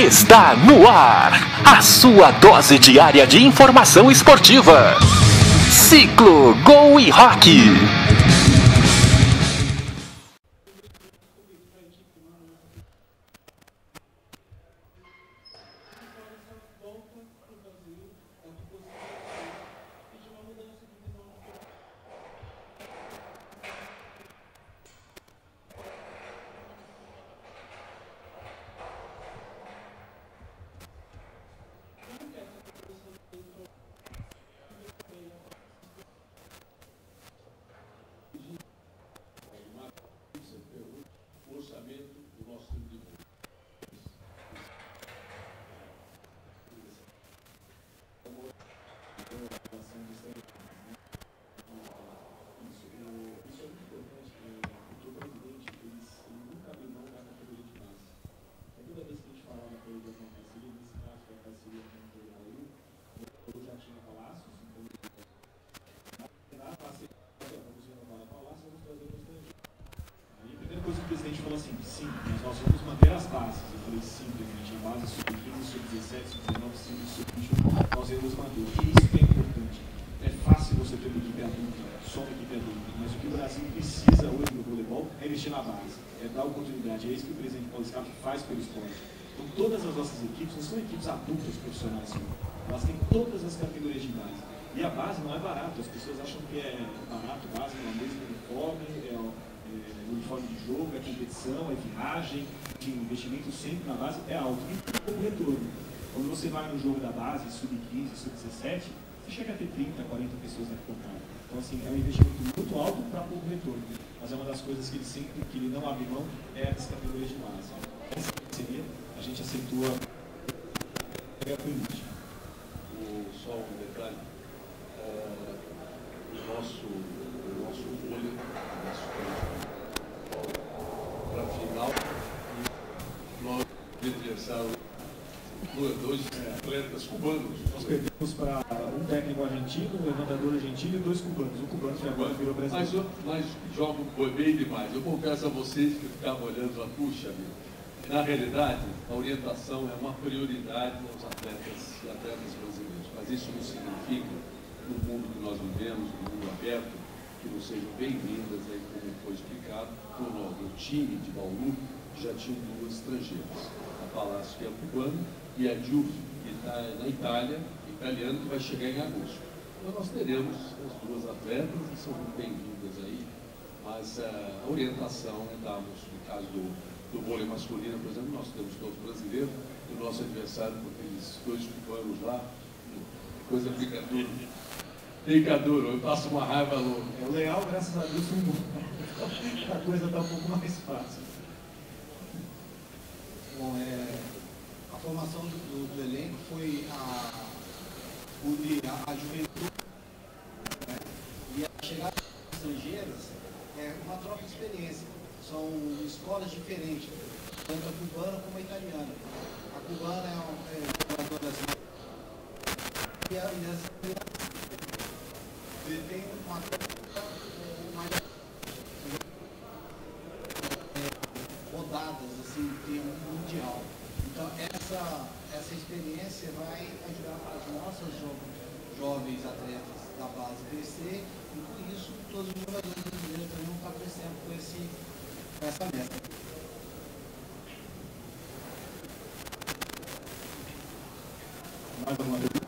Está no ar a sua dose diária de informação esportiva. Ciclo Gol e Rock. presidente falou assim, sim, mas nós vamos manter as bases. Eu falei, sim, presidente, a base sub-15, sub-17, sub-19, sub-21, nós iremos manter. E isso que é importante. É fácil você ter uma equipe adulta, só uma equipe adulta, mas o que o Brasil precisa hoje no voleibol é investir na base, é dar oportunidade. É isso que o presidente Paulo Scarpa faz pelo esporte. Então, todas as nossas equipes não são equipes adultas profissionais, elas têm todas as categorias de base. E a base não é barato, as pessoas acham que é barato, base é uma mesma uniforme, é é, uniforme de jogo, é competição, é viagem, de investimento sempre na base é alto. E pouco retorno. Quando você vai no jogo da base, sub-15, sub-17, você chega a ter 30, 40 pessoas na arquibancada. Então, assim, é um investimento muito alto para pouco retorno. Mas é uma das coisas que ele sempre, que ele não abre mão, é as categorias de base. Essa seria, a gente acentua é a política. O, só um detalhe, uh, o nosso, o nosso olho, o nosso para final. Adversário dois atletas cubanos. Nós perdemos para um técnico argentino, um levantador argentino e dois cubanos. Um cubano que agora virou brasileiro. Mas, mas jogo foi bem demais. Eu confesso a vocês que ficava olhando lá, puxa. Na realidade, a orientação é uma prioridade aos atletas e atletas brasileiros. Mas isso não significa, no mundo que nós vivemos, no mundo aberto, que não sejam bem-vindas aí, como foi explicado, por nós, o time de Bauru já tinha duas estrangeiras, a Palácio, que é cubano, e a Juve, que está na Itália, italiano, que vai chegar em agosto. Então nós teremos as duas atletas, que são muito bem-vindas aí, mas a orientação é darmos, no caso do, do vôlei masculino, por exemplo, nós temos todos brasileiros, e o nosso adversário com aqueles dois cubanos lá, coisa fica dura. Fica duro, eu passo uma raiva louca. É leal, graças a Deus, a coisa está um pouco mais fácil. Bom, é, a formação do, do elenco foi a, unir a, a juventude né, e a chegada de estrangeiras é uma troca de experiência. São escolas diferentes, tanto a cubana como a italiana. A cubana é uma é, jogadora e a, e as tem uma mais rodadas assim, tem um mundial. Então essa, essa experiência vai ajudar as nossas jo jovens atletas da base crescer e com isso todos os jogadores brasileiros também vão estar crescendo com, esse, com essa meta. Mais pergunta?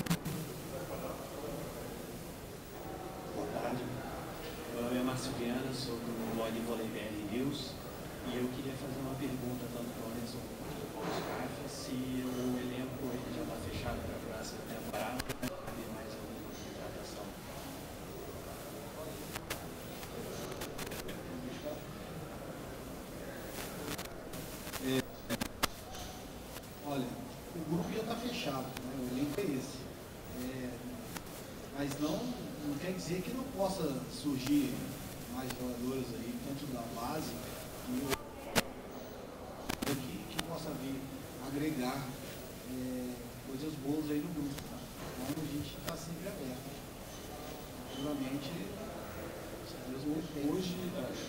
Márcio Viana, sou do blog Volei BR News e eu queria fazer uma pergunta tanto para o Anderson quanto para o Paulo Scarfa se o elenco ele já está fechado para a próxima temporada cabe mais alguma contratação. É, olha, o grupo já está fechado, né? o elenco é esse. É, mas não, não quer dizer que não possa surgir mais jogadores aí dentro da base que, que possa vir agregar é, coisas boas aí no grupo. Tá? Então a gente está sempre aberto. Naturalmente, hoje,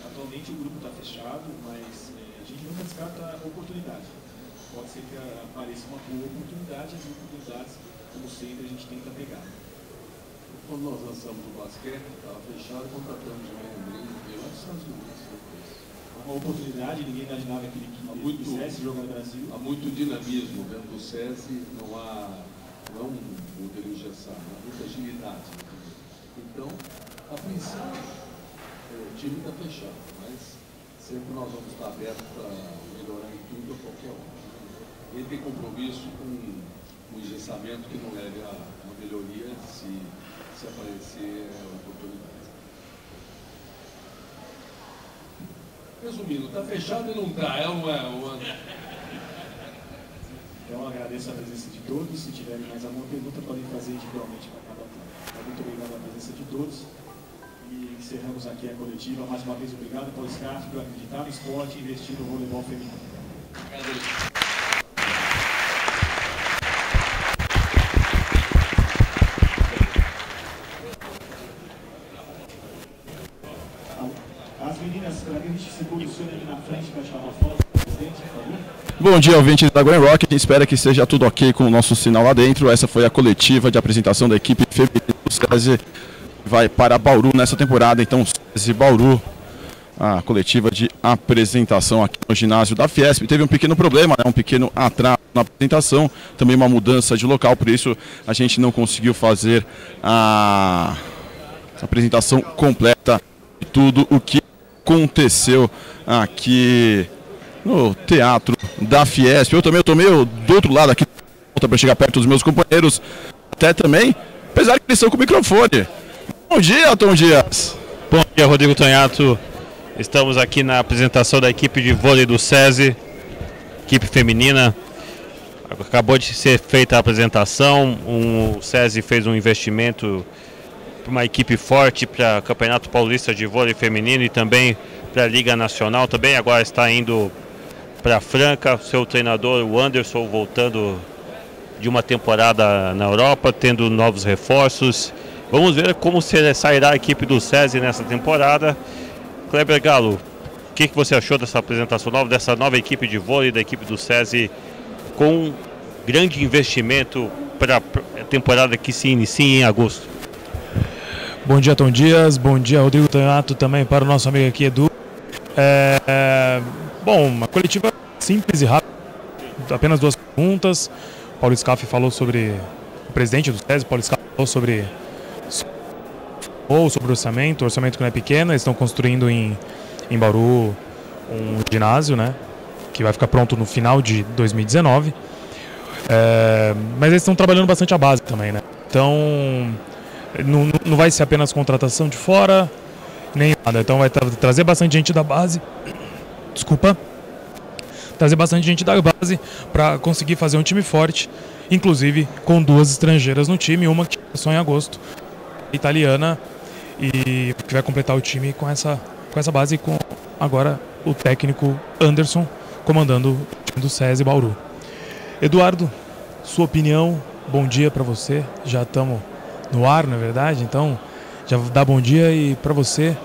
atualmente o grupo está fechado, mas é, a gente nunca descarta a oportunidade. pode ser que apareça uma boa oportunidade, as oportunidades, como sempre, a gente tenta pegar. Quando nós lançamos o basquete, estava fechado, contratamos o Andrinho, veio lá dos Estados Unidos depois. Uma oportunidade, ninguém imaginava que ele Há muito, quisesse jogar no Brasil. há muito dinamismo dentro do SESI, não há não é um modelo engessado, há muita agilidade. Então, a princípio, é, o time está fechado, mas sempre nós vamos estar abertos para melhorar em tudo a qualquer hora. né? Ele tem compromisso com um engessamento que não leve a uma melhoria se, se aparecer oportunidade. Resumindo, está fechado e não está, é ou é? O- Então, agradeço a presença de todos. Se tiverem mais alguma pergunta, podem fazer individualmente para cada um. Muito obrigado pela presença de todos. E encerramos aqui a coletiva. Mais uma vez, obrigado, Paulo Scarfe, por acreditar no esporte e investir no voleibol feminino. As meninas, para que a gente se posicione ali na frente para tirar uma foto com o presidente, por favor. Bom dia, ouvintes da Glen Rock. Espera que esteja tudo ok com o nosso sinal lá dentro. Essa foi a coletiva de apresentação da equipe feminina do SESI. Vai para Bauru nessa temporada. Então, SESI Bauru, a coletiva de apresentação aqui no ginásio da Fiesp. Teve um pequeno problema, né? um pequeno atraso na apresentação, também uma mudança de local, por isso a gente não conseguiu fazer a apresentação completa de tudo o que aconteceu aqui no teatro da Fiesp. Eu também eu tô meio do outro lado aqui para chegar perto dos meus companheiros, até também, apesar que eles estão com o microfone. Bom dia, Tom Dias. Bom dia, Rodrigo Tonhato. Estamos aqui na apresentação da equipe de vôlei do SESI, equipe feminina. Acabou de ser feita a apresentação. Um- o SESI fez um investimento uma equipe forte para o Campeonato Paulista de Vôlei Feminino e também para a Liga Nacional. Também agora está indo para Franca. Seu treinador, o Anderson, voltando de uma temporada na Europa, tendo novos reforços. Vamos ver como sairá a equipe do SESI nessa temporada. Kleber Galo, o que, que você achou dessa apresentação nova, dessa nova equipe de vôlei da equipe do SESI com grande investimento para a temporada que se inicia em agosto? Bom dia, Tom Dias. Bom dia, Rodrigo Tonhato, também para o nosso amigo aqui, Edu. É, é, bom, uma coletiva simples e rápida, apenas duas perguntas. Paulo Scaff falou sobre o presidente do SESI, Paulo Scaff falou sobre ou sobre o orçamento, o orçamento que não é pequeno, eles estão construindo em, em Bauru um ginásio, né, que vai ficar pronto no final de 2019. É, mas eles estão trabalhando bastante a base também, né? Então, não, não vai ser apenas contratação de fora, nem nada. Então vai tra- trazer bastante gente da base. Desculpa. Trazer bastante gente da base para conseguir fazer um time forte, inclusive com duas estrangeiras no time, uma que só em agosto, italiana, e que vai completar o time com essa, com essa base, com agora o técnico Anderson comandando o time do SESI Bauru. Eduardo, sua opinião, bom dia para você. Já estamos no ar, na verdade, então já dá bom dia e para você,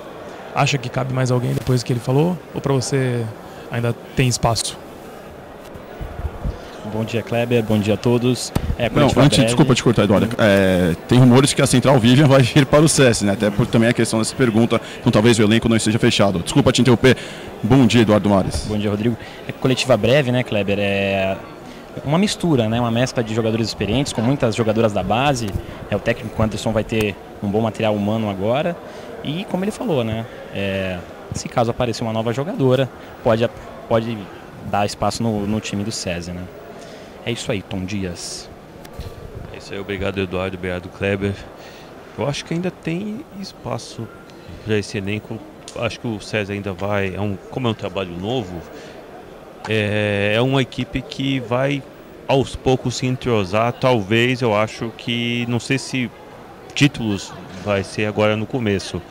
acha que cabe mais alguém depois que ele falou ou para você ainda tem espaço? Bom dia, Kleber. Bom dia a todos. É, Não, antes, breve. desculpa te cortar, Eduardo. É, tem rumores que a Central Vivian vai vir para o SESI, né? Até por também a questão dessa pergunta, então talvez o elenco não esteja fechado. Desculpa te interromper. Bom dia, Eduardo Mares. Bom dia, Rodrigo. É coletiva breve, né, Kleber? É uma mistura, né? Uma mescla de jogadores experientes com muitas jogadoras da base. É o técnico Anderson vai ter um bom material humano agora. E como ele falou, né? É, se caso aparecer uma nova jogadora, pode, pode dar espaço no, no time do SESI, né? É isso aí, Tom Dias. É isso aí, obrigado Eduardo, obrigado Kleber. Eu acho que ainda tem espaço para esse elenco. Acho que o César ainda vai, é um, como é um trabalho novo, é, é uma equipe que vai aos poucos se entrosar. Talvez eu acho que, não sei se títulos vai ser agora no começo,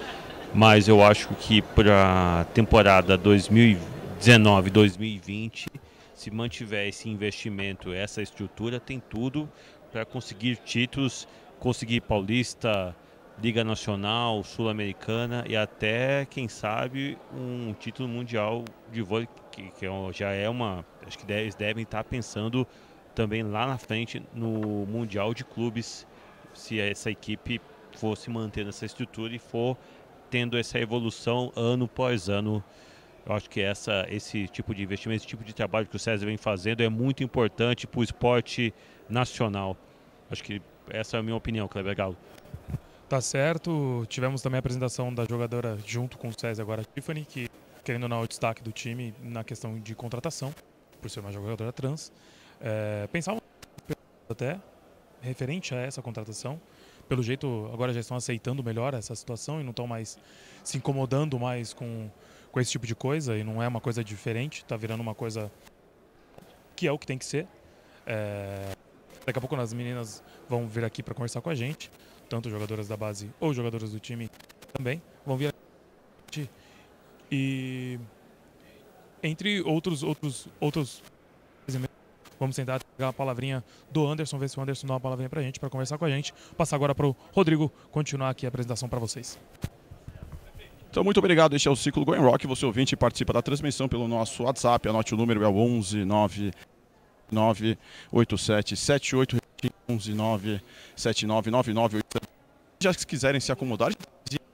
mas eu acho que para a temporada 2019-2020, se mantiver esse investimento, essa estrutura, tem tudo para conseguir títulos, conseguir Paulista, Liga Nacional, Sul-Americana e até, quem sabe, um título mundial de vôlei que, que é já é uma. Acho que eles devem estar pensando também lá na frente no Mundial de Clubes, se essa equipe fosse mantendo essa estrutura e for tendo essa evolução ano após ano. Eu acho que essa, esse tipo de investimento, esse tipo de trabalho que o César vem fazendo é muito importante para o esporte nacional. Acho que essa é a minha opinião, Kleber Galo. Tá certo. Tivemos também a apresentação da jogadora junto com o César agora, Tiffany, que querendo ou não é o destaque do time na questão de contratação, por ser uma jogadora trans. É, pensava até referente a essa contratação. Pelo jeito, agora já estão aceitando melhor essa situação e não estão mais se incomodando mais com, com esse tipo de coisa. E não é uma coisa diferente, está virando uma coisa que é o que tem que ser. É, daqui a pouco as meninas vão vir aqui para conversar com a gente, tanto jogadoras da base ou jogadoras do time também vão vir aqui. E entre outros outros outros Vamos tentar pegar a palavrinha do Anderson, ver se o Anderson dá uma palavrinha pra gente, para conversar com a gente. Passar agora pro Rodrigo continuar aqui a apresentação para vocês. Então, muito obrigado. Este é o Ciclo Going Rock. Você ouvinte participa da transmissão pelo nosso WhatsApp. Anote o número, é o 11 9 98778 11 97999 Já se quiserem se acomodar,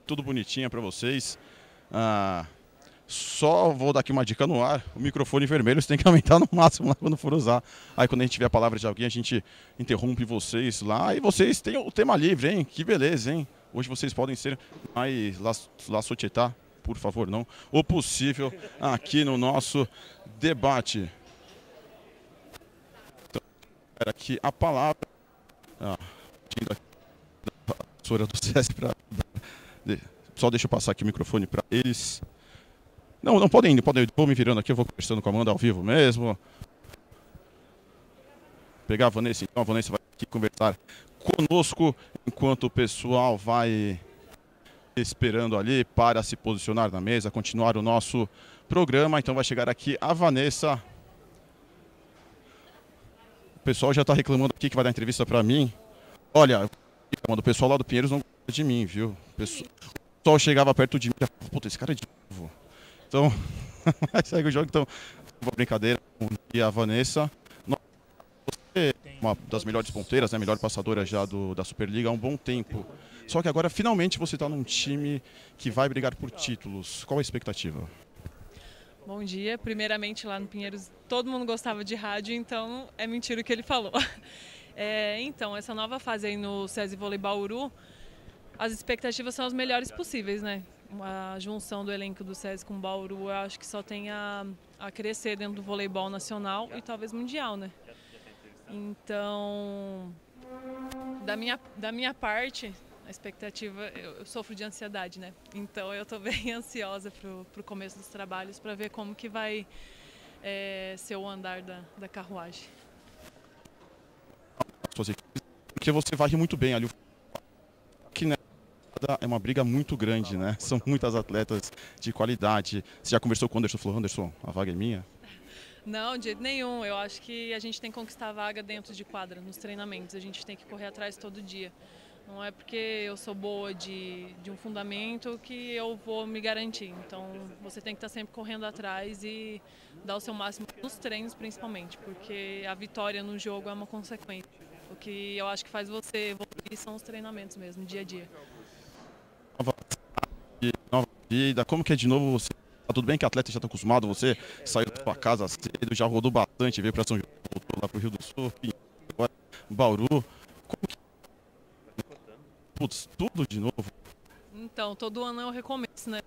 tudo bonitinho para vocês. Ah, só vou dar aqui uma dica no ar: o microfone vermelho você tem que aumentar no máximo lá quando for usar. Aí quando a gente tiver a palavra de alguém, a gente interrompe vocês lá e vocês têm o tema livre, hein? Que beleza, hein? Hoje vocês podem ser mais lá societá, por favor, não. O possível aqui no nosso debate. Então, era aqui a palavra. Ah, professora do SESC para. Só deixa eu passar aqui o microfone para eles. Não, não podem ir, podem ir. Vou me virando aqui, eu vou conversando com a Amanda ao vivo mesmo. Pegar a Vanessa, então a Vanessa vai aqui conversar conosco enquanto o pessoal vai esperando ali para se posicionar na mesa, continuar o nosso programa. Então vai chegar aqui a Vanessa. O pessoal já está reclamando aqui que vai dar entrevista para mim. Olha, o pessoal lá do Pinheiros não gosta de mim, viu? O pessoal chegava perto de mim e falava, puta, esse cara é de novo. Então, segue o jogo. Então, uma brincadeira. E a Vanessa. Você é uma das melhores ponteiras, né? Melhor passadora já do, da Superliga há um bom tempo. Só que agora, finalmente, você está num time que vai brigar por títulos. Qual a expectativa? Bom dia. Primeiramente, lá no Pinheiros, todo mundo gostava de rádio, então é mentira o que ele falou. É, então, essa nova fase aí no SESI Vôlei Bauru, as expectativas são as melhores possíveis, né? A junção do elenco do SESI com o Bauru, eu acho que só tem a, a crescer dentro do voleibol nacional e talvez mundial, né? Então, da minha, da minha parte, a expectativa, eu, eu sofro de ansiedade, né? Então eu estou bem ansiosa para o começo dos trabalhos, para ver como que vai é, ser o andar da, da carruagem. Porque você vai muito bem ali. Né? É uma briga muito grande, né? São muitas atletas de qualidade. Você já conversou com o Anderson? Falou, Anderson, a vaga é minha? Não, de jeito nenhum. Eu acho que a gente tem que conquistar a vaga dentro de quadra, nos treinamentos. A gente tem que correr atrás todo dia. Não é porque eu sou boa de, de um fundamento que eu vou me garantir. Então, você tem que estar sempre correndo atrás e dar o seu máximo nos treinos, principalmente, porque a vitória no jogo é uma consequência. O que eu acho que faz você evoluir são os treinamentos mesmo, dia a dia nova, nova vida? Como que é de novo você? Tá tudo bem que atleta já está acostumado, você saiu da sua casa cedo, já rodou bastante, veio para São João, voltou lá para o Rio do Sul, agora Bauru. Como que... Putz, tudo de novo. Então, todo ano é um recomeço, né?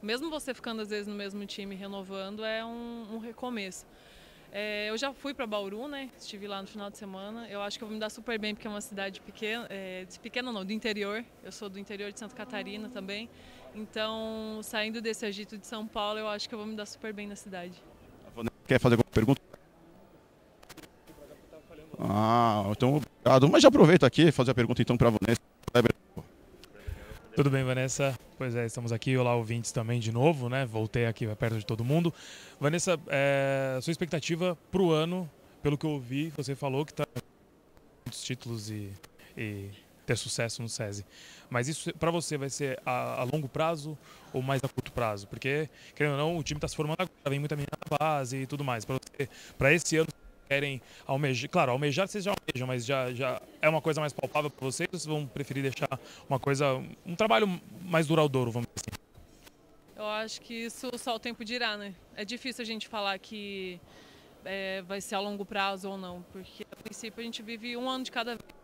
Mesmo você ficando às vezes no mesmo time renovando, é um, um recomeço. É, eu já fui para Bauru, né? Estive lá no final de semana. Eu acho que eu vou me dar super bem porque é uma cidade pequena, é, pequena não, do interior. Eu sou do interior de Santa Catarina também. Então, saindo desse agito de São Paulo, eu acho que eu vou me dar super bem na cidade. Quer fazer alguma pergunta? Ah, então obrigado. Mas já aproveito aqui fazer a pergunta então para a Vanessa. Tudo bem, Vanessa? Pois é, estamos aqui. Olá, ouvintes também de novo, né? Voltei aqui perto de todo mundo. Vanessa, é, sua expectativa para o ano, pelo que eu ouvi, você falou que está muitos títulos e, e, ter sucesso no SESI. Mas isso para você vai ser a, a, longo prazo ou mais a curto prazo? Porque, querendo ou não, o time está se formando agora, vem muita menina base e tudo mais. Para esse ano, querem almejar, claro, almejar vocês já almejam, mas já, já é uma coisa mais palpável para vocês ou vocês vão preferir deixar uma coisa, um trabalho mais duradouro, vamos dizer assim? Eu acho que isso só o tempo dirá, né? É difícil a gente falar que é, vai ser a longo prazo ou não, porque a princípio a gente vive um ano de cada vez,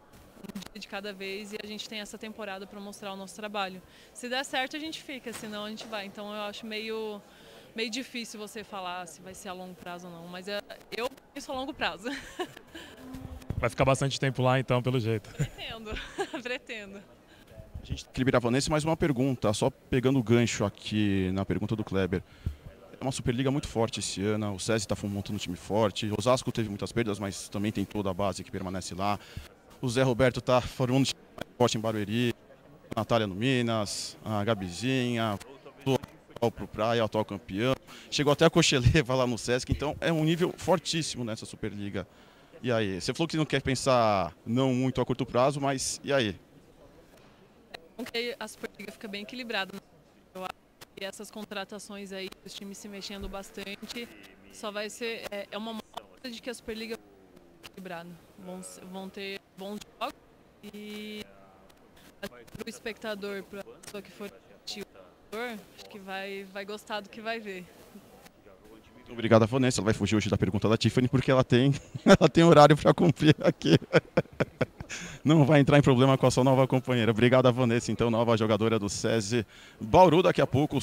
de cada vez e a gente tem essa temporada para mostrar o nosso trabalho. Se der certo a gente fica, senão a gente vai. Então eu acho meio meio difícil você falar se vai ser a longo prazo ou não, mas é, eu penso a longo prazo. Vai ficar bastante tempo lá então, pelo jeito. Pretendo, pretendo. A gente tem que liberar Vanessa, mais uma pergunta, só pegando o gancho aqui na pergunta do Kleber. É uma Superliga muito forte esse ano, o SESI está montando um time forte, o Osasco teve muitas perdas, mas também tem toda a base que permanece lá. O Zé Roberto está formando um time forte em Barueri, a Natália no Minas, a Gabizinha, o pro Praia, atual campeão. Chegou até a Cocheleva lá no Sesc, então é um nível fortíssimo nessa Superliga. E aí? Você falou que não quer pensar não muito a curto prazo, mas e aí? que a Superliga fica bem equilibrada. Né? Eu acho que essas contratações aí, os times se mexendo bastante, só vai ser. É, é uma mostra de que a Superliga é equilibrada. Vão, vão ter bons jogos e para o espectador, para a pessoa que for acho que vai, vai gostar do que vai ver. Obrigado, Vanessa. Ela vai fugir hoje da pergunta da Tiffany porque ela tem, ela tem horário para cumprir aqui. não vai entrar em problema com a sua nova companheira. Obrigado, Vanessa, então, nova jogadora do SESI Bauru. Daqui a pouco.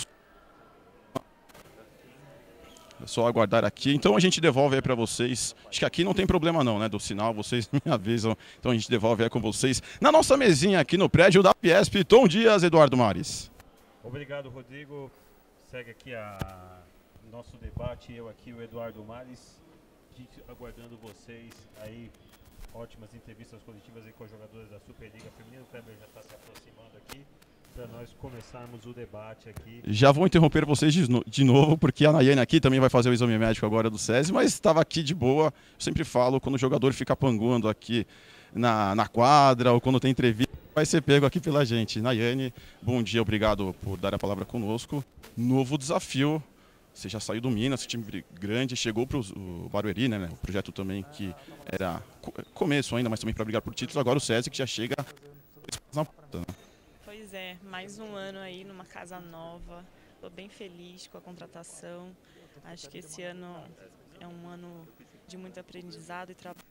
É só aguardar aqui. Então a gente devolve aí para vocês. Acho que aqui não tem problema não, né? Do sinal, vocês me avisam. Então a gente devolve aí com vocês. Na nossa mesinha aqui no prédio da Piesp, Tom Dias, Eduardo Mares. Obrigado, Rodrigo. Segue aqui a nosso debate. Eu aqui, o Eduardo Mares. Aguardando vocês aí ótimas entrevistas coletivas aí com os jogadores da Superliga Feminina. O Kleber já está se aproximando aqui para nós começarmos o debate aqui. Já vou interromper vocês de, de novo, porque a Nayane aqui também vai fazer o exame médico agora do SESI, mas estava aqui de boa. Eu sempre falo, quando o jogador fica panguando aqui na, na quadra ou quando tem entrevista, vai ser pego aqui pela gente. Nayane, bom dia, obrigado por dar a palavra conosco. Novo desafio você já saiu do Minas, time grande, chegou para o Barueri, né, O projeto também que era começo ainda, mas também para brigar por títulos. Agora o SESI que já chega na porta, né? Pois é, mais um ano aí numa casa nova. Estou bem feliz com a contratação. Acho que esse ano é um ano de muito aprendizado e trabalho.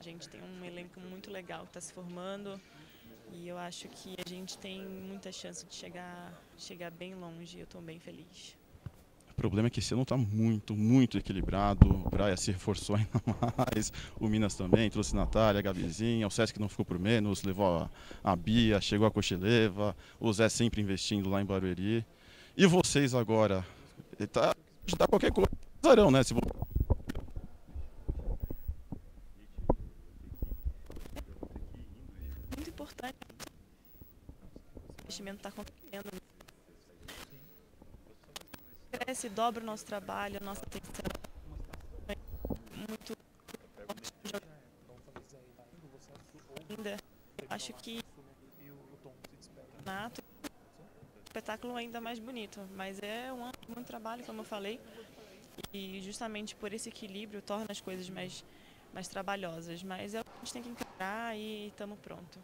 A gente tem um elenco muito legal que está se formando e eu acho que a gente tem muita chance de chegar, chegar bem longe. Eu estou bem feliz. O problema é que esse ano está muito, muito equilibrado. O Praia se reforçou ainda mais. O Minas também, trouxe Natália, a Gabizinha. O Sesc não ficou por menos, levou a, a Bia, chegou a Cochileva. O Zé sempre investindo lá em Barueri. E vocês agora? Tá, tá qualquer coisa. Zarão, né? Se vou... Muito importante. O investimento está acontecendo cresce, dobra o nosso trabalho, a nossa atenção. Muito ainda. Acho que nato espetáculo ainda mais bonito, mas é um muito trabalho, como eu falei, e justamente por esse equilíbrio torna as coisas mais mais trabalhosas, mas é o que a gente tem que encarar e estamos pronto.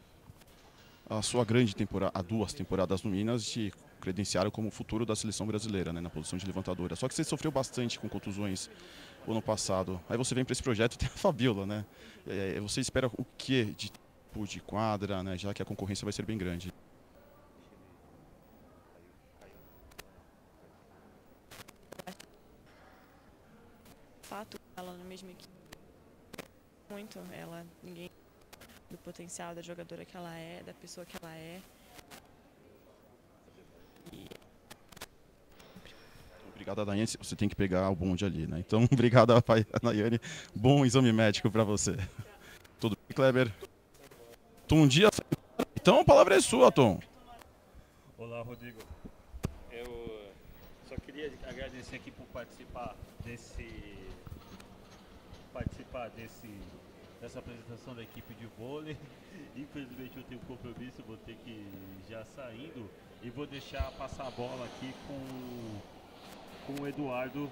A sua grande temporada, há duas temporadas no Minas, de credenciaram como futuro da seleção brasileira, né, na posição de levantadora. Só que você sofreu bastante com contusões o ano passado. Aí você vem para esse projeto e tem a Fabiola, né? É, você espera o que de tempo de quadra, né, já que a concorrência vai ser bem grande? Fato, ela na mesma equipe muito, ela ninguém do potencial da jogadora que ela é, da pessoa que ela é. Obrigado, Daiane. Você tem que pegar o bonde ali, né? Então, obrigado, Daiane. Bom exame médico para você. Tudo bem, Kleber? Tom Dias. Então, a palavra é sua, Tom. Olá, Rodrigo. Eu só queria agradecer aqui por participar desse participar desse dessa apresentação da equipe de vôlei. Infelizmente eu tenho um compromisso, vou ter que ir já saindo e vou deixar passar a bola aqui com, com o Eduardo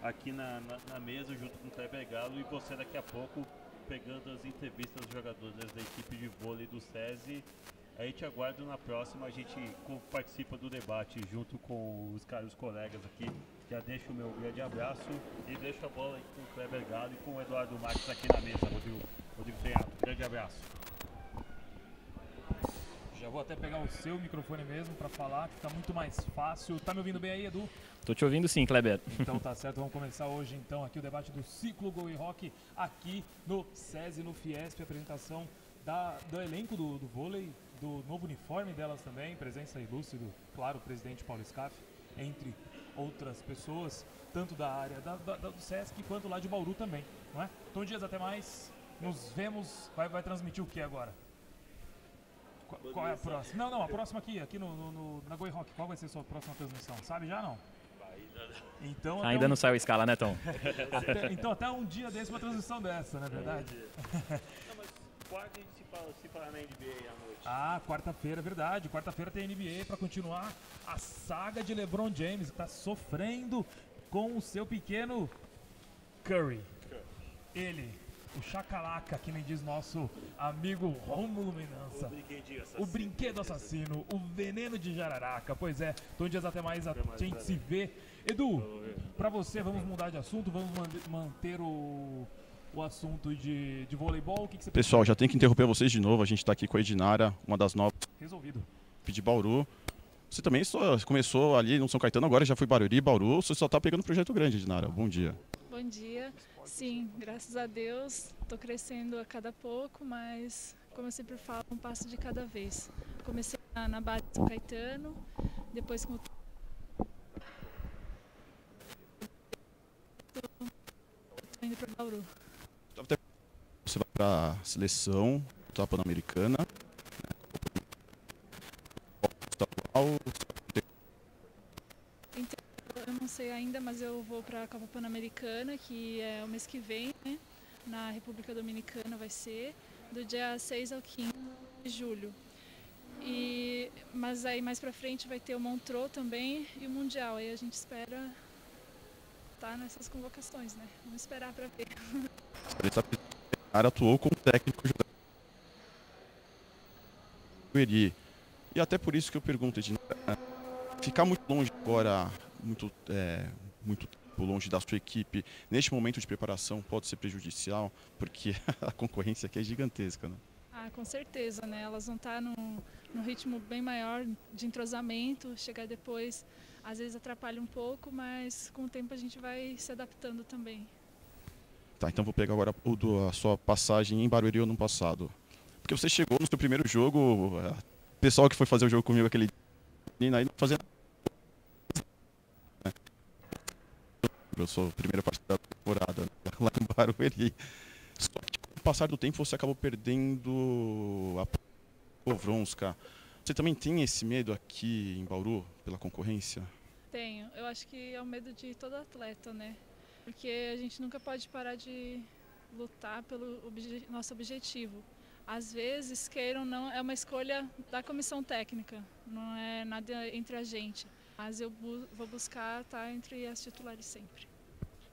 aqui na, na, na mesa junto com o Kleber Galo e você daqui a pouco pegando as entrevistas dos jogadores da equipe de vôlei do SESI. A gente aguarda na próxima, a gente participa do debate junto com os caros colegas aqui. Já deixo o meu grande abraço e deixo a bola aí com o Kleber Galo e com o Eduardo Marques aqui na mesa, Rodrigo, Rodrigo Tenhato. Grande abraço. Já vou até pegar o seu microfone mesmo para falar, que tá muito mais fácil. Tá me ouvindo bem aí, Edu? Tô te ouvindo sim, Kleber. Então tá certo, vamos começar hoje então aqui o debate do ciclo Gol e Rock aqui no SESI, no Fiesp, apresentação da, do elenco do, do vôlei, do novo uniforme delas também, presença ilustre do, claro, o presidente Paulo Scaff, entre outras pessoas, tanto da área da, da- do SESC quanto lá de Bauru também, não é? Tom Dias, até mais, nos vemos, vai, vai transmitir o que agora? Qual, qual é a próxima? Não, não, a próxima aqui, aqui no, no, no- na Goi Rock, qual vai ser a sua próxima transmissão? Sabe já não? Então, Ainda um- não saiu a escala, né, Tom? até- então até um dia desse uma transmissão dessa, não é verdade? Quarta a gente se fala, se fala na NBA à noite. Ah, quarta-feira, verdade. Quarta-feira tem NBA pra continuar a saga de LeBron James, que tá sofrendo com o seu pequeno Curry. Ele, o chacalaca, que nem diz nosso amigo Rômulo Mendonça. O. O brinquedo assassino, o veneno de jararaca. Pois é, então dias até mais a mais, gente valeu. se vê. Edu, pra você, vamos mudar de assunto, vamos manter o, o assunto de, de voleibol. O que, que você Pessoal, já tem que interromper vocês de novo. A gente está aqui com a Edinara, uma das novas Resolvido. de Bauru. Você também só começou ali no São Caetano, agora já foi Barueri, Bauru. Você só está pegando projeto grande, Edinara. Bom dia. Bom dia. Sim, graças a Deus, estou crescendo a cada pouco, mas como eu sempre falo, um passo de cada vez. Comecei na, na base de São Caetano, depois com indo para Bauru. Você vai para a seleção, tá pan-americana, né? estadual. Então, eu não sei ainda, mas eu vou para a Copa Pan-Americana, que é o mês que vem, né? Na República Dominicana vai ser, do dia 6 ao 15 de julho. E, mas aí mais pra frente vai ter o Montreux também e o Mundial. Aí a gente espera estar nessas convocações, né? Vamos esperar para ver. Tá- Edinara atuou como técnico. E até por isso que eu pergunto, Edinara, ficar muito longe agora, muito, é, muito longe da sua equipe, neste momento de preparação pode ser prejudicial, porque a concorrência aqui é gigantesca, né? Ah, com certeza, né? Elas vão estar num, num ritmo bem maior de entrosamento, chegar depois às vezes atrapalha um pouco, mas com o tempo a gente vai se adaptando também. Tá, então vou pegar agora o do- a sua passagem em Barueri ano passado. Porque você chegou no seu primeiro jogo, é, o pessoal que foi fazer o jogo comigo aquele dia, aí não fazia. Eu sou a primeira partida da temporada né, lá em Barueri. Só que com o passar do tempo você acabou perdendo a Povronska. Você também tem esse medo aqui em Bauru pela concorrência? Tenho. Eu acho que é o medo de todo atleta, né? Porque a gente nunca pode parar de lutar pelo obje- nosso objetivo. Às vezes, queiram ou não, é uma escolha da comissão técnica, não é nada entre a gente. Mas eu bu- vou buscar estar entre as titulares sempre.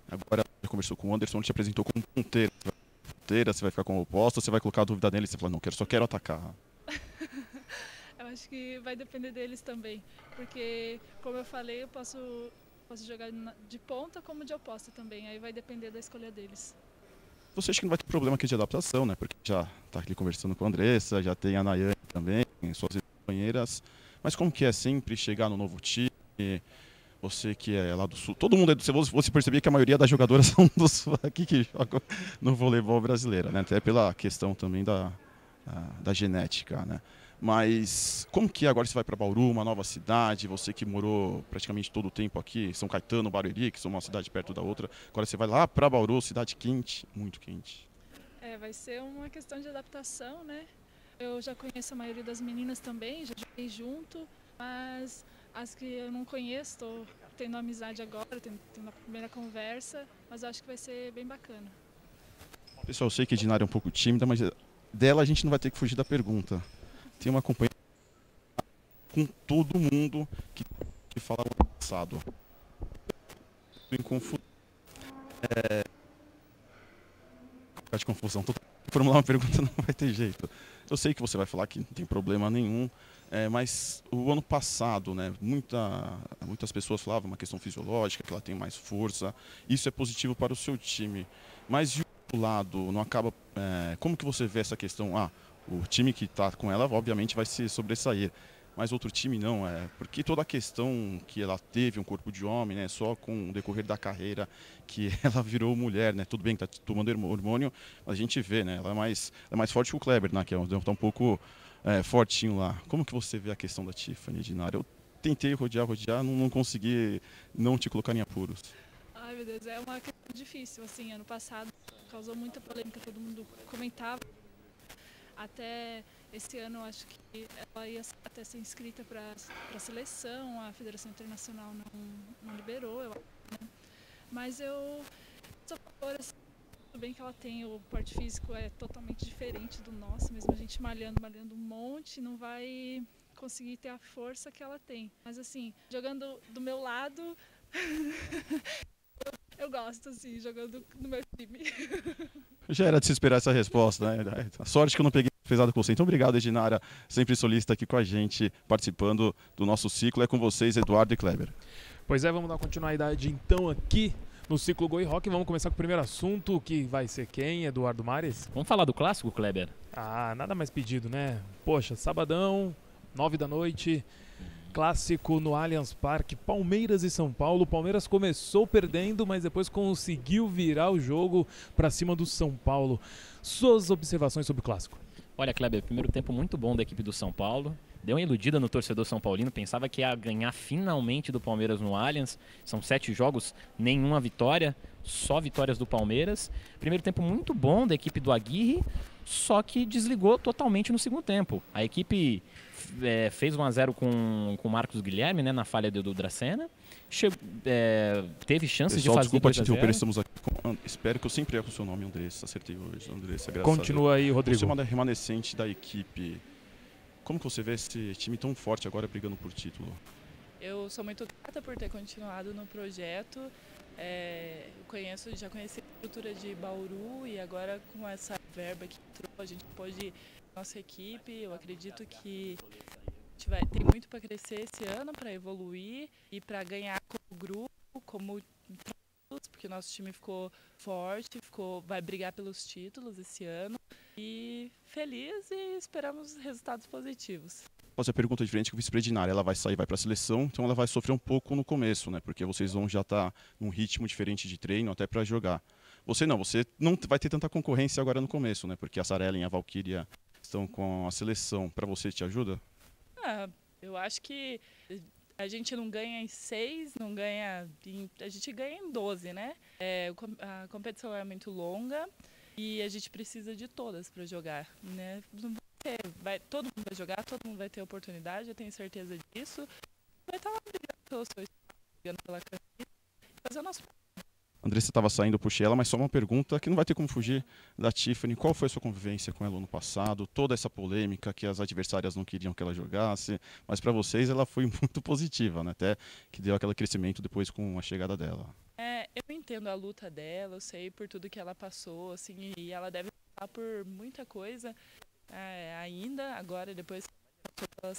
Agora já conversou com o Anderson, ele te apresentou como ponteira. Você ponteira, você vai ficar como oposto, você vai colocar a dúvida nele você fala, não, quero, só quero atacar. Eu acho que vai depender deles também, porque como eu falei, eu posso posso jogar de ponta como de oposta também. Aí vai depender da escolha deles. Você acha que não vai ter problema aqui de adaptação, né? Porque já tá aqui conversando com a Andressa, já tem a Nayane também, suas companheiras. Mas como que é sempre chegar no novo time? Você que é lá do sul. Todo mundo é do sul. Você percebia que a maioria das jogadoras são do sul aqui que jogam no voleibol brasileiro, né? Até pela questão também da, da genética, né? Mas como que é agora você vai para Bauru, uma nova cidade, você que morou praticamente todo o tempo aqui, São Caetano, Barueri, que são uma cidade perto da outra, agora você vai lá para Bauru, cidade quente, muito quente. É, vai ser uma questão de adaptação, né? Eu já conheço a maioria das meninas também, já joguei junto, mas as que eu não conheço, estou tendo amizade agora, tendo, tendo a primeira conversa, mas acho que vai ser bem bacana. Pessoal, eu sei que a Dinara é um pouco tímida, mas dela a gente não vai ter que fugir da pergunta. Tem uma companhia com todo mundo que, que fala o passado. É... de confusão. Tô formular uma pergunta não vai ter jeito. Eu sei que você vai falar que não tem problema nenhum, é, mas o ano passado, né, muita, muitas pessoas falavam uma questão fisiológica, que ela tem mais força. Isso é positivo para o seu time. Mas de outro lado, não acaba. É, como que você vê essa questão? Ah, o time que está com ela, obviamente, vai se sobressair mas outro time não. É, porque toda a questão que ela teve, um corpo de homem, né, só com o decorrer da carreira que ela virou mulher, né? Tudo bem que está tomando hormônio, mas a gente vê, né? Ela é mais, é mais forte que o Kleber, né? Que é, tá um pouco é, fortinho lá. Como que você vê a questão da Tiffany, Dinara? Eu tentei rodear, rodear, não, não consegui não te colocar em apuros. Ai, meu Deus, é uma questão difícil, assim, ano passado causou muita polêmica, todo mundo comentava até esse ano, acho que ela ia até ser inscrita para a seleção, a Federação Internacional não, não liberou, eu, né? Mas eu sou favor, assim, tudo bem que ela tem o porte físico é totalmente diferente do nosso, mesmo a gente malhando, malhando um monte, não vai conseguir ter a força que ela tem. Mas assim, jogando do meu lado, eu, gosto, assim, jogando no meu time. Já era de se esperar essa resposta, né? A sorte que eu não peguei pesado com você. Então, obrigado, Edinara, sempre solista aqui com a gente, participando do nosso ciclo. É com vocês, Eduardo e Kleber. Pois é, vamos dar continuidade então aqui no ciclo Goi Rock. Vamos começar com o primeiro assunto, que vai ser quem, Eduardo Mares? Vamos falar do clássico, Kleber? Ah, nada mais pedido, né? Poxa, sabadão, nove da noite, clássico no Allianz Parque, Palmeiras e São Paulo. Palmeiras começou perdendo, mas depois conseguiu virar o jogo para cima do São Paulo. Suas observações sobre o clássico? Olha, Kleber, primeiro tempo muito bom da equipe do São Paulo. Deu uma iludida no torcedor São Paulino, pensava que ia ganhar finalmente do Palmeiras no Allianz. São sete jogos, nenhuma vitória, só vitórias do Palmeiras. Primeiro tempo muito bom da equipe do Aguirre, só que desligou totalmente no segundo tempo. A equipe é, fez 1 a 0 com o Marcos Guilherme, né, na falha do Dracena. Chegou, é, teve chances Pessoal, de fazer desculpa te interromper, estamos aqui com, espero que eu sempre erro o seu nome, Andressa, acertei hoje, Andressa, graças Continua aí, Rodrigo. Você é uma remanescente da equipe, como que você vê esse time tão forte agora brigando por título? Eu sou muito grata por ter continuado no projeto, é, conheço, já conheci a estrutura de Bauru e agora com essa verba que entrou, a gente pode nossa equipe, eu acredito que vai ter muito para crescer esse ano, para evoluir e para ganhar como grupo, como porque nosso time ficou forte, ficou, vai brigar pelos títulos esse ano. E feliz e esperamos resultados positivos. Fazer a pergunta diferente que o vice-presidinária, ela vai sair, vai para a seleção, então ela vai sofrer um pouco no começo, né? Porque vocês vão já estar tá num ritmo diferente de treino até para jogar. Você não, você não vai ter tanta concorrência agora no começo, né? Porque a Sarellen e a Valkyria estão com a seleção. Para você te ajuda? Ah, eu acho que a gente não ganha em seis, não ganha. Em, a gente ganha em 12, né? É, a competição é muito longa e a gente precisa de todas para jogar, né? Vai, vai, todo mundo vai jogar, todo mundo vai ter oportunidade, eu tenho certeza disso. Vai estar lá brigando pelo seu brigando pela camisa, fazer o nosso Andressa estava saindo, puxei ela, mas só uma pergunta que não vai ter como fugir da Tiffany. Qual foi a sua convivência com ela no passado? Toda essa polêmica que as adversárias não queriam que ela jogasse, mas para vocês ela foi muito positiva, né? Até que deu aquele crescimento depois com a chegada dela. É, eu entendo a luta dela, eu sei por tudo que ela passou, assim, e ela deve passar por muita coisa é, ainda, agora, depois da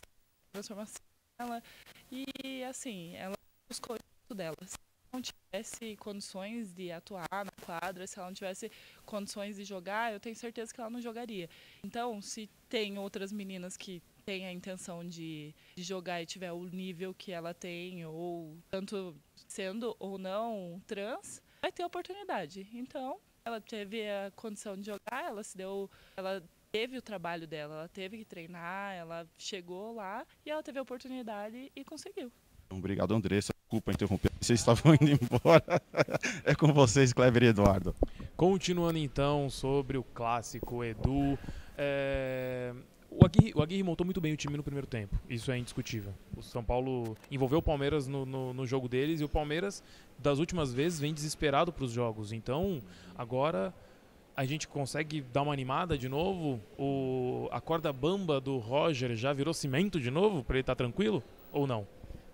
transformação dela. E, assim, ela buscou isso delas não tivesse condições de atuar na quadra, se ela não tivesse condições de jogar, eu tenho certeza que ela não jogaria. Então, se tem outras meninas que têm a intenção de, de jogar e tiver o nível que ela tem, ou tanto sendo ou não trans, vai ter oportunidade. Então, ela teve a condição de jogar, ela se deu, ela teve o trabalho dela, ela teve que treinar, ela chegou lá e ela teve a oportunidade e conseguiu. Obrigado, Andressa. Desculpa interromper. Vocês estavam indo embora. é com vocês, Clever e Eduardo. Continuando então sobre o clássico Edu. É... O, Aguirre, o Aguirre montou muito bem o time no primeiro tempo. Isso é indiscutível. O São Paulo envolveu o Palmeiras no, no, no jogo deles e o Palmeiras, das últimas vezes, vem desesperado para os jogos. Então, agora a gente consegue dar uma animada de novo? O, a corda bamba do Roger já virou cimento de novo para ele estar tá tranquilo? Ou não?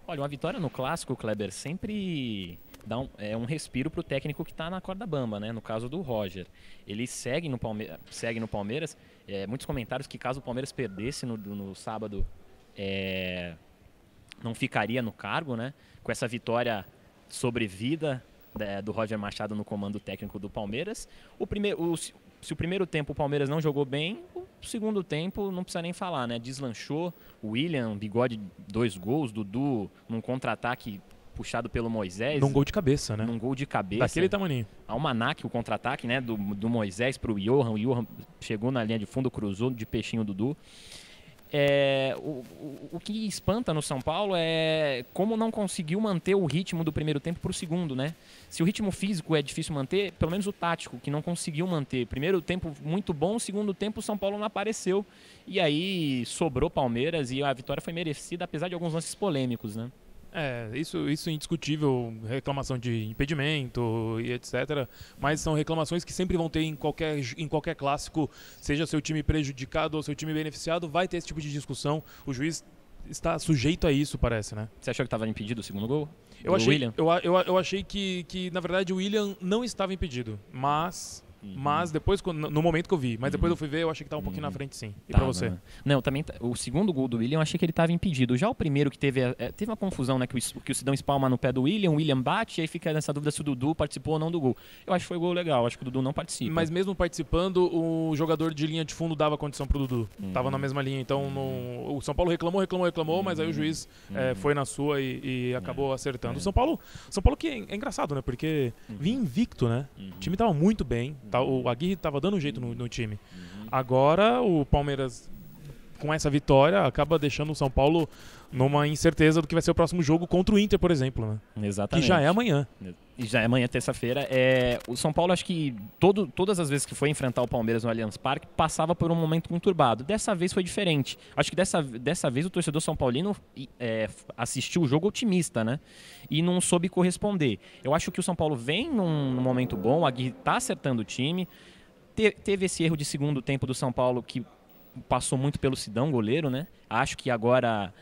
Olha, uma vitória no clássico, Kleber, sempre dá um, é um respiro para o técnico que está na corda bamba, né? No caso do Roger. Ele segue no, Palme segue no Palmeiras. É, muitos comentários que caso o Palmeiras perdesse no, no sábado, é, não ficaria no cargo, né? Com essa vitória sobrevida é, do Roger Machado no comando técnico do Palmeiras. O primeiro, o, se o primeiro tempo o Palmeiras não jogou bem, o segundo tempo não precisa nem falar, né? Deslanchou. O William, bigode, dois gols. Dudu, num contra-ataque puxado pelo Moisés. Num gol de cabeça, né? Num gol de cabeça. Daquele tamanho. Almanac, o contra-ataque, né? Do, do Moisés pro Johan. O Johan chegou na linha de fundo, cruzou de peixinho o Dudu. É, o, o, o, que espanta no São Paulo é como não conseguiu manter o ritmo do primeiro tempo para o segundo, né? Se o ritmo físico é difícil manter, pelo menos o tático, que não conseguiu manter. Primeiro tempo muito bom, segundo tempo o São Paulo não apareceu. E aí sobrou Palmeiras e a vitória foi merecida, apesar de alguns lances polêmicos, né? É, isso, isso é indiscutível, reclamação de impedimento e etc. Mas são reclamações que sempre vão ter em qualquer, em qualquer clássico, seja seu time prejudicado ou seu time beneficiado, vai ter esse tipo de discussão. O juiz está sujeito a isso, parece, né? Você achou que estava impedido o segundo gol? Eu achei, William? Eu, eu, eu achei que, que, na verdade, o William não estava impedido, mas Uhum. Mas depois, no momento que eu vi, mas depois eu fui ver, eu achei que estava um pouquinho na uhum. frente, sim. E tá, pra você? Né? Não, também o segundo gol do William, eu achei que ele estava impedido. Já o primeiro que teve, é, teve uma confusão, né? Que o, que o Sidão espalma no pé do William, o William bate, e aí fica nessa dúvida se o Dudu participou ou não do gol. Eu acho que foi gol legal, acho que o Dudu não participa. Mas mesmo participando, o jogador de linha de fundo dava condição pro Dudu. Uhum. Tava na mesma linha, então no, o São Paulo reclamou, reclamou, reclamou, mas aí o juiz é, foi na sua e, e acabou é. acertando. O São Paulo, São Paulo que é, é engraçado, né? Porque vinha invicto, né? O time tava muito bem, tá, o Aguirre tava dando um jeito no, no time. Uhum. Agora o Palmeiras, com essa vitória, acaba deixando o São Paulo numa incerteza do que vai ser o próximo jogo contra o Inter, por exemplo. Né? Exatamente. Que já é amanhã. E já é amanhã, terça-feira. É, o São Paulo, acho que todo, todas as vezes que foi enfrentar o Palmeiras no Allianz Parque, passava por um momento conturbado. Dessa vez foi diferente. Acho que dessa, dessa vez o torcedor São Paulino é, assistiu o jogo otimista, né? E não soube corresponder. Eu acho que o São Paulo vem num, num momento bom, o Aguirre está acertando o time te, teve esse erro de segundo tempo do São Paulo que passou muito pelo Sidão, goleiro, né? Acho que agora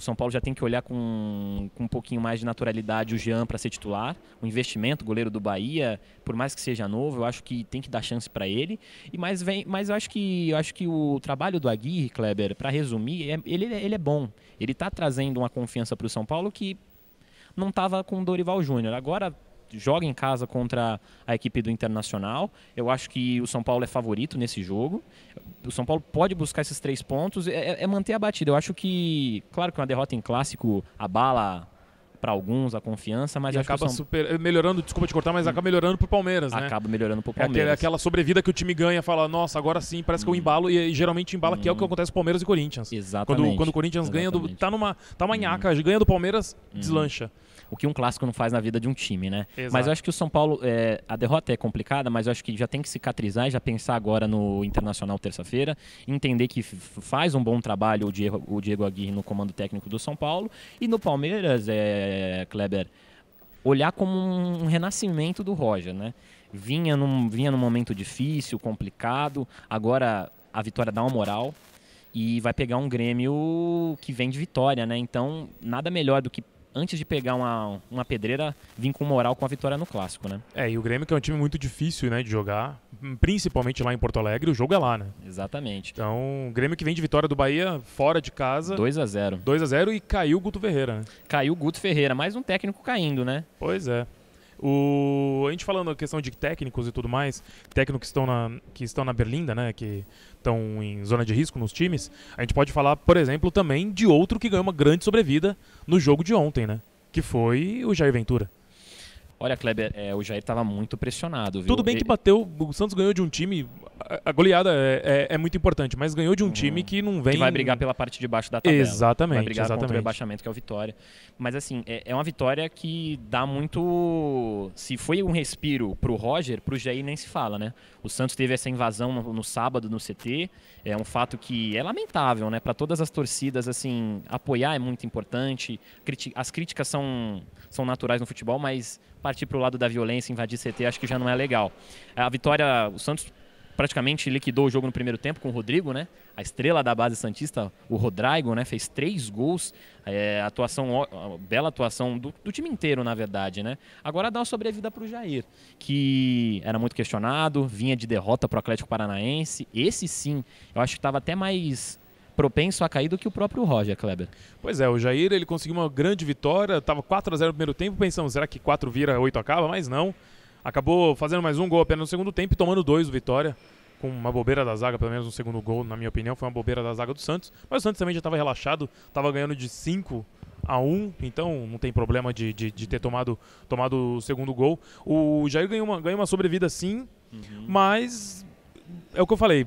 o São Paulo já tem que olhar com, com um pouquinho mais de naturalidade o Jean para ser titular. O investimento, goleiro do Bahia, por mais que seja novo, eu acho que tem que dar chance para ele. E mais vem, mas eu acho que eu acho que o trabalho do Aguirre, Kleber, para resumir, é, ele, ele é bom. Ele está trazendo uma confiança para o São Paulo que não estava com o Dorival Júnior. Agora joga em casa contra a equipe do Internacional. Eu acho que o São Paulo é favorito nesse jogo. O São Paulo pode buscar esses três pontos, é, é manter a batida. Eu acho que, claro que uma derrota em clássico abala para alguns a confiança, mas e acaba São... super melhorando, desculpa te cortar, mas acaba melhorando pro Palmeiras, né? Acaba melhorando pro Palmeiras. É aquela, aquela sobrevida que o time ganha, fala, nossa, agora sim, parece hum. que eu embalo e, e geralmente embala, hum. que é o que hum. acontece com Palmeiras e Corinthians. Exatamente. Quando, quando o Corinthians Exatamente. ganha, do, tá numa tá uma nhaca, hum. ganha do Palmeiras, hum. deslancha o que um clássico não faz na vida de um time, né? Exato. Mas eu acho que o São Paulo, é, a derrota é complicada, mas eu acho que já tem que cicatrizar e já pensar agora no Internacional terça-feira, entender que faz um bom trabalho o Diego, o Diego Aguirre no comando técnico do São Paulo e no Palmeiras, é, Kleber, olhar como um renascimento do Roger, né? Vinha num, vinha num momento difícil, complicado, agora a vitória dá uma moral, e vai pegar um Grêmio que vem de vitória, né? Então, nada melhor do que antes de pegar uma, uma pedreira, vir com moral com a vitória no clássico, né? É, e o Grêmio que é um time muito difícil, né, de jogar, principalmente lá em Porto Alegre, o jogo é lá, né? Exatamente. Então, o Grêmio que vem de vitória do Bahia, fora de casa. 2 a 0 2 a 0 e caiu o Guto Ferreira, né? Caiu o Guto Ferreira, mais um técnico caindo, né? Pois é. O, a gente falando a questão de técnicos e tudo mais, técnicos que estão na, que estão na Berlinda, né, que estão em zona de risco nos times, a gente pode falar, por exemplo, também de outro que ganhou uma grande sobrevida no jogo de ontem, né, que foi o Jair Ventura. Olha, Kleber, é, o Jair estava muito pressionado. Viu? Tudo bem que bateu, o Santos ganhou de um time. A goleada é, é, é muito importante, mas ganhou de um uhum. time que não vem. Que vai brigar pela parte de baixo da tabela. Exatamente. Vai brigar exatamente. contra o rebaixamento, que é o Vitória. Mas assim, é, é uma vitória que dá muito. Se foi um respiro pro Roger, pro Jair nem se fala, né? O Santos teve essa invasão no, no sábado no CT. É um fato que é lamentável, né? Para todas as torcidas, assim, apoiar é muito importante. As críticas são, são naturais no futebol, mas partir para o lado da violência, invadir CT, acho que já não é legal. A vitória, o Santos praticamente liquidou o jogo no primeiro tempo com o Rodrigo, né? A estrela da base Santista, o Rodrigo, né? Fez três gols. É, atuação, bela atuação do, do, time inteiro, na verdade, né? Agora dá uma sobrevida para o Jair, que era muito questionado, vinha de derrota para o Atlético Paranaense. Esse sim, eu acho que estava até mais propenso a cair do que o próprio Roger Kleber. Pois é, o Jair ele conseguiu uma grande vitória, estava 4 a 0 no primeiro tempo, pensamos, será que 4 vira, 8 acaba? Mas não. Acabou fazendo mais um gol apenas no segundo tempo e tomando dois do Vitória, com uma bobeira da zaga, pelo menos no segundo gol, na minha opinião, foi uma bobeira da zaga do Santos. Mas o Santos também já estava relaxado, estava ganhando de 5 a 1, então não tem problema de, de, de, ter tomado, tomado o segundo gol. O Jair ganhou uma, ganhou uma sobrevida sim, uhum. mas é o que eu falei,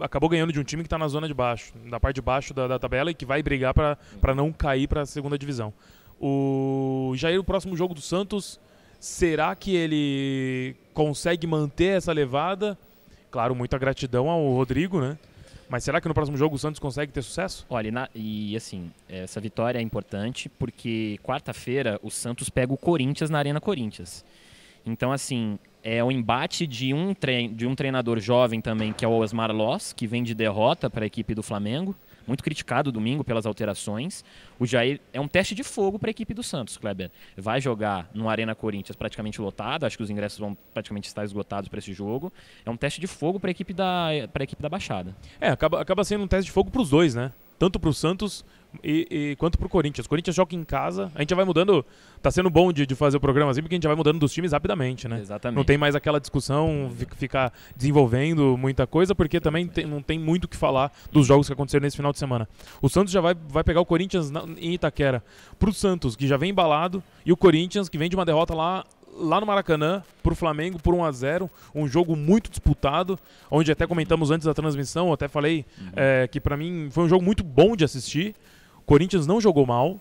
acabou ganhando de um time que está na zona de baixo, na parte de baixo da, da tabela e que vai brigar para não cair para a segunda divisão. O Jair, o próximo jogo do Santos Será que ele consegue manter essa levada? Claro, muita gratidão ao Rodrigo, né? Mas será que no próximo jogo o Santos consegue ter sucesso? Olha, na, e assim, essa vitória é importante porque quarta-feira o Santos pega o Corinthians na Arena Corinthians. Então, assim, é o embate de um, de um treinador jovem também, que é o Osmar Loss, que vem de derrota para a equipe do Flamengo muito criticado domingo pelas alterações. O Jair é um teste de fogo para a equipe do Santos, Kleber. Vai jogar no Arena Corinthians praticamente lotado, acho que os ingressos vão praticamente estar esgotados para esse jogo. É um teste de fogo para a equipe da para a equipe da Baixada. É, acaba, acaba sendo um teste de fogo para os dois, né? Tanto para o Santos e, e quanto pro Corinthians. O Corinthians joga em casa, a gente já vai mudando. Tá sendo bom de, de fazer o programa assim, porque a gente já vai mudando dos times rapidamente, né? Exatamente. Não tem mais aquela discussão, ficar desenvolvendo muita coisa, porque também tem, não tem muito o que falar dos jogos que aconteceram nesse final de semana. O Santos já vai, vai pegar o Corinthians na, em Itaquera. Pro Santos, que já vem embalado, e o Corinthians, que vem de uma derrota lá lá no Maracanã para o Flamengo por 1 a 0 um jogo muito disputado, onde até comentamos antes da transmissão, até falei uhum. é, que para mim foi um jogo muito bom de assistir. Corinthians não jogou mal,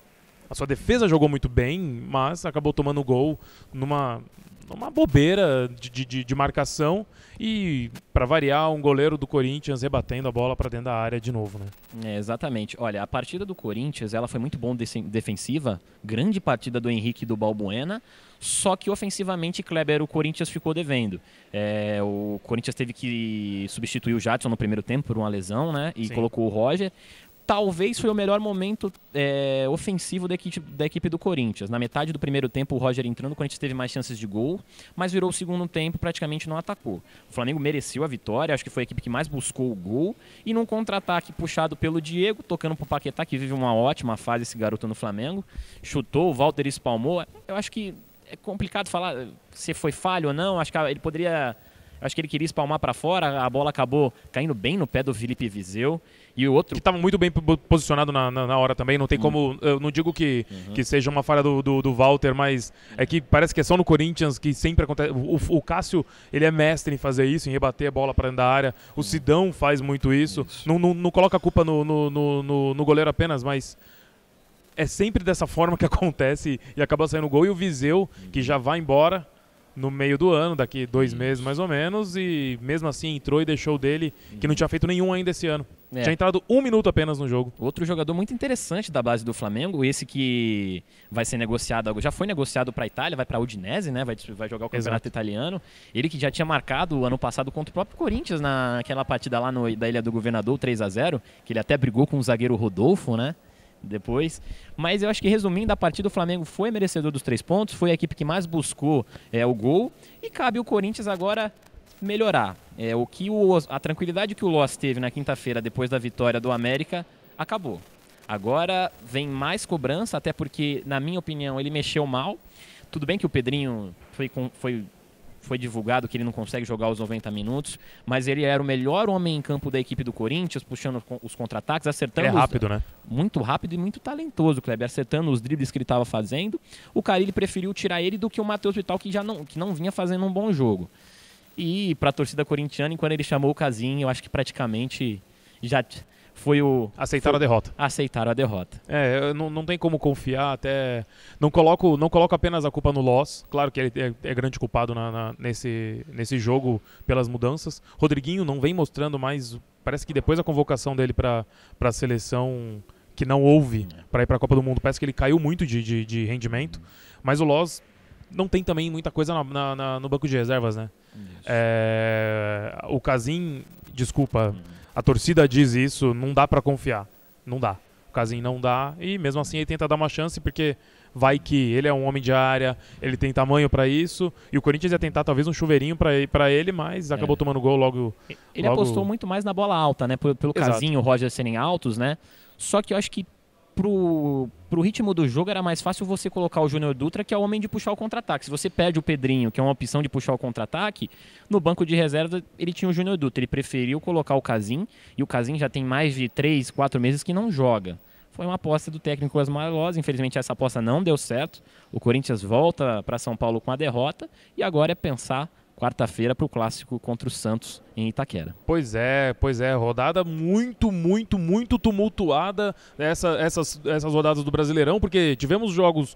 a sua defesa jogou muito bem, mas acabou tomando gol numa, numa bobeira de, de, de marcação e, para variar, um goleiro do Corinthians rebatendo a bola para dentro da área de novo. Né? É, exatamente. Olha, a partida do Corinthians ela foi muito bom defensiva, grande partida do Henrique e do Balbuena, só que ofensivamente, Kleber, o Corinthians ficou devendo. É, o Corinthians teve que substituir o Jadson no primeiro tempo por uma lesão, né? E Sim. colocou o Roger talvez foi o melhor momento é, ofensivo da equipe, da equipe do Corinthians. Na metade do primeiro tempo, o Roger entrando, o Corinthians teve mais chances de gol, mas virou o segundo tempo praticamente não atacou. O Flamengo mereceu a vitória, acho que foi a equipe que mais buscou o gol, e num contra-ataque puxado pelo Diego, tocando pro Paquetá, que vive uma ótima fase esse garoto no Flamengo, chutou, o Walter espalmou. Eu acho que é complicado falar se foi falho ou não, acho que ele poderia Acho que ele queria espalmar para fora, a bola acabou caindo bem no pé do Felipe Viseu. E o outro. Que estava muito bem posicionado na, na, na, hora também. Não tem como. Eu não digo que, uhum. que seja uma falha do, do, do, Walter, mas é que parece que é só no Corinthians que sempre acontece. O, o Cássio, ele é mestre em fazer isso, em rebater a bola para dentro da área. O uhum. Sidão faz muito isso. isso. Não, não, não, coloca a culpa no, no, no, no goleiro apenas, mas é sempre dessa forma que acontece e acaba saindo o gol. E o Viseu, que já vai embora, no meio do ano, daqui dois meses mais ou menos, e mesmo assim entrou e deixou dele, que não tinha feito nenhum ainda esse ano. É. Tinha entrado um minuto apenas no jogo. Outro jogador muito interessante da base do Flamengo, esse que vai ser negociado, já foi negociado para a Itália, vai para a Udinese, né? Vai, vai jogar o campeonato Exato. italiano. Ele que já tinha marcado ano passado contra o próprio Corinthians naquela partida lá no, da Ilha do Governador, 3 a 0 que ele até brigou com o zagueiro Rodolfo, né? Depois. Mas eu acho que resumindo, a partida do Flamengo foi merecedor dos três pontos, foi a equipe que mais buscou é, o gol e cabe o Corinthians agora melhorar. É, o que o, a tranquilidade que o Loss teve na quinta-feira depois da vitória do América acabou. Agora vem mais cobrança, até porque, na minha opinião, ele mexeu mal. Tudo bem que o Pedrinho foi, foi foi divulgado que ele não consegue jogar os 90 minutos, mas ele era o melhor homem em campo da equipe do Corinthians, puxando os contra-ataques, acertando. Ele é rápido, os... né? Muito rápido e muito talentoso, Kleber, acertando os dribles que ele estava fazendo. O Carilli preferiu tirar ele do que o Matheus Vital, que já não, que não vinha fazendo um bom jogo. E para a torcida corintiana, quando ele chamou o Casim, eu acho que praticamente já foi o. Aceitaram foi, a derrota. Aceitaram a derrota. É, não, não tem como confiar, até. Não coloco, não coloco apenas a culpa no Loss. Claro que ele é, é grande culpado na, na, nesse, nesse jogo pelas mudanças. Rodriguinho não vem mostrando mais. Parece que depois da convocação dele para a seleção que não houve para ir para a Copa do Mundo, parece que ele caiu muito de, de, de rendimento. Mas o Loss não tem também muita coisa na- na- no banco de reservas, né? É, o Casim, desculpa, a torcida diz isso, não dá pra confiar. Não dá. O Casim não dá e mesmo assim ele tenta dar uma chance porque vai que ele é um homem de área, ele tem tamanho pra isso e o Corinthians ia tentar talvez um chuveirinho pra pra ele, mas acabou tomando gol logo. Ele logo- apostou muito mais na bola alta, né? Pelo, e o Roger serem altos, né? Só que eu acho que pro, pro ritmo do jogo era mais fácil você colocar o Júnior Dutra, que é o homem de puxar o contra-ataque. Se você perde o Pedrinho, que é uma opção de puxar o contra-ataque, no banco de reserva ele tinha o Júnior Dutra. Ele preferiu colocar o Casim, e o Casim já tem mais de 3, 4 meses que não joga. Foi uma aposta do técnico Osmar. Infelizmente essa aposta não deu certo. O Corinthians volta para São Paulo com a derrota e agora é pensar quarta-feira para o clássico contra o Santos em Itaquera. Pois é, pois é, rodada muito, muito, muito tumultuada essa, essas, essas rodadas do Brasileirão, porque tivemos jogos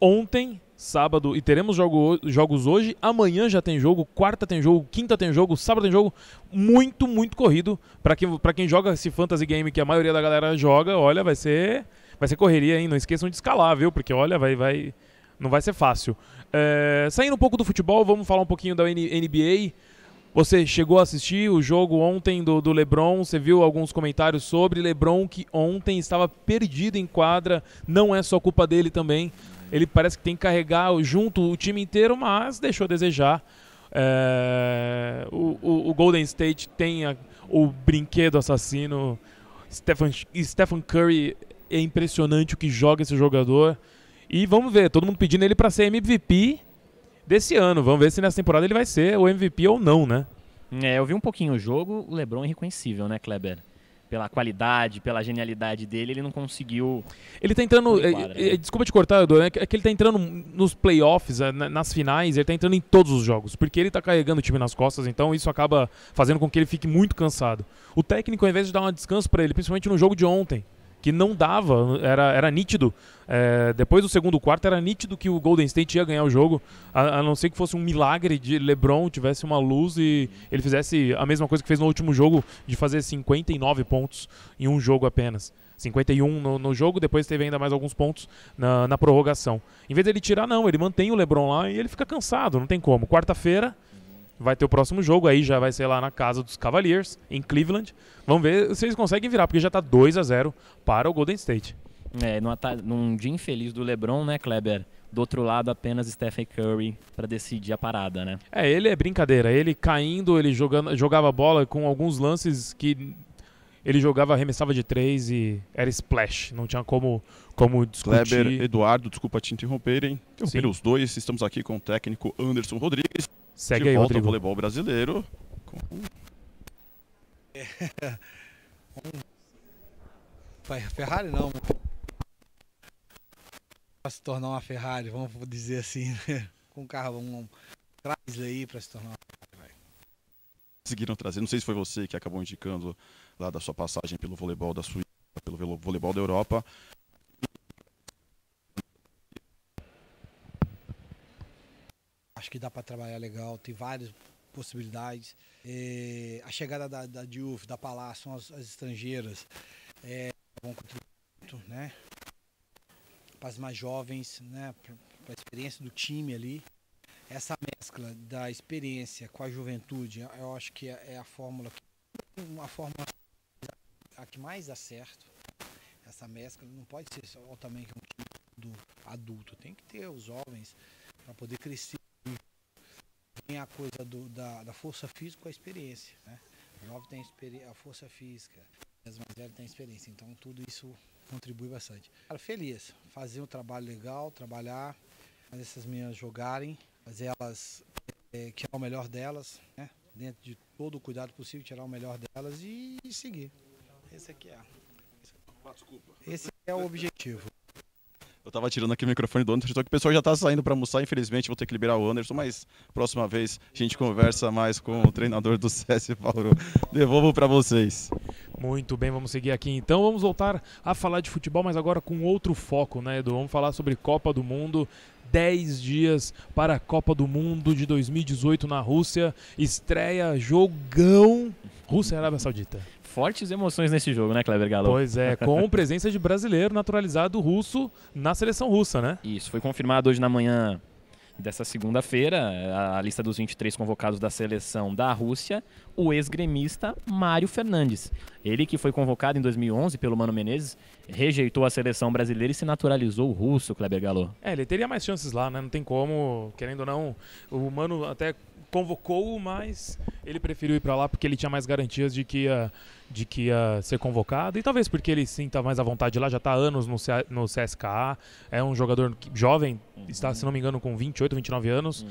ontem, sábado, e teremos jogo, jogos hoje. Amanhã já tem jogo, quarta tem jogo, quinta tem jogo, sábado tem jogo. Muito, muito corrido. Pra quem, quem joga esse fantasy game que a maioria da galera joga, olha, vai ser, vai ser correria, hein? Não esqueçam de escalar, viu? Porque olha, vai, vai, não vai ser fácil. É, saindo um pouco do futebol, vamos falar um pouquinho da NBA. Você chegou a assistir o jogo ontem do, do LeBron? Você viu alguns comentários sobre LeBron que ontem estava perdido em quadra? Não é só culpa dele também. Ele parece que tem que carregar junto o time inteiro, mas deixou a desejar. É, o, o- o Golden State tem a- o brinquedo assassino. Stephen, Stephen Curry é impressionante o que joga esse jogador. E vamos ver, todo mundo pedindo ele para ser MVP desse ano. Vamos ver se nessa temporada ele vai ser o MVP ou não, né? É, eu vi um pouquinho o jogo, o LeBron é irreconhecível, né, Kleber? Pela qualidade, pela genialidade dele, ele não conseguiu. Ele tá entrando. Por é, quadra, é, né? desculpa te cortar, Edu, é que é que ele tá entrando nos playoffs, é, na- nas finais, ele tá entrando em todos os jogos, porque ele tá carregando o time nas costas, então isso acaba fazendo com que ele fique muito cansado. O técnico, ao invés de dar um descanso pra ele, principalmente no jogo de ontem, que não dava, era, era nítido. é, depois do segundo quarto, era nítido que o Golden State ia ganhar o jogo, a, a não ser que fosse um milagre de LeBron tivesse uma luz e ele fizesse a mesma coisa que fez no último jogo, de fazer 59 pontos em um jogo apenas. 51 no, no jogo, depois teve ainda mais alguns pontos na, na prorrogação. Em vez dele tirar, não, ele mantém o LeBron lá e ele fica cansado, não tem como. Quarta-feira vai ter o próximo jogo, aí já vai ser lá na casa dos Cavaliers, em Cleveland. Vamos ver se eles conseguem virar, porque já tá 2 a 0 para o Golden State. É, num, num dia infeliz do LeBron, né, Kleber? Do outro lado, apenas Stephen Curry pra decidir a parada, né? É, ele é brincadeira. Ele caindo, ele jogando, jogava bola com alguns lances que ele jogava, arremessava de três e era splash. Não tinha como, como discutir. Kleber, Eduardo, desculpa te interromperem. Interromper Sim. os dois. Estamos aqui com o técnico Anderson Rodrigues. Segue de aí, volta Rodrigo. ao voleibol brasileiro. Com- Vai, Ferrari não. Para se tornar uma Ferrari, vamos dizer assim, né? com um carro, um Chrysler aí para se tornar uma Conseguiram trazer. Não sei se foi você que acabou indicando lá da sua passagem pelo voleibol da Suíça, pelo voleibol da Europa. Acho que dá para trabalhar legal, tem várias possibilidades. É, a chegada da, da Diouf, da Palácio, as, as estrangeiras, é, vão contribuir né? Para as mais jovens, né? Para a experiência do time ali. Essa mescla da experiência com a juventude, eu acho que é, é a fórmula, que- uma fórmula a que mais dá certo. Essa mescla não pode ser só também que um time do adulto, tem que ter os jovens para poder crescer tem a coisa do- da, da força física com a experiência. Né? O jovem tem a força física, as mais velhos têm a experiência. Então tudo isso contribui bastante. Cara, feliz. Fazer um trabalho legal, trabalhar, fazer essas meninas jogarem, fazer elas eh, tirar o melhor delas, né? dentro de todo o cuidado possível, tirar o melhor delas e, seguir. Esse aqui é. Esse é o objetivo. Eu tava tirando aqui o microfone do Anderson, só que o pessoal já tá saindo para almoçar. Infelizmente, vou ter que liberar o Anderson, mas próxima vez a gente conversa mais com o treinador do CS Paulo. Devolvo para vocês. Muito bem, vamos seguir aqui então. Vamos voltar a falar de futebol, mas agora com outro foco, né, Edu? Vamos falar sobre Copa do Mundo. 10 dias para a Copa do Mundo de 2018 na Rússia. Estreia jogão Rússia e Arábia Saudita. Fortes emoções nesse jogo, né, Kleber Galo? Pois é, com presença de brasileiro naturalizado russo na seleção russa, né? Isso, foi confirmado hoje na manhã dessa segunda-feira, a, lista dos 23 convocados da seleção da Rússia, o ex-gremista Mário Fernandes. Ele que foi convocado em 2011 pelo Mano Menezes, rejeitou a seleção brasileira e se naturalizou russo, Kleber Galo. É, ele teria mais chances lá, né? Não tem como, querendo ou não. O Mano até convocou-o, mas ele preferiu ir para lá porque ele tinha mais garantias de que ia, de que ia ser convocado. E talvez porque ele sinta mais à vontade lá, já está há anos no, C, no CSKA. É um jogador jovem, está, se não me engano, com 28, 29 anos.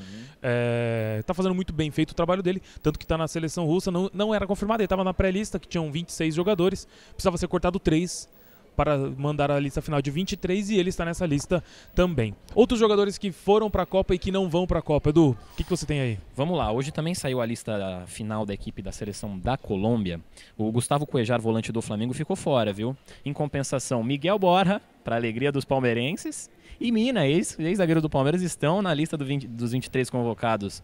Está fazendo muito bem feito o trabalho dele, tanto que está na seleção russa. Não, não era confirmado, ele estava na pré-lista, que tinham 26 jogadores. Precisava ser cortado 3 para mandar a lista final de 23 e ele está nessa lista também. Outros jogadores que foram para a Copa e que não vão para a Copa, Edu, o que, que você tem aí? Vamos lá, hoje também saiu a lista final da equipe da seleção da Colômbia. O Gustavo Cuejar, volante do Flamengo, ficou fora, viu? Em compensação, Miguel Borja, para alegria dos palmeirenses, e Mina, ex- ex-zagueiro do Palmeiras, estão na lista do 20 dos 23 convocados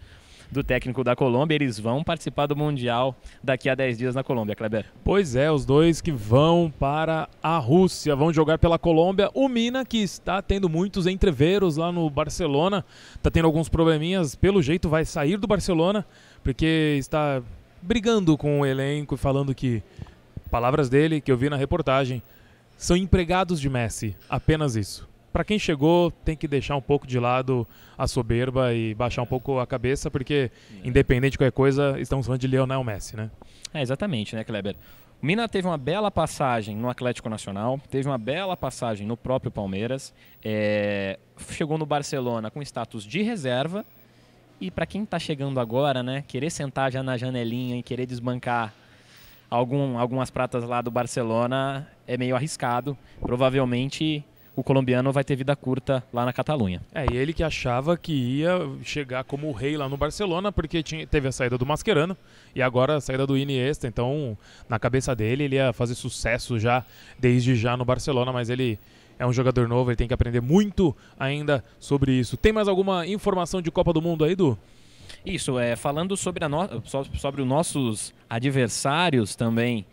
do técnico da Colômbia. Eles vão participar do Mundial daqui a 10 dias na Colômbia, Kleber. Pois é, os dois que vão para a Rússia, vão jogar pela Colômbia. O Mina, que está tendo muitos entreveros lá no Barcelona, está tendo alguns probleminhas, pelo jeito vai sair do Barcelona, porque está brigando com o elenco e falando que, palavras dele, que eu vi na reportagem, são empregados de Messi, apenas isso. Para quem chegou, tem que deixar um pouco de lado a soberba e baixar um pouco a cabeça, porque, independente de qualquer coisa, estamos falando de Lionel Messi, né? É, exatamente, né, Kleber? O Mina teve uma bela passagem no Atlético Nacional, teve uma bela passagem no próprio Palmeiras, é, chegou no Barcelona com status de reserva. E para quem tá chegando agora, né, querer sentar já na janelinha e querer desbancar algum, algumas pratas lá do Barcelona é meio arriscado. Provavelmente o colombiano vai ter vida curta lá na Catalunha. É, e ele que achava que ia chegar como rei lá no Barcelona, porque tinha, teve a saída do Mascherano e agora a saída do Iniesta. Então, na cabeça dele, ele ia fazer sucesso já, desde já no Barcelona, mas ele é um jogador novo, ele tem que aprender muito ainda sobre isso. Tem mais alguma informação de Copa do Mundo aí, Du? Isso, é, falando sobre, no- so- sobre os nossos adversários também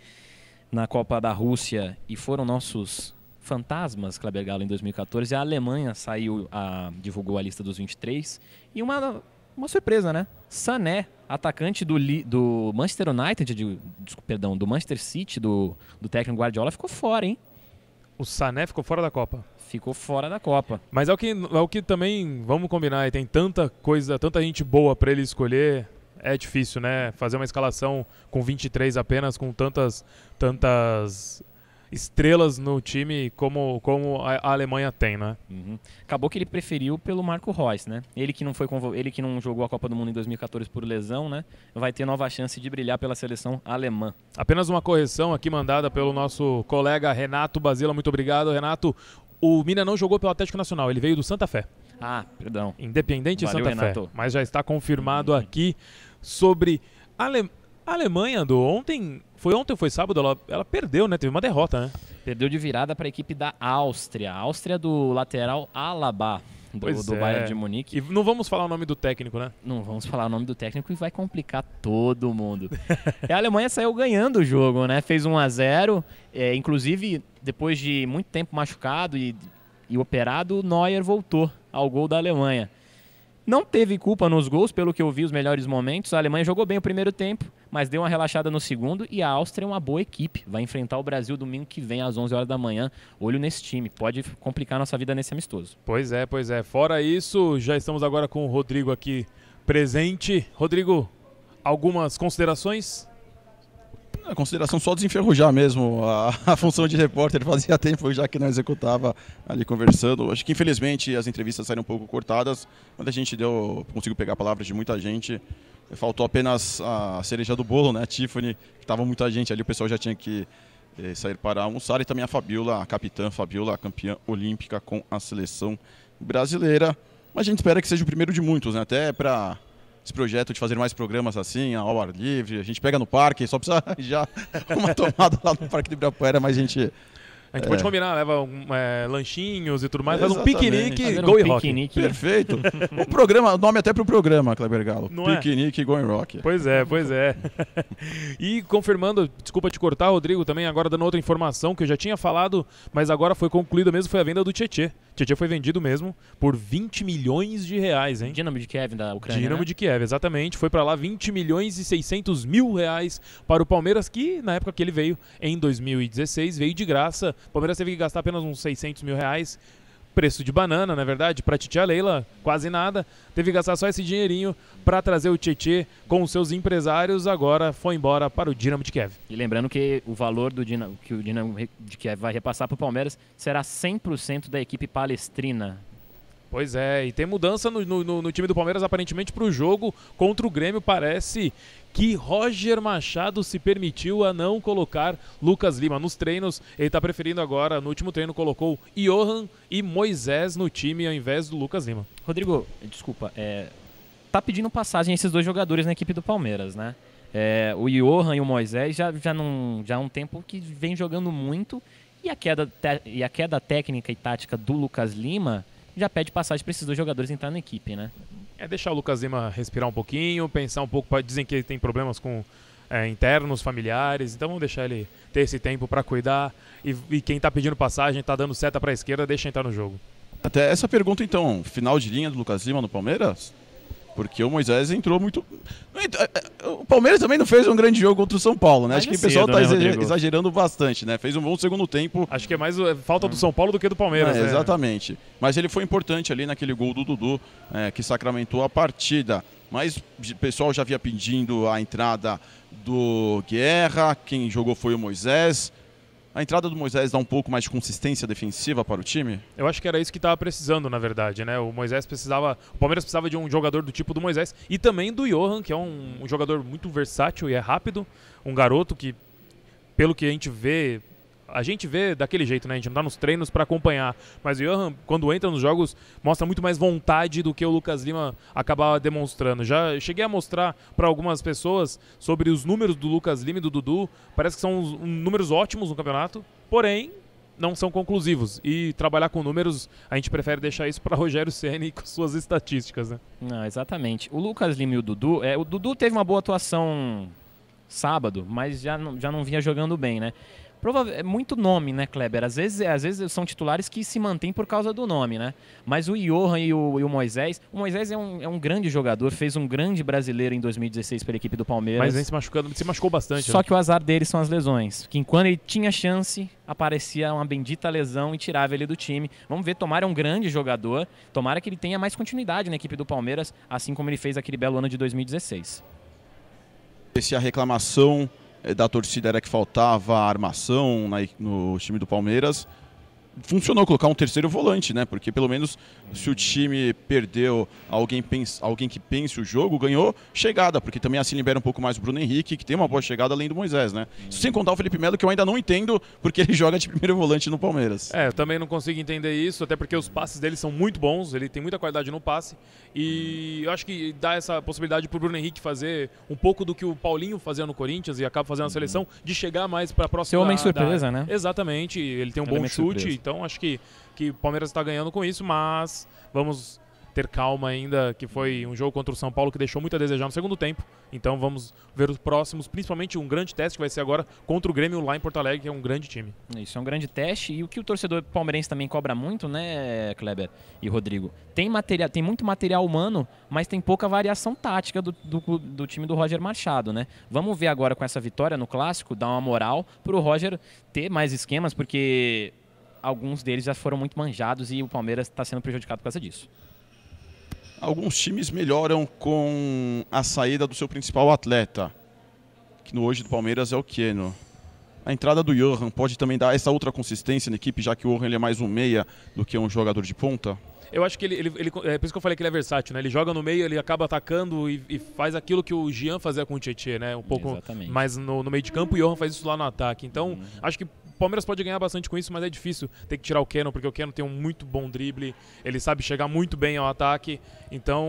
na Copa da Rússia e foram nossos fantasmas, Kleber Galo, em 2014, a Alemanha saiu, a, divulgou a lista dos 23 e uma, uma surpresa, né? Sané, atacante do, do Manchester United, de, desculpa, perdão, do Manchester City, do, do técnico Guardiola, ficou fora, hein? O Sané ficou fora da Copa. Ficou fora da Copa. Mas é o que, é o que também, vamos combinar, e tem tanta coisa, tanta gente boa para ele escolher. É difícil, né? Fazer uma escalação com 23 apenas, com tantas, tantas estrelas no time como, como a, Alemanha tem, né? Uhum. Acabou que ele preferiu pelo Marco Reus, né? Ele que não foi ele que não jogou a Copa do Mundo em 2014 por lesão, né? Vai ter nova chance de brilhar pela seleção alemã. Apenas uma correção aqui mandada pelo nosso colega Renato Bazila. Muito obrigado, Renato. O Mina não jogou pelo Atlético Nacional, ele veio do Santa Fé. Ah, perdão. Independente Valeu, Santa Renato. Fé. Mas já está confirmado aqui sobre Ale- a Alemanha, do ontem. Foi ontem ou foi sábado? Ela, ela perdeu, né? Teve uma derrota, né? Perdeu de virada para a equipe da Áustria. A Áustria do lateral Alaba, do, Pois do é. Bayern de Munique. E não vamos falar o nome do técnico, né? Não vamos falar o nome do técnico e vai complicar todo mundo. e a Alemanha saiu ganhando o jogo, né? Fez 1 a 0 é, Inclusive, depois de muito tempo machucado e, e operado, o Neuer voltou ao gol da Alemanha. Não teve culpa nos gols, pelo que eu vi os melhores momentos. A Alemanha jogou bem o primeiro tempo, mas deu uma relaxada no segundo. E a Áustria é uma boa equipe. Vai enfrentar o Brasil domingo que vem, às 11 horas da manhã. Olho nesse time. Pode complicar nossa vida nesse amistoso. Pois é, pois é. Fora isso, já estamos agora com o Rodrigo aqui presente. Rodrigo, algumas considerações? A consideração só desenferrujar mesmo a, a função de repórter. Fazia tempo já que não executava ali conversando. Acho que infelizmente as entrevistas saíram um pouco cortadas. Quando a gente deu, conseguiu pegar palavras de muita gente, faltou apenas a cereja do bolo, né? A Tiffany, que estava muita gente ali, o pessoal já tinha que eh, sair para almoçar. E também a Fabiola, a capitã Fabiola, campeã olímpica com a seleção brasileira. Mas a gente espera que seja o primeiro de muitos, né? Até para esse projeto de fazer mais programas assim, ao ar livre. A gente pega no parque, só precisa já uma tomada lá no Parque de Ibirapuera, mas a gente. A gente É. pode combinar, leva um, é, lanchinhos e tudo mais, faz um piquenique, um go e rock. piquenique. Perfeito. o programa, o nome até pro programa, Kleber Galo. Não é? Piquenique Going Rock. Pois é, pois é. e confirmando, desculpa te cortar, Rodrigo, também agora dando outra informação que eu já tinha falado, mas agora foi concluída mesmo, foi a venda do Tietê. Tietchan foi vendido mesmo por 20 milhões de reais, hein? Dinamo de Kiev da Ucrânia. Dinamo né? de Kiev, exatamente. Foi para lá 20 milhões e 600 mil reais para o Palmeiras, que na época que ele veio, em 2016, veio de graça. O Palmeiras teve que gastar apenas uns 600 mil reais. Preço de banana, na verdade, para Titia Leila, quase nada. Teve que gastar só esse dinheirinho para trazer o Tietê com os seus empresários. Agora foi embora para o Dinamo de Kiev. E lembrando que o valor do Dinamo, que o Dinamo de Kiev vai repassar para o Palmeiras será 100% da equipe palestrina. Pois é, e tem mudança no, no, no time do Palmeiras aparentemente para o jogo contra o Grêmio. Parece que Roger Machado se permitiu a não colocar Lucas Lima nos treinos. Ele está preferindo agora, no último treino, colocou Johan e Moisés no time ao invés do Lucas Lima. Rodrigo, desculpa, é, tá pedindo passagem esses dois jogadores na equipe do Palmeiras, né? É, o Johan e o Moisés já, já, não, já há um tempo que vem jogando muito e a, queda te, e a queda técnica e tática do Lucas Lima já pede passagem para esses dois jogadores entrar na equipe, né? É deixar o Lucas Lima respirar um pouquinho, pensar um pouco. Dizem que ele tem problemas com é, internos, familiares, então vamos deixar ele ter esse tempo para cuidar. E, e quem está pedindo passagem, está dando seta para a esquerda, deixa entrar no jogo. Até essa pergunta, então, final de linha do Lucas Lima no Palmeiras? Porque o Moisés entrou muito. O Palmeiras também não fez um grande jogo contra o São Paulo, né? Acho que é o pessoal está né, Rodrigo? exagerando bastante, né? Fez um bom segundo tempo. Acho que é mais é, falta do São Paulo do que do Palmeiras, É, né? Exatamente. Mas ele foi importante ali naquele gol do Dudu, é, que sacramentou a partida. Mas o pessoal já vinha pedindo a entrada do Guerra, quem jogou foi o Moisés. A entrada do Moisés dá um pouco mais de consistência defensiva para o time? Eu acho que era isso que estava precisando, na verdade, né? O Moisés precisava. O Palmeiras precisava de um jogador do tipo do Moisés e também do Johan, que é um, um jogador muito versátil e é rápido. Um garoto que, pelo que a gente vê. A gente vê daquele jeito, né? A gente não tá nos treinos para acompanhar. Mas o Johan, quando entra nos jogos, mostra muito mais vontade do que o Lucas Lima acabava demonstrando. Já cheguei a mostrar para algumas pessoas sobre os números do Lucas Lima e do Dudu. Parece que são números ótimos no campeonato. Porém, não são conclusivos. E trabalhar com números, a gente prefere deixar isso para Rogério Ceni e com suas estatísticas, né? Não, exatamente. O Lucas Lima e o Dudu, é, o Dudu teve uma boa atuação sábado, mas já não, já não vinha jogando bem, né? Prova é muito nome, né, Kleber? Às vezes, às vezes são titulares que se mantêm por causa do nome, né? Mas o Johan e o, e o Moisés, o Moisés é um, é um grande jogador, fez um grande brasileiro em 2016 pela equipe do Palmeiras. Mas vem se machucando, se machucou bastante. Só né? que o azar dele são as lesões. Que enquanto ele tinha chance, aparecia uma bendita lesão e tirava ele do time. Vamos ver, tomara é um grande jogador. Tomara que ele tenha mais continuidade na equipe do Palmeiras, assim como ele fez aquele belo ano de 2016. Se a reclamação da torcida era que faltava armação no time do Palmeiras, funcionou colocar um terceiro volante, né? Porque pelo menos se o time perdeu alguém, pens- alguém que pense o jogo, ganhou chegada, porque também assim libera um pouco mais o Bruno Henrique, que tem uma boa chegada além do Moisés, né? Isso sem contar o Felipe Melo, que eu ainda não entendo porque ele joga de primeiro volante no Palmeiras. É, eu também não consigo entender isso, até porque os passes dele são muito bons, ele tem muita qualidade no passe. E eu acho que dá essa possibilidade pro Bruno Henrique fazer um pouco do que o Paulinho fazia no Corinthians e acaba fazendo na seleção, de chegar mais para a próxima. Ser homem surpresa, da- né? Exatamente, ele tem um bom Elemento chute, surpresa. Então acho que, que o Palmeiras está ganhando com isso, mas vamos ter calma ainda, que foi um jogo contra o São Paulo que deixou muito a desejar no segundo tempo. Então vamos ver os próximos, principalmente um grande teste que vai ser agora contra o Grêmio lá em Porto Alegre, que é um grande time. Isso é um grande teste e o que o torcedor palmeirense também cobra muito, né, Kleber e Rodrigo? Tem material, tem muito material humano, mas tem pouca variação tática do, do, do time do Roger Machado, né? Vamos ver agora com essa vitória no clássico, dar uma moral pro Roger ter mais esquemas, porque alguns deles já foram muito manjados e o Palmeiras está sendo prejudicado por causa disso. Alguns times melhoram com a saída do seu principal atleta, que no hoje do Palmeiras é o Keno. A entrada do Johan pode também dar essa outra consistência na equipe, já que o Johan ele é mais um meia do que um jogador de ponta? Eu acho que ele, ele, ele- É por isso que eu falei que ele é versátil, né? Ele joga no meio, ele acaba atacando e, e faz aquilo que o Jean fazia com o Tietchan, né? Um pouco Exatamente. mais no, no meio de campo e o Johan faz isso lá no ataque. Então, acho que Palmeiras pode ganhar bastante com isso, mas é difícil ter que tirar o Keno, porque o Keno tem um muito bom drible, ele sabe chegar muito bem ao ataque. Então,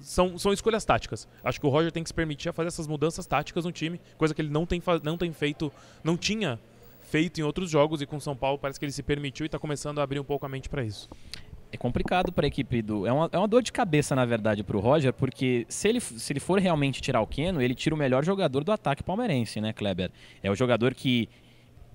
são, são escolhas táticas. Acho que o Roger tem que se permitir a fazer essas mudanças táticas no time, coisa que ele não tem, não tem feito, não tinha feito em outros jogos e com São Paulo parece que ele se permitiu e está começando a abrir um pouco a mente para isso. É complicado para a equipe do. É uma, é uma dor de cabeça, na verdade, para o Roger, porque se ele, se ele for realmente tirar o Keno, ele tira o melhor jogador do ataque palmeirense, né, Kleber? É o jogador que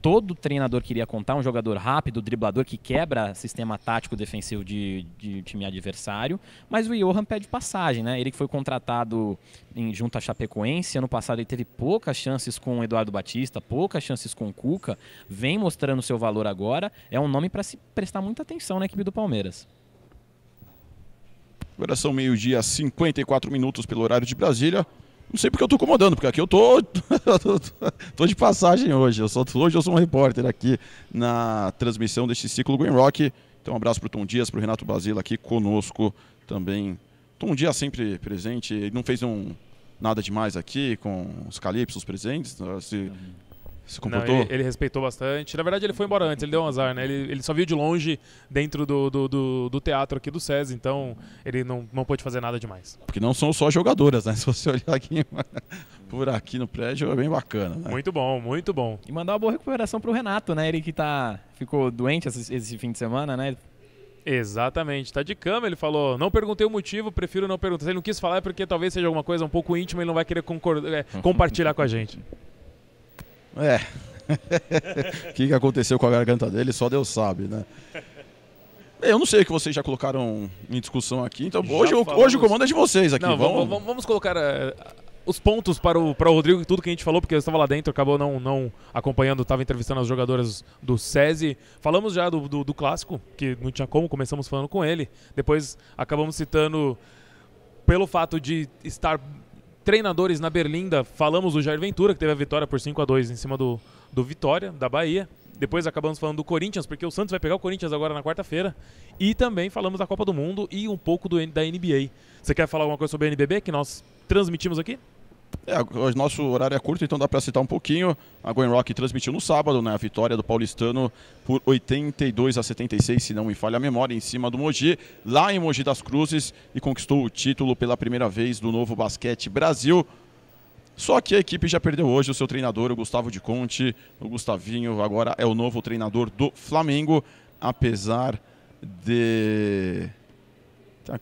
todo treinador queria contar, um jogador rápido, driblador que quebra sistema tático defensivo de, de time adversário, mas o Johan pede passagem, né? Ele que foi contratado em, junto à Chapecoense, ano passado ele teve poucas chances com o Eduardo Batista, poucas chances com o Cuca, vem mostrando seu valor agora, é um nome para se prestar muita atenção na equipe do Palmeiras. Agora são meio-dia, 54 minutos pelo horário de Brasília. Não sei porque eu tô incomodando, porque aqui eu tô, tô de passagem hoje. Eu sou, hoje eu sou um repórter aqui na transmissão deste ciclo Green Rock. Então um abraço para o Tom Dias, para o Renato Basila aqui conosco também. Tom Dias sempre presente, ele não fez um, nada demais aqui com os calipsos presentes. Se, se comportou? Não, ele, ele, respeitou bastante. Na verdade, ele foi embora antes, ele deu um azar, né? Ele, ele só viu de longe dentro do, do, do, do teatro aqui do SES, então ele não, não pôde fazer nada demais. Porque não são só jogadoras, né? Se você olhar aqui por aqui no prédio, é bem bacana. Né? Muito bom, muito bom. E mandar uma boa recuperação pro Renato, né? Ele que tá, ficou doente esse, esse fim de semana, né? Exatamente, tá de cama, ele falou. Não perguntei o motivo, prefiro não perguntar. Se ele não quis falar é porque talvez seja alguma coisa um pouco íntima e ele não vai querer é, compartilhar com a gente. É. O que, que aconteceu com a garganta dele, só Deus sabe, né? Eu não sei o que vocês já colocaram em discussão aqui, então hoje, falamos... hoje o comando é de vocês aqui. Não, vamos... Vamos, vamos colocar uh, os pontos para o, para o Rodrigo e tudo que a gente falou, porque eu estava lá dentro, acabou não, não acompanhando, estava entrevistando as jogadoras do SESI. Falamos já do, do, do, clássico, que não tinha como, começamos falando com ele. Depois acabamos citando pelo fato de estar treinadores na Berlinda, falamos do Jair Ventura, que teve a vitória por 5 a 2 em cima do, do Vitória, da Bahia. Depois acabamos falando do Corinthians, porque o Santos vai pegar o Corinthians agora na quarta-feira. E também falamos da Copa do Mundo e um pouco do, da NBA. Você quer falar alguma coisa sobre a NBB que nós transmitimos aqui? É, o nosso horário é curto, então dá para citar um pouquinho. A Gwen Rock transmitiu no sábado, né, a vitória do paulistano por 82 a 76, se não me falha a memória, em cima do Mogi, lá em Mogi das Cruzes, e conquistou o título pela primeira vez do Novo Basquete Brasil. Só que a equipe já perdeu hoje o seu treinador, o Gustavo de Conte. O Gustavinho agora é o novo treinador do Flamengo, apesar de. Tem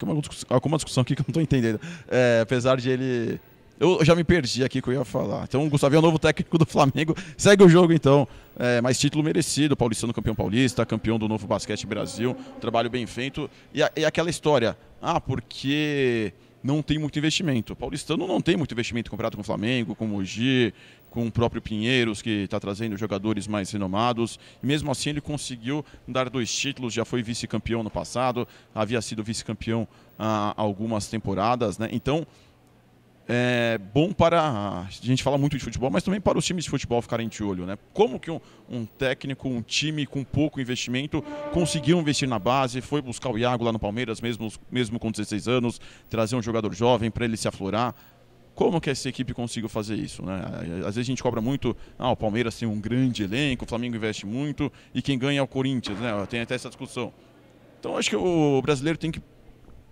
alguma discussão aqui que eu não estou entendendo. É, apesar de ele eu já me perdi aqui que eu ia falar. Então, o Gustavo é o novo técnico do Flamengo. Segue o jogo, então. É, mais título merecido. Paulistano campeão paulista, campeão do Novo Basquete Brasil. Trabalho bem feito. E, a, e aquela história. Ah, porque não tem muito investimento. O Paulistano não tem muito investimento comparado com o Flamengo, com o Mogi, com o próprio Pinheiros, que está trazendo jogadores mais renomados. E mesmo assim ele conseguiu dar dois títulos, já foi vice-campeão no passado, havia sido vice-campeão há algumas temporadas. Né? Então, é bom para. A gente fala muito de futebol, mas também para os times de futebol ficarem de olho. Né? Como que um, um técnico, um time com pouco investimento conseguiu investir na base, foi buscar o Iago lá no Palmeiras, mesmo, mesmo com 16 anos, trazer um jogador jovem para ele se aflorar. Como que essa equipe conseguiu fazer isso? Né? Às vezes a gente cobra muito, ah, o Palmeiras tem um grande elenco, o Flamengo investe muito e quem ganha é o Corinthians, né? Tem até essa discussão. Então acho que o brasileiro tem que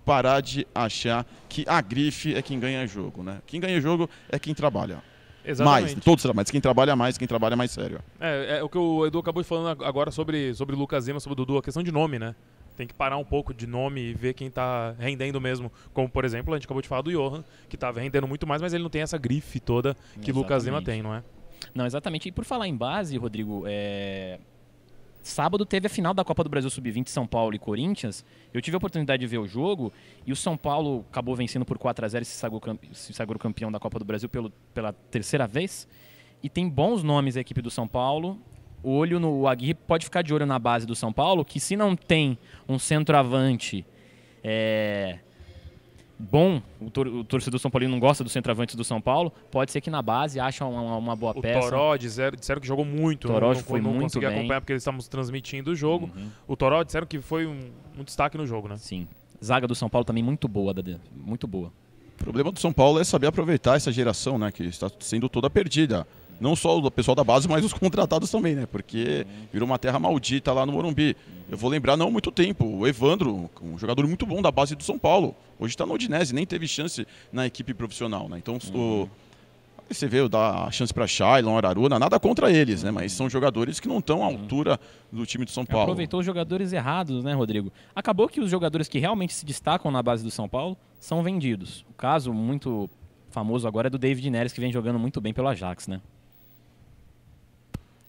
parar de achar que a grife é quem ganha jogo, né? Quem ganha jogo é quem trabalha. Exatamente. Mais, todos trabalham, mas quem trabalha mais, quem trabalha mais sério. É, é o que o Edu acabou de falando agora sobre, sobre o Lucas Lima, sobre o Dudu, a questão de nome, né? Tem que parar um pouco de nome e ver quem está rendendo mesmo. Como, por exemplo, a gente acabou de falar do Johan, que estava rendendo muito mais, mas ele não tem essa grife toda que o Lucas Lima tem, não é? Não, exatamente. E por falar em base, Rodrigo, é... Sábado teve a final da Copa do Brasil Sub-20 São Paulo e Corinthians. Eu tive a oportunidade de ver o jogo e o São Paulo acabou vencendo por 4 a 0 e se sagrou, campeão da Copa do Brasil pelo, pela terceira vez. E tem bons nomes a equipe do São Paulo. O olho no o Aguirre pode ficar de olho na base do São Paulo, que se não tem um centroavante é, bom, o, tor o torcedor São Paulino não gosta do centroavante do São Paulo, pode ser que na base ache uma, uma boa o peça. O Toró disseram, disseram que jogou muito. O Toró foi não muito consegui bem. acompanhar porque eles estamos transmitindo o jogo. Uhum. O Toró disseram que foi um, um, destaque no jogo, né? Sim. Zaga do São Paulo também muito boa, muito boa. O problema do São Paulo é saber aproveitar essa geração, né, que está sendo toda perdida não só o pessoal da base, mas os contratados também, né? Porque virou uma terra maldita lá no Morumbi. Eu vou lembrar, não há muito tempo, o Evandro, um jogador muito bom da base do São Paulo. Hoje está no Odinese, nem teve chance na equipe profissional, né? Então, uhum. o, você vê, dá a chance para Shailon, Araruna, nada contra eles, né? Mas são jogadores que não estão à altura do time do São Paulo. Aproveitou os jogadores errados, né, Rodrigo? Acabou que os jogadores que realmente se destacam na base do São Paulo são vendidos. O caso muito famoso agora é do David Neres, que vem jogando muito bem pelo Ajax, né?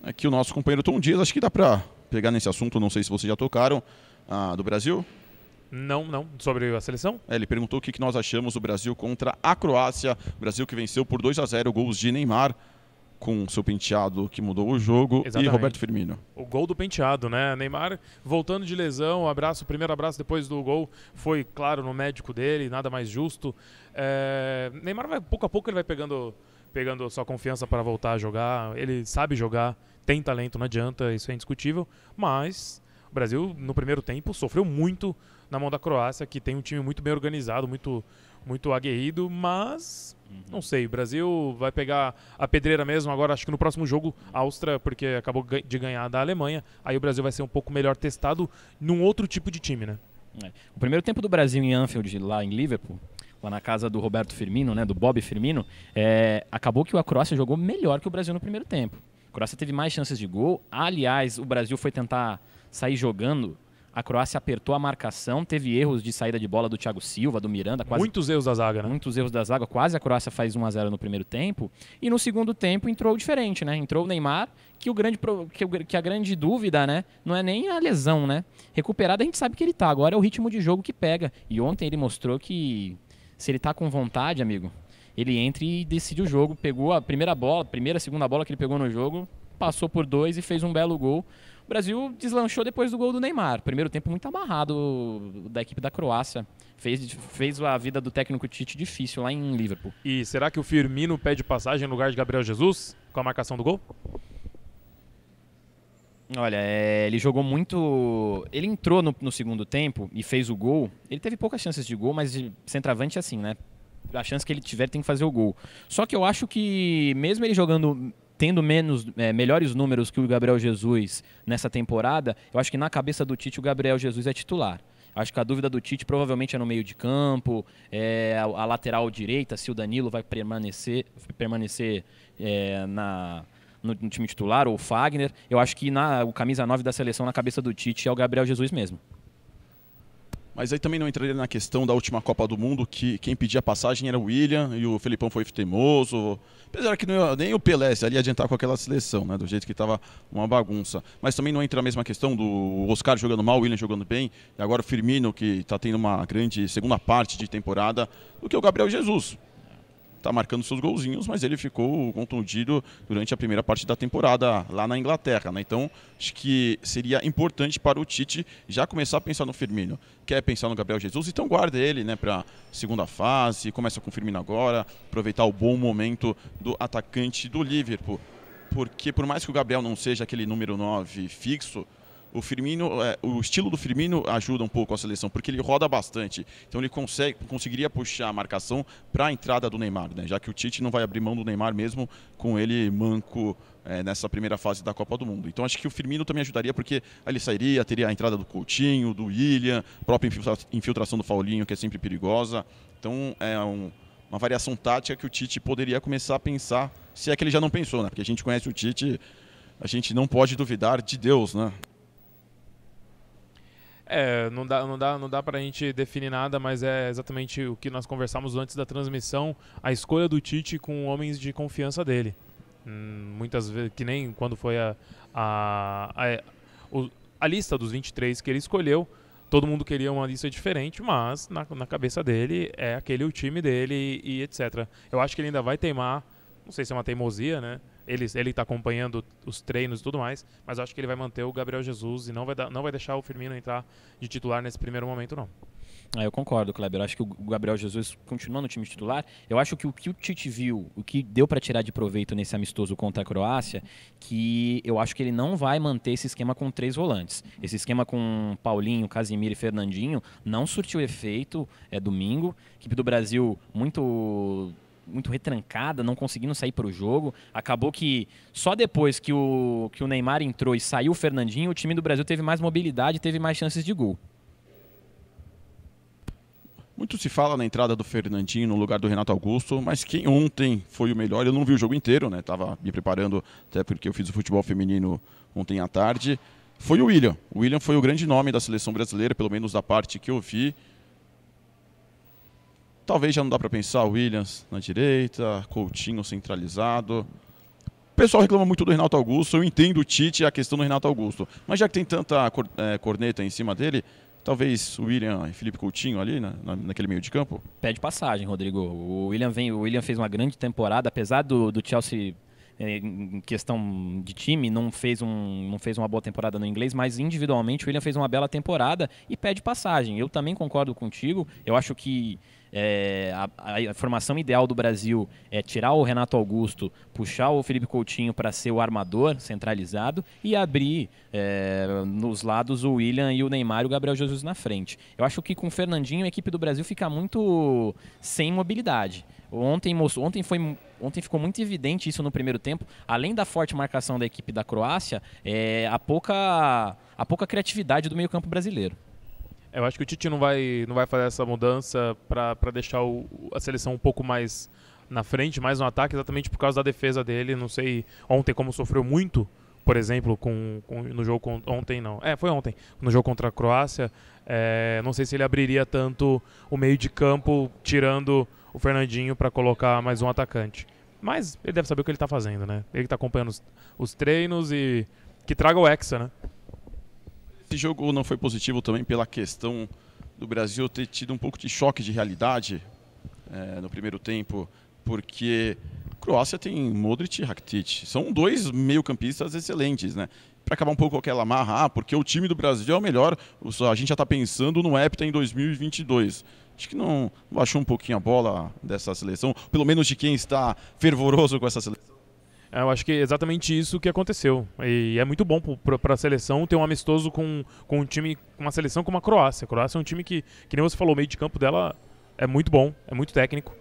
Aqui o nosso companheiro Tom Dias, acho que dá para pegar nesse assunto, não sei se vocês já tocaram, ah, do Brasil. Não, não. Sobre a seleção? É, ele perguntou o que nós achamos do Brasil contra a Croácia. Brasil que venceu por 2 a 0 gols de Neymar, com seu penteado que mudou o jogo, Exatamente. e Roberto Firmino. O gol do penteado, né? Neymar voltando de lesão, o abraço, o primeiro abraço depois do gol foi, claro, no médico dele, nada mais justo. É, Neymar vai, pouco a pouco ele vai pegando, pegando sua confiança para voltar a jogar. Ele sabe jogar, tem talento, não adianta, isso é indiscutível. Mas o Brasil, no primeiro tempo, sofreu muito na mão da Croácia, que tem um time muito bem organizado, muito, muito aguerrido, mas não sei, o Brasil vai pegar a pedreira mesmo. Agora, acho que no próximo jogo, a Áustria, porque acabou de ganhar da Alemanha, aí o Brasil vai ser um pouco melhor testado num outro tipo de time, né? É. O primeiro tempo do Brasil em Anfield, lá em Liverpool, lá na casa do Roberto Firmino, né, do Bob Firmino, é, acabou que a Croácia jogou melhor que o Brasil no primeiro tempo. A Croácia teve mais chances de gol. Aliás, o Brasil foi tentar sair jogando. A Croácia apertou a marcação, teve erros de saída de bola do Thiago Silva, do Miranda. Quase, Muitos erros da zaga, né? muitos erros da zaga. Quase a Croácia faz 1 a 0 no primeiro tempo. E no segundo tempo entrou diferente, né? Entrou o Neymar, que, o grande, que, o- que a grande dúvida, né? Não é nem a lesão, né? Recuperado a gente sabe que ele tá. Agora é o ritmo de jogo que pega. E ontem ele mostrou que se ele tá com vontade, amigo, ele entra e decide o jogo. Pegou a primeira bola, primeira, segunda bola que ele pegou no jogo, passou por dois e fez um belo gol. O Brasil deslanchou depois do gol do Neymar. Primeiro tempo muito amarrado da equipe da Croácia. Fez, fez a vida do técnico Tite difícil lá em Liverpool. E será que o Firmino pede passagem no lugar de Gabriel Jesus com a marcação do gol? Olha, é, ele jogou muito. Ele entrou no, no segundo tempo e fez o gol. Ele teve poucas chances de gol, mas de centroavante é assim, né? A chance que ele tiver tem que fazer o gol. Só que eu acho que, mesmo ele jogando, tendo menos, é, melhores números que o Gabriel Jesus nessa temporada, eu acho que na cabeça do Tite o Gabriel Jesus é titular. Acho que a dúvida do Tite provavelmente é no meio de campo, é, a, a lateral direita, se o Danilo vai permanecer, permanecer é, na, no, no time titular, ou o Fagner. Eu acho que na, o camisa 9 da seleção na cabeça do Tite é o Gabriel Jesus mesmo. Mas aí também não entraria na questão da última Copa do Mundo, que quem pedia passagem era o William e o Felipão foi teimoso. Apesar que ia- nem o Pelé se ali ia adiantar com aquela seleção, né? Do jeito que estava uma bagunça. Mas também não entra a mesma questão do Oscar jogando mal, o William jogando bem, e agora o Firmino, que está tendo uma grande segunda parte de temporada, do que o Gabriel Jesus. Tá marcando seus golzinhos, mas ele ficou contundido durante a primeira parte da temporada lá na Inglaterra, né? Então, acho que seria importante para o Tite já começar a pensar no Firmino. Quer pensar no Gabriel Jesus? Então guarda ele, né, para segunda fase, começa com o Firmino agora, aproveitar o bom momento do atacante do Liverpool. Porque por mais que o Gabriel não seja aquele número 9 fixo, o Firmino, é, o estilo do Firmino ajuda um pouco a seleção, porque ele roda bastante. Então ele consegue, conseguiria puxar a marcação para a entrada do Neymar, né? já que o Tite não vai abrir mão do Neymar mesmo com ele manco é, nessa primeira fase da Copa do Mundo. Então acho que o Firmino também ajudaria, porque ele sairia, teria a entrada do Coutinho, do William, própria infiltra- infiltração do Paulinho, que é sempre perigosa. Então é um- uma variação tática que o Tite poderia começar a pensar, se é que ele já não pensou, né? Porque a gente conhece o Tite, a gente não pode duvidar de Deus, né? É, não dá, não dá, não dá pra gente definir nada, mas é exatamente o que nós conversamos antes da transmissão, a escolha do Tite com homens de confiança dele. Hum, muitas vezes, que nem quando foi a, a, a, o- a lista dos 23 que ele escolheu, todo mundo queria uma lista diferente, mas na, na cabeça dele é aquele o time dele e, etc. Eu acho que ele ainda vai teimar, não sei se é uma teimosia, né? Ele, ele tá acompanhando os treinos e tudo mais, mas acho que ele vai manter o Gabriel Jesus e não vai, não vai deixar o Firmino entrar de titular nesse primeiro momento, não. É, eu concordo, Kleber. Eu acho que o Gabriel Jesus continua no time titular. Eu acho que o que o Tite viu, o que deu para tirar de proveito nesse amistoso contra a Croácia, que eu acho que ele não vai manter esse esquema com três volantes. Esse esquema com Paulinho, Casimiro e Fernandinho não surtiu efeito. É domingo. A equipe do Brasil muito muito retrancada, não conseguindo sair para o jogo. Acabou que só depois que o, que o Neymar entrou e saiu o Fernandinho, o time do Brasil teve mais mobilidade, teve mais chances de gol. Muito se fala na entrada do Fernandinho no lugar do Renato Augusto, mas quem ontem foi o melhor, eu não vi o jogo inteiro, né? Tava me preparando até porque eu fiz o futebol feminino ontem à tarde. Foi o William. O William foi o grande nome da seleção brasileira, pelo menos da parte que eu vi. Talvez já não dá para pensar Williams na direita, Coutinho centralizado. pessoal reclama muito do Renato Augusto, eu entendo o Tite e a questão do Renato Augusto. Mas já que tem tanta cor, é, corneta em cima dele, talvez o William e Felipe Coutinho ali, na, na, naquele meio de campo? Pede passagem, Rodrigo. O William, vem, o William fez uma grande temporada, apesar do, do Chelsea é, em questão de time, não fez, um, não fez uma boa temporada no inglês, mas individualmente o William fez uma bela temporada e pede passagem. Eu também concordo contigo. Eu acho que é, a, a, formação ideal do Brasil é tirar o Renato Augusto, puxar o Felipe Coutinho para ser o armador centralizado e abrir é, nos lados o William e o Neymar e o Gabriel Jesus na frente. Eu acho que com o Fernandinho a equipe do Brasil fica muito sem mobilidade. Ontem, ontem, foi, ontem ficou muito evidente isso no primeiro tempo. Além da forte marcação da equipe da Croácia, é, a, pouca, a pouca criatividade do meio-campo brasileiro. Eu acho que o Tite não vai, não vai fazer essa mudança para deixar o, a seleção um pouco mais na frente, mais no ataque, exatamente por causa da defesa dele. Não sei ontem como sofreu muito, por exemplo, com, com no jogo com, ontem não. É, foi ontem, no jogo contra a Croácia. É, não sei se ele abriria tanto o meio de campo, tirando o Fernandinho para colocar mais um atacante. Mas ele deve saber o que ele está fazendo, né? Ele está acompanhando os, os treinos e que traga o Hexa, né? Esse jogo não foi positivo também pela questão do Brasil ter tido um pouco de choque de realidade é, no primeiro tempo, porque Croácia tem Modric e Rakitic. São dois meio-campistas excelentes, né? Para acabar um pouco com aquela marra, ah, porque o time do Brasil é o melhor, a gente já está pensando no Hepta em 2022. Acho que não baixou um pouquinho a bola dessa seleção, pelo menos de quem está fervoroso com essa seleção. É, eu acho que é exatamente isso que aconteceu. E é muito bom para a seleção ter um amistoso com, com um time, uma seleção como a Croácia. A Croácia é um time que, que nem você falou, o meio de campo dela é muito bom, é muito técnico.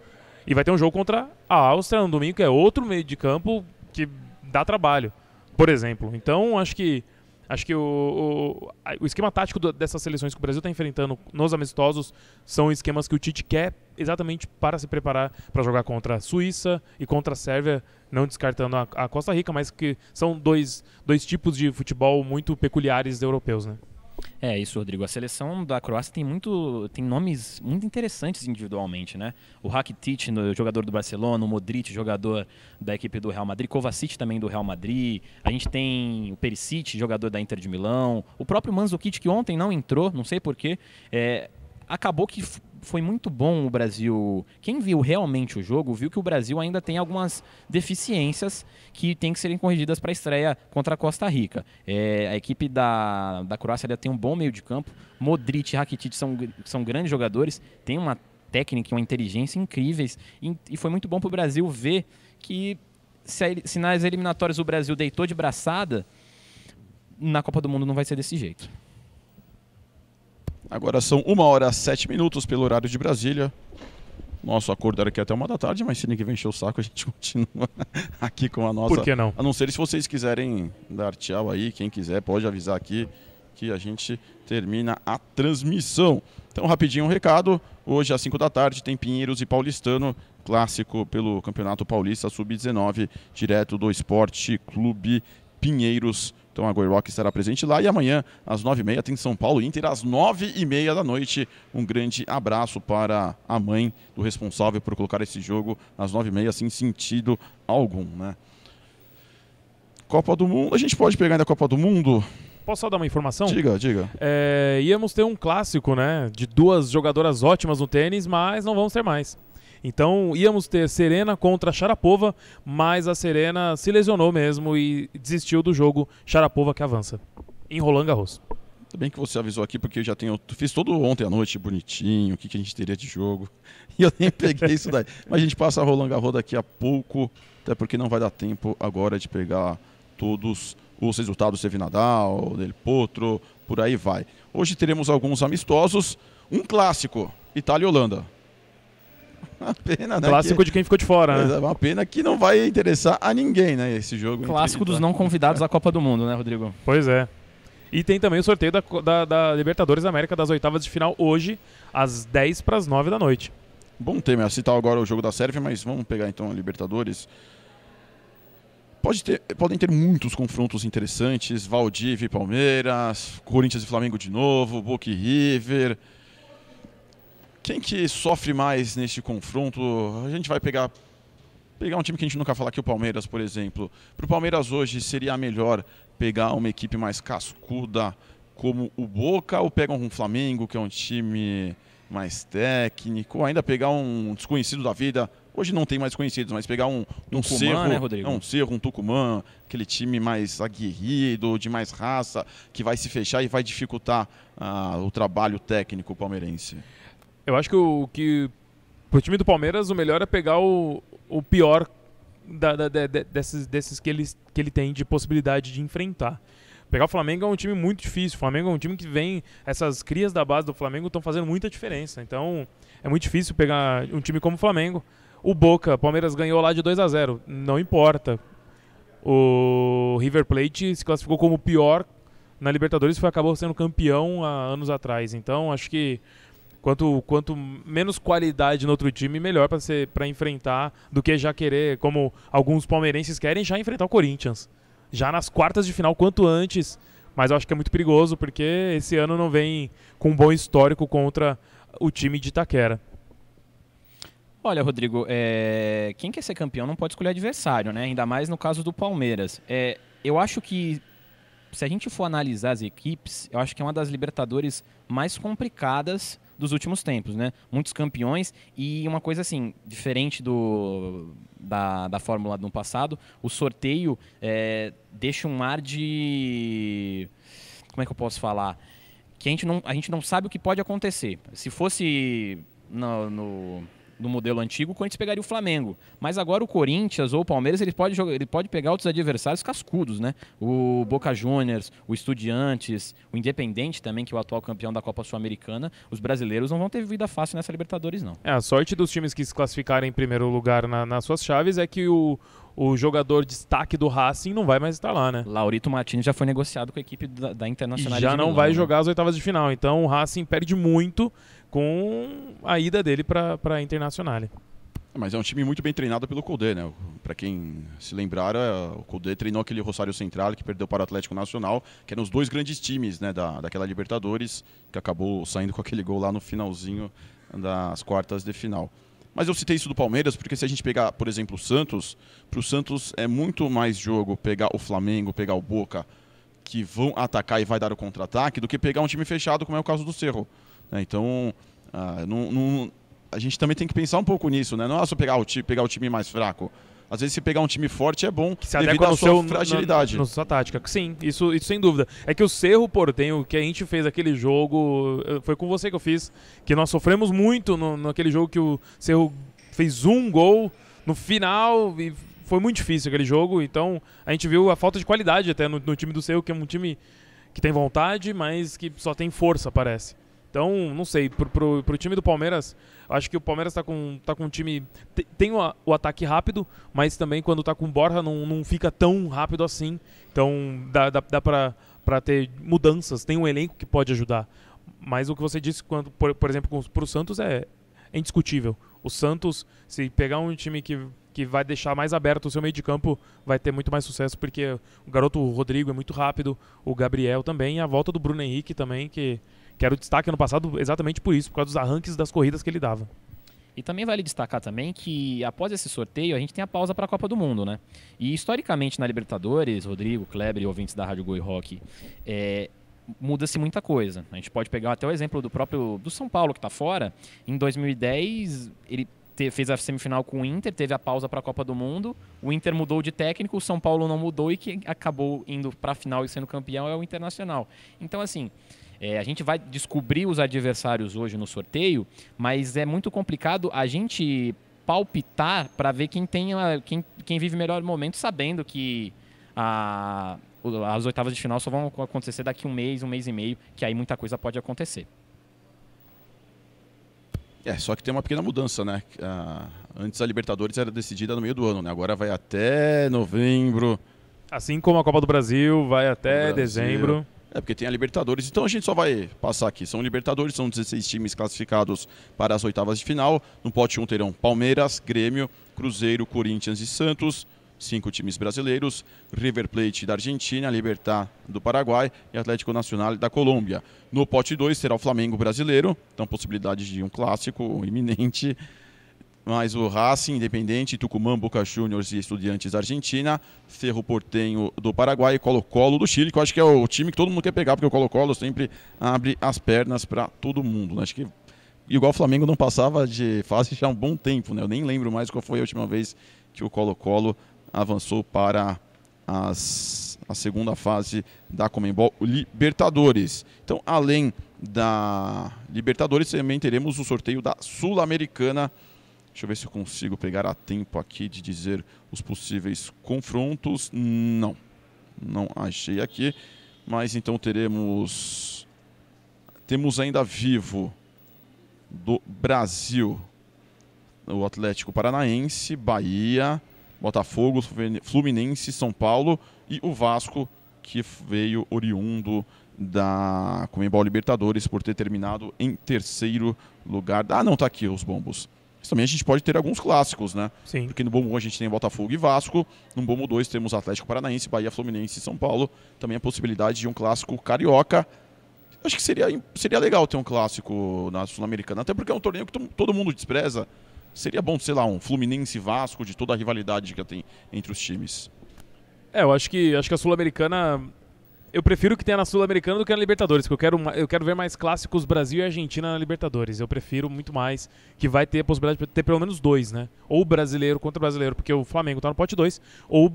E vai ter um jogo contra a Áustria no domingo, que é outro meio de campo que dá trabalho, por exemplo. Então, acho que Acho que o, o, o esquema tático dessas seleções que o Brasil está enfrentando nos amistosos são esquemas que o Tite quer exatamente para se preparar para jogar contra a Suíça e contra a Sérvia, não descartando a, a Costa Rica, mas que são dois, dois tipos de futebol muito peculiares europeus, né? É isso, Rodrigo. A seleção da Croácia tem muito, tem nomes muito interessantes individualmente, né? O Rakitic, jogador do Barcelona, o Modric, jogador da equipe do Real Madrid, Kovacic também do Real Madrid. A gente tem o Perisic, jogador da Inter de Milão. O próprio Mandzukic que ontem não entrou, não sei porquê. É, acabou que foi muito bom o Brasil. Quem viu realmente o jogo viu que o Brasil ainda tem algumas deficiências que tem que serem corrigidas para a estreia contra a Costa Rica. É, a equipe da, da Croácia tem um bom meio de campo. Modric e Rakitic são, são grandes jogadores, tem uma técnica e uma inteligência incríveis. E, e foi muito bom para o Brasil ver que se, a, se nas eliminatórias o Brasil deitou de braçada, na Copa do Mundo não vai ser desse jeito. Agora são uma hora sete minutos pelo horário de Brasília. Nosso acordo era aqui até uma da tarde, mas se ninguém vem encher o saco, a gente continua aqui com a nossa. Por que não? A não ser se vocês quiserem dar tchau aí, quem quiser pode avisar aqui que a gente termina a transmissão. Então, rapidinho um recado. Hoje, às 5 da tarde, tem Pinheiros e Paulistano, clássico pelo Campeonato Paulista Sub-19, direto do Esporte Clube Pinheiros. Então a Goi Rock estará presente lá. E amanhã, às 9h30, tem São Paulo Inter, às 9h30 da noite. Um grande abraço para a mãe do responsável por colocar esse jogo às 9h30, sem sentido algum, né? Copa do Mundo. A gente pode pegar ainda a Copa do Mundo? Posso só dar uma informação? Diga, diga. É, íamos ter um clássico, né? De duas jogadoras ótimas no tênis, mas não vamos ter mais. Então íamos ter Serena contra Sharapova, mas a Serena se lesionou mesmo e desistiu do jogo. Sharapova que avança. Em Roland Garros. Ainda bem que você avisou aqui, porque eu já tenho. Fiz todo ontem à noite bonitinho, o que, que a gente teria de jogo. E eu nem peguei isso daí. Mas a gente passa a Roland Garros daqui a pouco, até porque não vai dar tempo agora de pegar todos os resultados do Nadal, Del Potro, por aí vai. Hoje teremos alguns amistosos. Um clássico, Itália e Holanda. Uma pena, né? Clássico que... de quem ficou de fora, né? É uma pena que não vai interessar a ninguém, né? Esse jogo. Clássico dos não convidados à Copa do Mundo, né, Rodrigo? Pois é. E tem também o sorteio da, da, da Libertadores da América das oitavas de final hoje, às 10 para as 9 da noite. Bom tema, citar agora o jogo da Sérvia, mas vamos pegar então a Libertadores. Pode ter, podem ter muitos confrontos interessantes, Valdívia e Palmeiras, Corinthians e Flamengo de novo, Boca e River. Quem que sofre mais neste confronto? A gente vai pegar pegar um time que a gente nunca fala aqui, o Palmeiras, por exemplo. Para o Palmeiras hoje, seria melhor pegar uma equipe mais cascuda como o Boca ou pega um Flamengo, que é um time mais técnico, ou ainda pegar um desconhecido da vida. Hoje não tem mais conhecidos, mas pegar um, um Tucumã, Cerro, né, Rodrigo? é, um Cerro, um Tucumã, aquele time mais aguerrido, de mais raça, que vai se fechar e vai dificultar ah, o trabalho técnico palmeirense. Eu acho que o que pro time do Palmeiras o melhor é pegar o, o pior da- da- da- de- desses, desses que, ele, que ele tem de possibilidade de enfrentar. Pegar o Flamengo é um time muito difícil. O Flamengo é um time que vem. Essas crias da base do Flamengo estão fazendo muita diferença. Então é muito difícil pegar um time como o Flamengo. O Boca, o Palmeiras ganhou lá de 2 a 0 Não importa. O River Plate se classificou como o pior na Libertadores e acabou sendo campeão há anos atrás. Então acho que quanto, quanto menos qualidade no outro time, melhor para para enfrentar do que já querer, como alguns palmeirenses querem, já enfrentar o Corinthians. Já nas quartas de final, quanto antes. Mas eu acho que é muito perigoso, porque esse ano não vem com um bom histórico contra o time de Itaquera. Olha, Rodrigo, é, quem quer ser campeão não pode escolher adversário, né? Ainda mais no caso do Palmeiras. É, eu acho que se a gente for analisar as equipes, eu acho que é uma das Libertadores mais complicadas dos últimos tempos, né? Muitos campeões e uma coisa assim, diferente do da, da Fórmula do passado, o sorteio é, deixa um ar de como é que eu posso falar? Que a gente não, a gente não sabe o que pode acontecer. Se fosse no, no, no modelo antigo, o Corinthians pegaria o Flamengo. Mas agora o Corinthians ou o Palmeiras, ele pode, jogar, ele pode pegar outros adversários cascudos, né? O Boca Juniors, o Estudiantes, o Independente também, que é o atual campeão da Copa Sul-Americana. Os brasileiros não vão ter vida fácil nessa Libertadores, não. É, a sorte dos times que se classificarem em primeiro lugar na- nas suas chaves é que o, o jogador destaque do Racing não vai mais estar lá, né? Laurito Martins já foi negociado com a equipe da, da E Internacional já não vai né? jogar as oitavas de final. Então o Racing perde muito com a ida dele para a Internacional. Mas é um time muito bem treinado pelo Codê, né? Para quem se lembrar, é, o Codê treinou aquele Rosário Central que perdeu para o Atlético Nacional, que eram os dois grandes times né, da, daquela Libertadores, que acabou saindo com aquele gol lá no finalzinho das quartas de final. Mas eu citei isso do Palmeiras porque se a gente pegar, por exemplo, o Santos, para o Santos é muito mais jogo pegar o Flamengo, pegar o Boca, que vão atacar e vai dar o contra-ataque, do que pegar um time fechado, como é o caso do Cerro. Né? Então, ah, não- não- a gente também tem que pensar um pouco nisso, né? Não é só pegar o, time, pegar o time mais fraco. Às vezes, se pegar um time forte é bom, se devido à sua seu, fragilidade. Na, na sua tática. Sim, isso, isso sem dúvida. É que o Cerro Portenho, que a gente fez aquele jogo, eh, foi com você que eu fiz, que nós sofremos muito no, naquele jogo que o Cerro fez um gol no final e foi muito difícil aquele jogo. Então a gente viu a falta de qualidade até no, no time do Cerro, que é um time que tem vontade, mas que só tem força, parece. Então, não sei, pro, pro, pro time do Palmeiras, acho que o Palmeiras tá com, tá com um time. te- Tem o, o ataque rápido, mas também quando tá com o Borja não, não fica tão rápido assim. Então dá, dá, dá pra, pra ter mudanças, tem um elenco que pode ajudar. Mas o que você disse, quando, por, por exemplo, pro Santos é, é indiscutível. O Santos, se pegar um time que, que vai deixar mais aberto o seu meio de campo, vai ter muito mais sucesso, porque o garoto Rodrigo é muito rápido, o Gabriel também, e a volta do Bruno Henrique também, que, que era o destaque ano passado exatamente por isso, por causa dos arranques das corridas que ele dava. E também vale destacar também que após esse sorteio a gente tem a pausa para a Copa do Mundo, né? E historicamente na Libertadores, Rodrigo, Kleber e ouvintes da Rádio Goi Rock, é, muda-se muita coisa. A gente pode pegar até o exemplo do próprio do São Paulo que está fora. Em 2010 ele te- fez a semifinal com o Inter, teve a pausa para a Copa do Mundo. O Inter mudou de técnico, o São Paulo não mudou e quem acabou indo para a final e sendo campeão é o Internacional. Então assim é, a gente vai descobrir os adversários hoje no sorteio, mas é muito complicado a gente palpitar para ver quem tem a- quem, quem vive o melhor momento, sabendo que a- as oitavas de final só vão acontecer daqui um mês, um mês e meio, que aí muita coisa pode acontecer. É, só que tem uma pequena mudança, né? Ah, antes a Libertadores era decidida no meio do ano, né? Agora vai até novembro. Assim como a Copa do Brasil vai até Brasil. dezembro. É, porque tem a Libertadores, então a gente só vai passar aqui. São Libertadores, são 16 times classificados para as oitavas de final. No pote 1 terão Palmeiras, Grêmio, Cruzeiro, Corinthians e Santos. Cinco times brasileiros, River Plate da Argentina, Libertar do Paraguai e Atlético Nacional da Colômbia. No pote 2 terá o Flamengo brasileiro, então possibilidade de um clássico iminente. Mais o Racing, Independente, Tucumã, Boca Juniors e Estudiantes da Argentina, Ferro Portenho do Paraguai e Colo-Colo do Chile, que eu acho que é o time que todo mundo quer pegar, porque o Colo-Colo sempre abre as pernas para todo mundo. Né? Acho que igual o Flamengo não passava de fase já há um bom tempo, né? Eu nem lembro mais qual foi a última vez que o Colo-Colo avançou para as, a segunda fase da Comembol Libertadores. Então, além da Libertadores, também teremos o sorteio da Sul-Americana. Deixa eu ver se eu consigo pegar a tempo aqui de dizer os possíveis confrontos. Não, não achei aqui. Mas então teremos. Temos ainda vivo do Brasil o Atlético Paranaense, Bahia, Botafogo, Fluminense, São Paulo e o Vasco, que veio oriundo da Comembol Libertadores por ter terminado em terceiro lugar. Ah, não, tá aqui os bombos. Mas também a gente pode ter alguns clássicos, né? Sim. Porque no bombo 1 a gente tem Botafogo e Vasco, no bombo 2 temos Atlético Paranaense, Bahia, Fluminense e São Paulo. Também a possibilidade de um clássico carioca. Acho que seria, seria legal ter um clássico na Sul-Americana, até porque é um torneio que todo mundo despreza. Seria bom, sei lá, um Fluminense Vasco de toda a rivalidade que tem entre os times. É, eu acho que acho que a Sul-Americana eu prefiro que tenha na Sul-Americana do que na Libertadores, porque eu quero, eu quero ver mais clássicos Brasil e Argentina na Libertadores. Eu prefiro muito mais que vai ter a possibilidade de ter pelo menos dois, né? Ou brasileiro contra brasileiro, porque o Flamengo tá no pote 2, ou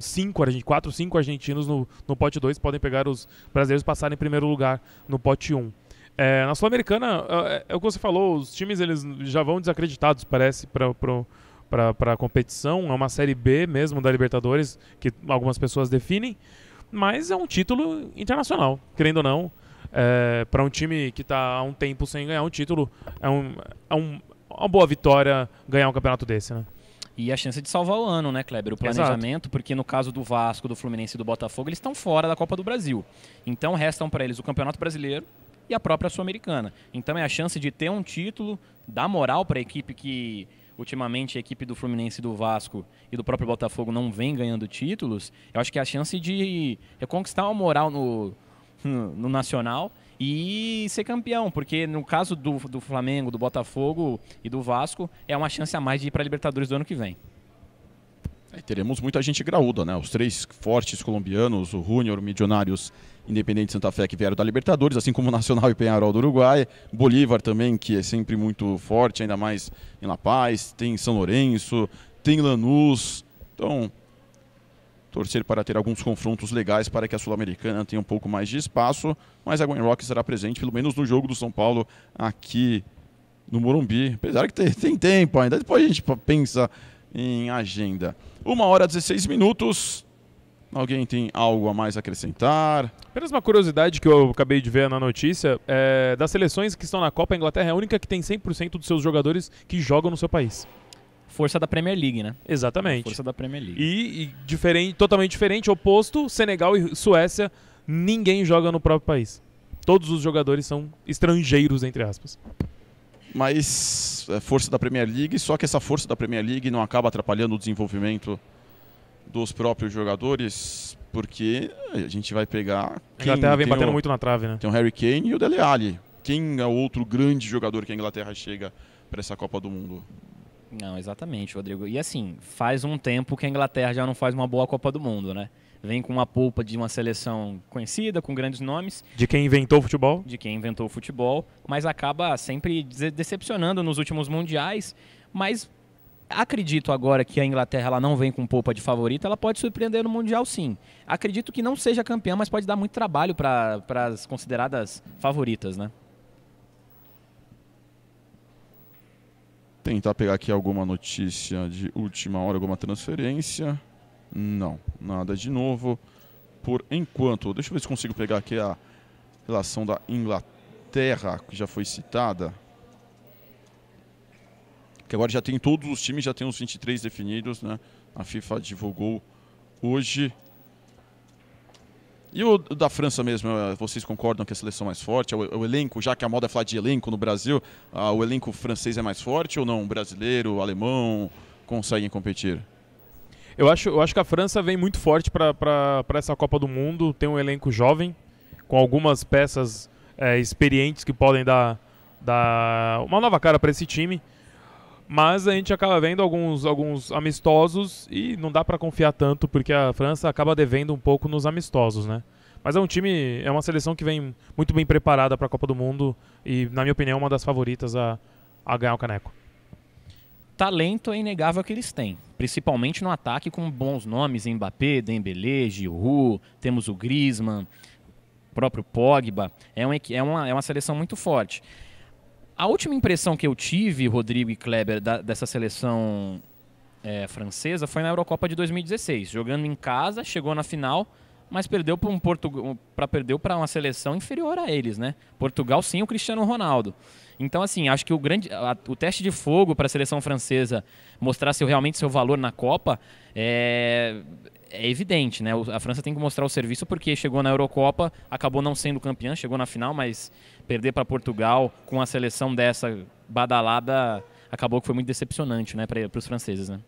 cinco, quatro, cinco argentinos no, no pote 2 podem pegar os brasileiros passarem em primeiro lugar no pote 1. Um. É, na Sul-Americana, é, é, o que você falou, os times eles já vão desacreditados, parece, para para a competição. É uma Série B mesmo da Libertadores, que algumas pessoas definem mas é um título internacional, querendo ou não. É, para um time que está há um tempo sem ganhar um título, é, um, é um, uma boa vitória ganhar um campeonato desse, né? E a chance de salvar o ano, né, Kleber? O planejamento, Exato. porque no caso do Vasco, do Fluminense e do Botafogo, eles estão fora da Copa do Brasil. Então restam para eles o Campeonato Brasileiro e a própria Sul-Americana. Então é a chance de ter um título, dar moral para a equipe que ultimamente a equipe do Fluminense do Vasco e do próprio Botafogo não vem ganhando títulos, eu acho que a chance de reconquistar uma moral no, no Nacional e ser campeão, porque no caso do, do Flamengo, do Botafogo e do Vasco, é uma chance a mais de ir para a Libertadores do ano que vem. É, teremos muita gente graúda, né? Os três fortes colombianos, o Júnior, Milionários Independente Santa Fé que vieram da Libertadores, assim como o Nacional e Penharol do Uruguai, Bolívar também, que é sempre muito forte, ainda mais em La Paz, tem São Lourenço, tem Lanús. Então, torcer para ter alguns confrontos legais para que a Sul-Americana tenha um pouco mais de espaço, mas a Gwen Rock será presente, pelo menos no jogo do São Paulo, aqui no Morumbi. Apesar que tem, tem tempo ainda, depois a gente pensa em agenda. Uma hora e 16 minutos. Alguém tem algo a mais a acrescentar? Apenas uma curiosidade que eu acabei de ver na notícia: é, das seleções que estão na Copa, a Inglaterra é a única que tem 100% dos seus jogadores que jogam no seu país. Força da Premier League, né? Exatamente. Força da Premier League. E, e diferente, totalmente diferente, oposto, Senegal e Suécia, ninguém joga no próprio país. Todos os jogadores são estrangeiros, entre aspas. Mas é força da Premier League, só que essa força da Premier League não acaba atrapalhando o desenvolvimento dos próprios jogadores, porque a gente vai pegar. A Inglaterra vem batendo o, muito na trave, né? Tem o Harry Kane e o Dele Alli. Quem é o outro grande jogador que a Inglaterra chega para essa Copa do Mundo? Não, exatamente, Rodrigo. E assim, faz um tempo que a Inglaterra já não faz uma boa Copa do Mundo, né? Vem com uma polpa de uma seleção conhecida, com grandes nomes. De quem inventou o futebol? De quem inventou o futebol, mas acaba sempre decepcionando nos últimos mundiais. Mas Acredito agora que a Inglaterra ela não vem com polpa de favorita, ela pode surpreender no Mundial sim. Acredito que não seja campeã, mas pode dar muito trabalho para as consideradas favoritas, né? Tentar pegar aqui alguma notícia de última hora, alguma transferência. Não, nada de novo. Por enquanto, deixa eu ver se consigo pegar aqui a relação da Inglaterra, que já foi citada que agora já tem todos os times, já tem os 23 definidos, né? A FIFA divulgou hoje. E o da França mesmo, eh, vocês concordam que a seleção é mais forte? O, o elenco, já que a moda é falar de elenco no Brasil, uh, o elenco francês é mais forte ou não? Brasileiro, alemão conseguem competir? Eu acho, eu acho que a França vem muito forte para essa Copa do Mundo. Tem um elenco jovem, com algumas peças é, experientes que podem dar, dar uma nova cara para esse time. Mas a gente acaba vendo alguns, alguns amistosos e não dá para confiar tanto porque a França acaba devendo um pouco nos amistosos, né? Mas é um time, é uma seleção que vem muito bem preparada para a Copa do Mundo e, na minha opinião, uma das favoritas a, a ganhar o caneco. Talento é inegável que eles têm, principalmente no ataque com bons nomes, Mbappé, Dembélé, Giroud, temos o Griezmann, o próprio Pogba. É, um, é, uma, é uma seleção muito forte. A última impressão que eu tive, Rodrigo e Kleber, da, dessa seleção é, francesa foi na Eurocopa de 2016. Jogando em casa, chegou na final, mas perdeu para um uma seleção inferior a eles, né? Portugal sim, o Cristiano Ronaldo. Então assim, acho que o grande, a, o teste de fogo para a seleção francesa mostrar seu realmente seu valor na Copa é, é evidente, né? A França tem que mostrar o serviço porque chegou na Eurocopa, acabou não sendo campeã, chegou na final, mas perder para Portugal com a seleção dessa badalada acabou que foi muito decepcionante, né, para os franceses, né?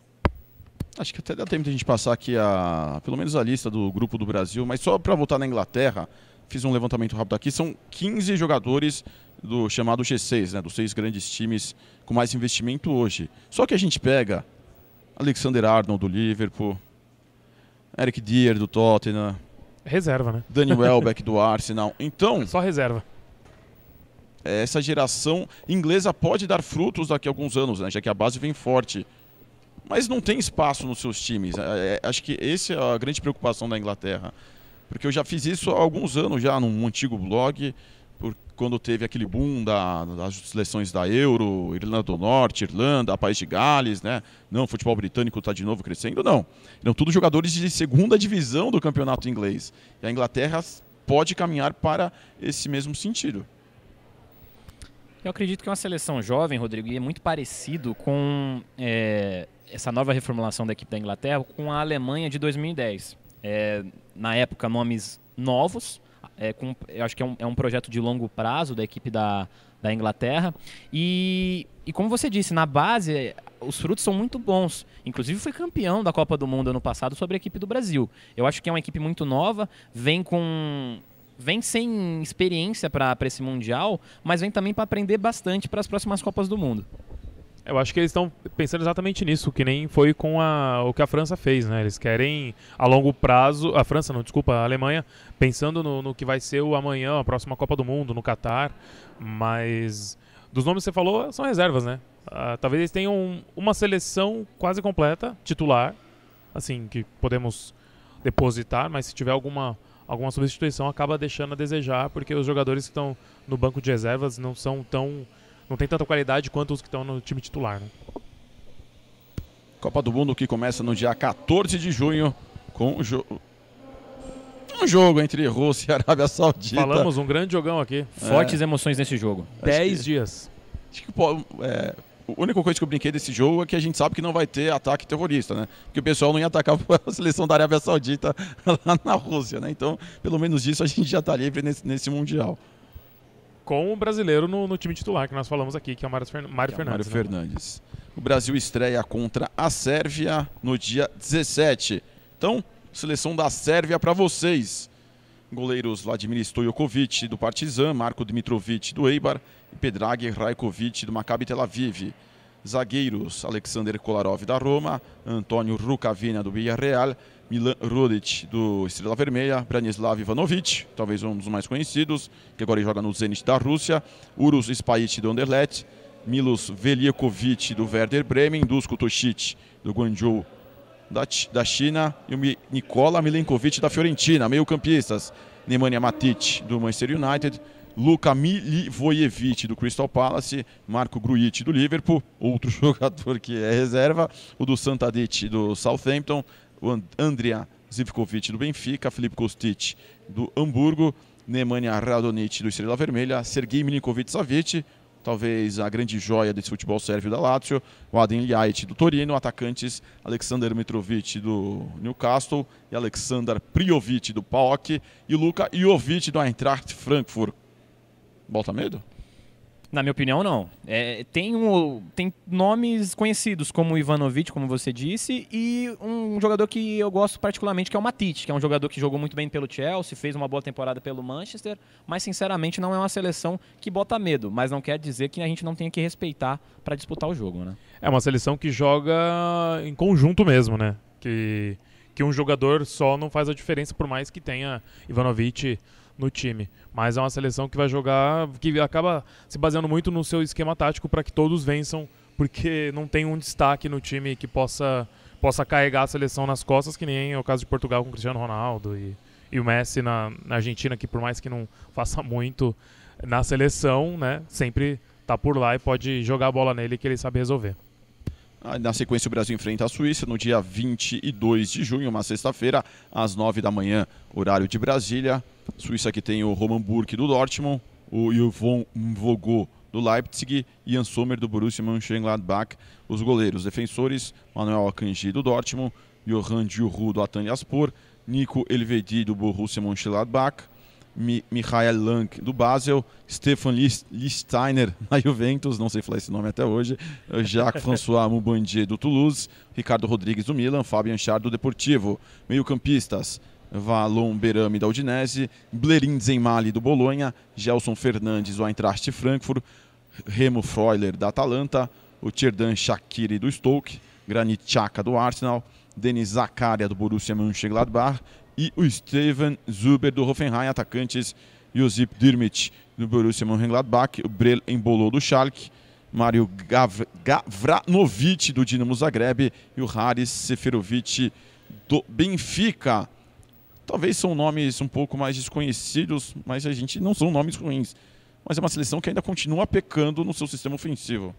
Acho que até dá tempo de a gente passar aqui a, pelo menos a lista do grupo do Brasil, mas só para voltar na Inglaterra, fiz um levantamento rápido aqui, são 15 jogadores do chamado G6, né, dos seis grandes times com mais investimento hoje. Só que a gente pega Alexander Arnold do Liverpool, Eric Dier do Tottenham, reserva, né? Daniel Welbeck do Arsenal. Então, só reserva. Essa geração inglesa pode dar frutos daqui a alguns anos, né, já que a base vem forte. Mas não tem espaço nos seus times. É, é, acho que essa é a grande preocupação da Inglaterra. Porque eu já fiz isso há alguns anos já num antigo blog, por, quando teve aquele boom da, das seleções da Euro, Irlanda do Norte, Irlanda, País de Gales, né? Não, o futebol britânico está de novo crescendo, não. Eram tudo jogadores de segunda divisão do campeonato inglês. E a Inglaterra pode caminhar para esse mesmo sentido. Eu acredito que uma seleção jovem, Rodrigo, e é muito parecido com é, essa nova reformulação da equipe da Inglaterra com a Alemanha de 2010. É, na época, nomes novos, é, com, eu acho que é um, é um, projeto de longo prazo da equipe da, da Inglaterra. E, e como você disse, na base, os frutos são muito bons. Inclusive foi campeão da Copa do Mundo ano passado sobre a equipe do Brasil. Eu acho que é uma equipe muito nova, vem com vem sem experiência para esse mundial, mas vem também para aprender bastante para as próximas Copas do Mundo. Eu acho que eles estão pensando exatamente nisso, que nem foi com a, o que a França fez, né? Eles querem a longo prazo, a França não, desculpa, a Alemanha, pensando no, no que vai ser o amanhã, a próxima Copa do Mundo, no Catar, mas dos nomes que você falou são reservas, né? Uh, talvez eles tenham uma seleção quase completa, titular, assim, que podemos depositar, mas se tiver alguma, alguma substituição acaba deixando a desejar, porque os jogadores que estão no banco de reservas não são tão não tem tanta qualidade quanto os que estão no time titular. Né? Copa do Mundo que começa no dia 14 de junho com o jogo. Um jogo entre Rússia e Arábia Saudita. Falamos um grande jogão aqui. Fortes é. emoções nesse jogo. Dez que, dias. Acho que é, a única coisa que eu brinquei desse jogo é que a gente sabe que não vai ter ataque terrorista, né? Porque o pessoal não ia atacar a seleção da Arábia Saudita lá na Rússia, né? Então, pelo menos disso a gente já está livre nesse, nesse Mundial com o brasileiro no, no, time titular que nós falamos aqui, que é o Mário, Fer Mário que Fernandes. É Mário né? Fernandes. O Brasil estreia contra a Sérvia no dia 17. Então, seleção da Sérvia para vocês. Goleiros Vladimir Stojkovic do Partizan, Marco Dmitrovic do Eibar e Pedrag Rajkovic do Maccabi Tel Aviv. Zagueiros Alexander Kolarov da Roma, Antônio Rukavina do Villarreal Milan Rodic, do Estrela Vermelha, Branislav Ivanovic, talvez um dos mais conhecidos, que agora joga no Zenit da Rússia, Urus Spait do Anderlecht, Milos Velikovic do Werder Bremen, Dusko Toshic do Guangzhou da, da China e o Nikola Milenkovic da Fiorentina, meio-campistas, Nemanja Matic do Manchester United, Luka Milivojevic do Crystal Palace, Marco Grujic do Liverpool, outro jogador que é reserva, o do Santadic do Southampton, o Andrea Zivkovic do Benfica, Felipe Kostic do Hamburgo, Nemanja Radonic do Estrela Vermelha, Sergei Milinkovic-Savic, talvez a grande joia desse futebol sérvio da Lazio, o Adem Ljaic do Torino, atacantes Alexander Mitrovic do Newcastle e Alexander Priovic do PAOK e Luka Jovic do Eintracht Frankfurt. Bota medo? Na minha opinião, não. É, tem, um, tem nomes conhecidos, como Ivanovic, como você disse, e um jogador que eu gosto particularmente, que é o Matite, que é um jogador que jogou muito bem pelo Chelsea, fez uma boa temporada pelo Manchester, mas sinceramente não é uma seleção que bota medo, mas não quer dizer que a gente não tenha que respeitar para disputar o jogo, né? É uma seleção que joga em conjunto mesmo, né? Que, que um jogador só não faz a diferença, por mais que tenha Ivanovic no time. Mas é uma seleção que vai jogar, que acaba se baseando muito no seu esquema tático para que todos vençam, porque não tem um destaque no time que possa, possa carregar a seleção nas costas, que nem é o caso de Portugal com Cristiano Ronaldo e, e o Messi na, na Argentina, que por mais que não faça muito na seleção, né, sempre tá por lá e pode jogar a bola nele que ele sabe resolver. Ah, na sequência, o Brasil enfrenta a Suíça no dia 22 de junho, uma sexta-feira, às 9 da manhã, horário de Brasília. Suíça que tem o Roman Burke do Dortmund, o Yvon Mvogo do Leipzig, Ian Sommer do Borussia Mönchengladbach. Os goleiros defensores, Manuel Akanji do Dortmund, Johan Djurru do Atanyaspor, Nico Elvedi do Borussia Mönchengladbach, Mi Michael Lang do Basel, Stefan Listeiner na Juventus, não sei falar esse nome até hoje, Jacques-François Mubandier do Toulouse, Ricardo Rodrigues do Milan, Fabian Char do Deportivo. Meio-campistas, Valon Berami da Udinese, Blerin Zenmali do Bolonha, Gelson Fernandes do Eintracht Frankfurt, Remo Freuler da Atalanta, o Tierdan Shaqiri do Stoke, Granit Xhaka do Arsenal, Denis Zakaria do Borussia Mönchengladbach e o Steven Zuber do Hoffenheim, atacantes Josip Dirmit do Borussia Mönchengladbach, o Brel Embolou do Schalke, Mário Gav Gavranovic do Dinamo Zagreb e o Haris Seferovic do Benfica. Talvez são nomes um pouco mais desconhecidos, mas a gente não são nomes ruins. Mas é uma seleção que ainda continua pecando no seu sistema ofensivo.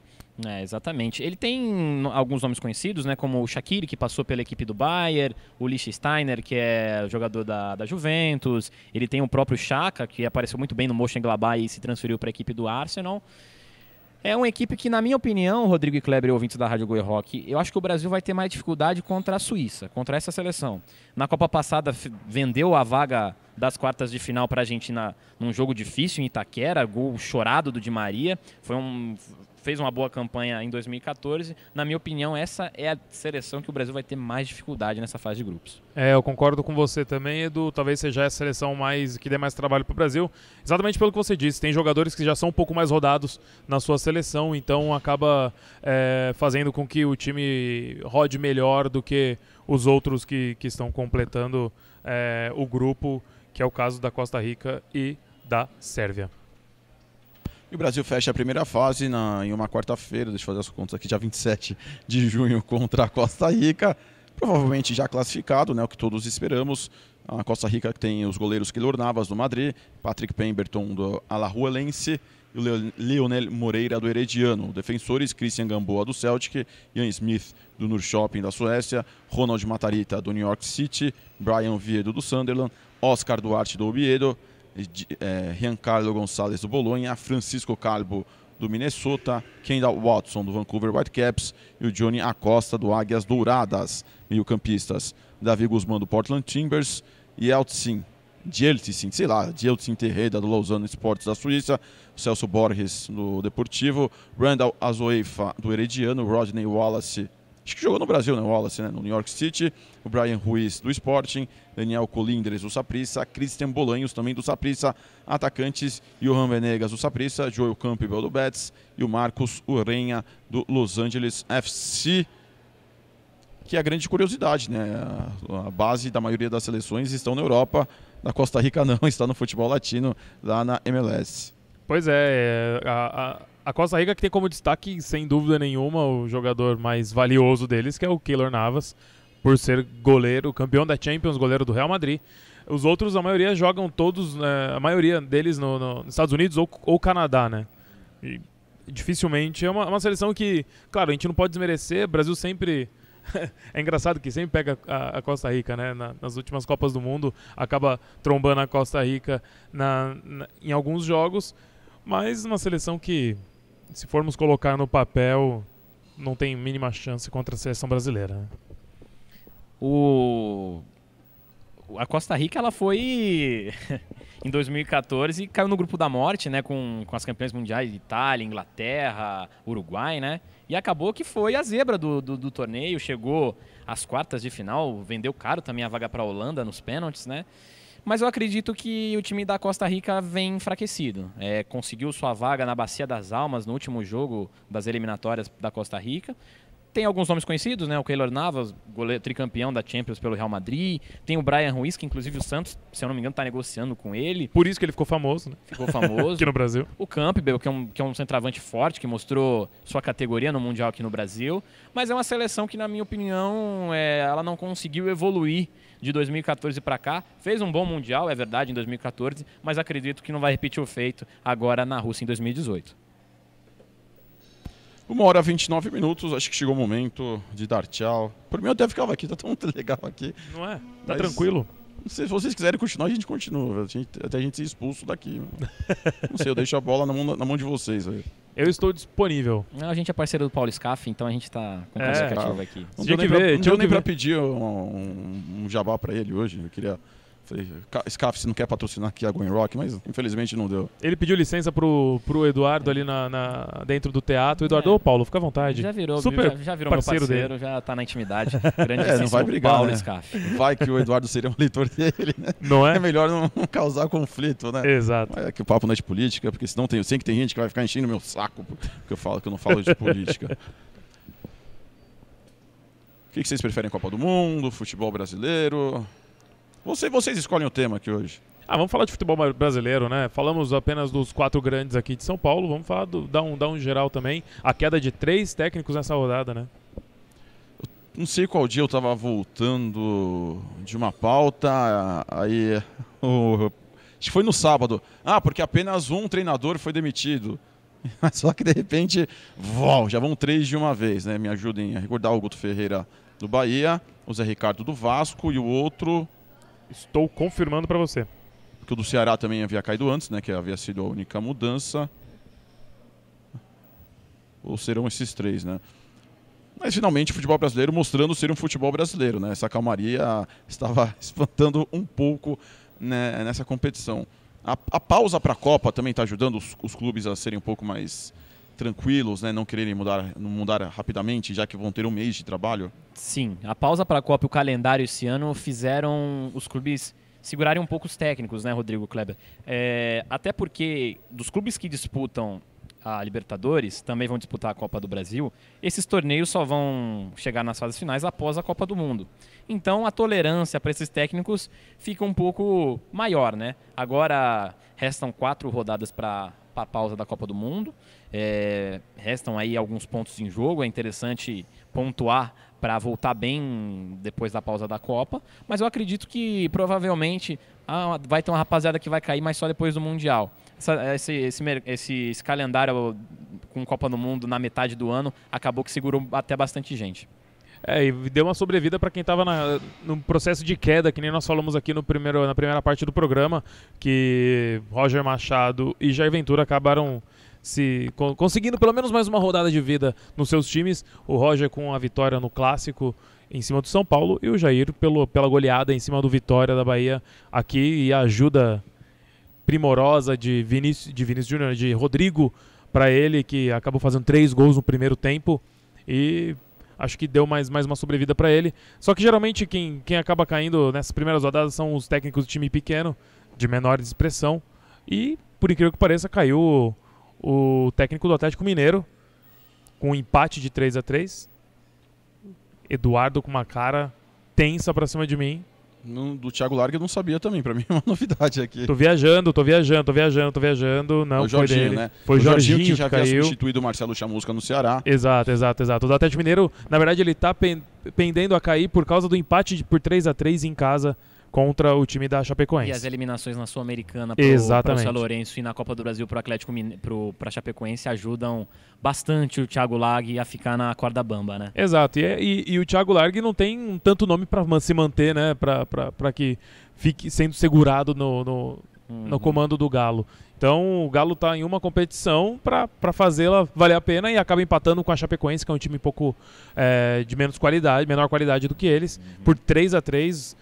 É, exatamente. Ele tem alguns nomes conhecidos, né, como o Shaqiri, que passou pela equipe do Bayern, o Liechtensteiner, que é jogador da, da Juventus, ele tem o próprio Chaka, que apareceu muito bem no Mönchengladbach e se transferiu para a equipe do Arsenal. É uma equipe que, na minha opinião, Rodrigo e Kleber, ouvintes da Rádio Goi Rock, eu acho que o Brasil vai ter mais dificuldade contra a Suíça, contra essa seleção. Na Copa passada, vendeu a vaga das quartas de final para a Argentina num jogo difícil em Itaquera, gol chorado do Di Maria. Foi um, fez uma boa campanha em 2014. Na minha opinião, essa é a seleção que o Brasil vai ter mais dificuldade nessa fase de grupos. É, eu concordo com você também, Edu. Talvez seja essa seleção mais que dê mais trabalho para o Brasil. Exatamente pelo que você disse. Tem jogadores que já são um pouco mais rodados na sua seleção, então acaba é, fazendo com que o time rode melhor do que os outros que, que estão completando é, o grupo, que é o caso da Costa Rica e da Sérvia. E o Brasil fecha a primeira fase na, em uma quarta-feira, deixa eu fazer as contas aqui, dia 27 de junho contra a Costa Rica. Provavelmente já classificado, né, o que todos esperamos. A Costa Rica tem os goleiros Keylor Navas do Madrid, Patrick Pemberton do Alajuelense e o Leonel Moreira do Herediano. Defensores, Christian Gamboa do Celtic, Ian Smith do Norrköping da Suécia, Ronald Matarita do New York City, Brian Viedo do Sunderland, Oscar Duarte do Oviedo, é, Giancarlo Gonçalves do Bolonha, Francisco Calbo do Minnesota, Kendall Watson do Vancouver Whitecaps e o Johnny Acosta do Águias Douradas. Meio-campistas, Davi Guzmán do Portland Timbers e Eltsin, Dieltsin, sei lá, Dieltsin Terreda do Lausanne Sports da Suíça, Celso Borges do Deportivo, Randall Azoeifa do Herediano, Rodney Wallace Acho que jogou no Brasil, né? Wallace, né? No New York City. O Brian Ruiz do Sporting. Daniel Colindres do Saprissa. Christian Bolanhos também do Saprissa. Atacantes. Johan Venegas do Saprissa. Joel Campbell do Betis. E o Marcos Urenha do Los Angeles FC. Que é a grande curiosidade, né? A base da maioria das seleções estão na Europa. Da Costa Rica não, está no futebol latino, lá na MLS. Pois é, a, a a Costa Rica que tem como destaque, sem dúvida nenhuma, o jogador mais valioso deles, que é o Keylor Navas, por ser goleiro, campeão da Champions, goleiro do Real Madrid. Os outros, a maioria jogam todos, né, a maioria deles no, no, nos Estados Unidos ou, ou Canadá, né? E dificilmente é uma, uma, seleção que, claro, a gente não pode desmerecer. O Brasil sempre é engraçado que sempre pega a, Costa Rica, né? Na, nas últimas Copas do Mundo acaba trombando a Costa Rica na, na, em alguns jogos, mas uma seleção que se formos colocar no papel, não tem mínima chance contra a seleção brasileira. Né? O a Costa Rica ela foi em 2014 caiu no grupo da morte, né, com, com as campeãs mundiais Itália, Inglaterra, Uruguai, né? E acabou que foi a zebra do, do, do torneio, chegou às quartas de final, vendeu caro também a vaga para a Holanda nos pênaltis, né? Mas eu acredito que o time da Costa Rica vem enfraquecido. É, conseguiu sua vaga na Bacia das Almas no último jogo das eliminatórias da Costa Rica. Tem alguns nomes conhecidos, né? O Keylor Navas, goleiro tricampeão da Champions pelo Real Madrid. Tem o Brian Ruiz, que inclusive o Santos, se eu não me engano, está negociando com ele. Por isso que ele ficou famoso, né? Ficou famoso. aqui no Brasil. O Campbell, que é, um, que é um centroavante forte, que mostrou sua categoria no Mundial aqui no Brasil. Mas é uma seleção que, na minha opinião, é, ela não conseguiu evoluir de 2014 para cá. Fez um bom Mundial, é verdade, em 2014, mas acredito que não vai repetir o feito agora na Rússia em 2018. Uma hora e 29 minutos, acho que chegou o momento de dar tchau. Por mim eu até ficava aqui, tá tão legal aqui. Não é? Tá Mas, tranquilo. Não sei, se vocês quiserem continuar, a gente continua. A gente, até a gente ser expulso daqui. não sei, eu deixo a bola na mão, na mão de vocês. Aí. Eu estou disponível. A gente é parceiro do Paulo Scaff, então a gente está com É, tá. aqui. Não Tinha deu nem que pra, ver, não deu nem pra pedir um, um, um jabá pra ele hoje. Eu queria. Falei, "Ca- Scaff, você não quer patrocinar aqui a Gwen Rock, mas infelizmente não deu. Ele pediu licença pro, pro Eduardo ali na, na- dentro do teatro. Eduardo, É. ô Paulo, fica à vontade. Já virou, Super já, já virou meu parceiro parceiro, dele. já está na intimidade. Grande É, não vai brigar, Paulo né? Scaff. Vai que o Eduardo seria um leitor dele, né? Não é? É melhor não causar conflito, né? Exato. Mas é que o papo não é de política, porque senão tem, eu sei que tem gente que vai ficar enchendo meu saco porque eu falo que eu não falo de política. O que, que vocês preferem Copa do Mundo, futebol brasileiro? Você, vocês escolhem o tema aqui hoje. Ah, vamos falar de futebol bra- brasileiro, né? Falamos apenas dos quatro grandes aqui de São Paulo. Vamos falar do, dar, um, dar um geral também. A queda de três técnicos nessa rodada, né? Não sei qual dia eu tava voltando de uma pauta, aí o- acho que foi no sábado. Ah, porque apenas um treinador foi demitido. Só que de repente, vó, já vão três de uma vez, né? Me ajudem a recordar o Guto Ferreira do Bahia, o Zé Ricardo do Vasco e o outro, Estou confirmando pra você. que o do Ceará também havia caído antes, né? Que havia sido a única mudança. Ou serão esses três, né? Mas finalmente o futebol brasileiro mostrando ser um futebol brasileiro, né? Essa calmaria estava espantando um pouco né, nessa competição. A, a pausa para a Copa também está ajudando os, os clubes a serem um pouco mais tranquilos, né? Não quererem mudar, mudar rapidamente, já que vão ter um mês de trabalho. Sim, a pausa para a Copa e o calendário esse ano fizeram os clubes segurarem um pouco os técnicos, né, Rodrigo Kleber? É, até porque dos clubes que disputam a Libertadores, também vão disputar a Copa do Brasil, esses torneios só vão chegar nas fases finais após a Copa do Mundo. Então a tolerância para esses técnicos fica um pouco maior, né? Agora restam quatro rodadas para a pausa da Copa do Mundo. É, restam aí alguns pontos em jogo. É interessante pontuar para voltar bem depois da pausa da Copa. Mas eu acredito que provavelmente ah, vai ter uma rapaziada que vai cair, mas só depois do Mundial. Essa- esse, esse, esse- esse calendário com Copa do Mundo na metade do ano acabou que segurou até bastante gente. É, e deu uma sobrevida para quem estava no processo de queda, que nem nós falamos aqui no primeiro, na primeira parte do programa, que Roger Machado e Jair Ventura acabaram se con- conseguindo pelo menos mais uma rodada de vida nos seus times. O Roger com a vitória no clássico em cima do São Paulo e o Jair pelo, pela goleada em cima do Vitória da Bahia aqui e a ajuda primorosa de Vinícius, de Vinícius Júnior, de Rodrigo para ele, que acabou fazendo três gols no primeiro tempo e acho que deu mais, mais uma sobrevida para ele. Só que geralmente quem, quem acaba caindo nessas primeiras rodadas são os técnicos de time pequeno, de menor expressão. E, por incrível que pareça, caiu o, o técnico do Atlético Mineiro com um empate de 3 a 3 Eduardo com uma cara tensa pra cima de mim. Do Thiago Larga eu não sabia também, para mim é uma novidade aqui. Tô viajando, tô viajando, tô viajando, tô viajando. Não, o Jorginho, foi dele. né? Foi o Jorginho, que que já havia caiu. substituído o Marcelo Chamusca no Ceará. Exato, exato, exato. O Atlético Mineiro, na verdade, ele tá pen- pendendo a cair por causa do empate por 3 a 3 em casa contra o time da Chapecoense. E as eliminações na Sul-Americana para o. São Lourenço e na Copa do Brasil para o Atlético para a Chapecoense ajudam bastante o Thiago Lag a ficar na corda bamba, né? Exato, e, e- e o Thiago Largue não tem um tanto nome para se manter, né? Para que fique sendo segurado no, no, no comando do Galo. Então o Galo tá em uma competição para fazê-la valer a pena e acaba empatando com a Chapecoense, que é um time um pouco é, de menos qualidade, menor qualidade do que eles, por 3 a 3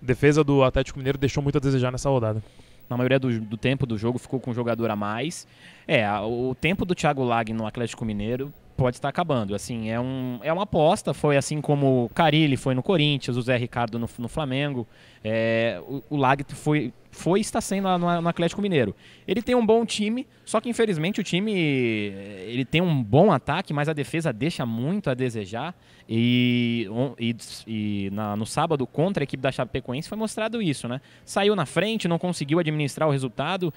Defesa do Atlético Mineiro deixou muito a desejar nessa rodada. na maioria do, do tempo do jogo ficou com um jogador a mais. É, o tempo do Thiago Lag no Atlético Mineiro pode estar acabando. Assim, é, um, é uma aposta. Foi assim como o Carilli foi no Corinthians, o Zé Ricardo no, no Flamengo. É, o, o Lag foi, foi e está sendo lá no, Atlético Mineiro. Ele tem um bom time, só que infelizmente o time eh, ele tem um bom ataque, mas a defesa deixa muito a desejar. E, e, e na- no sábado, contra a equipe da Chapecoense, foi mostrado isso, né? Saiu na frente, não conseguiu administrar o resultado,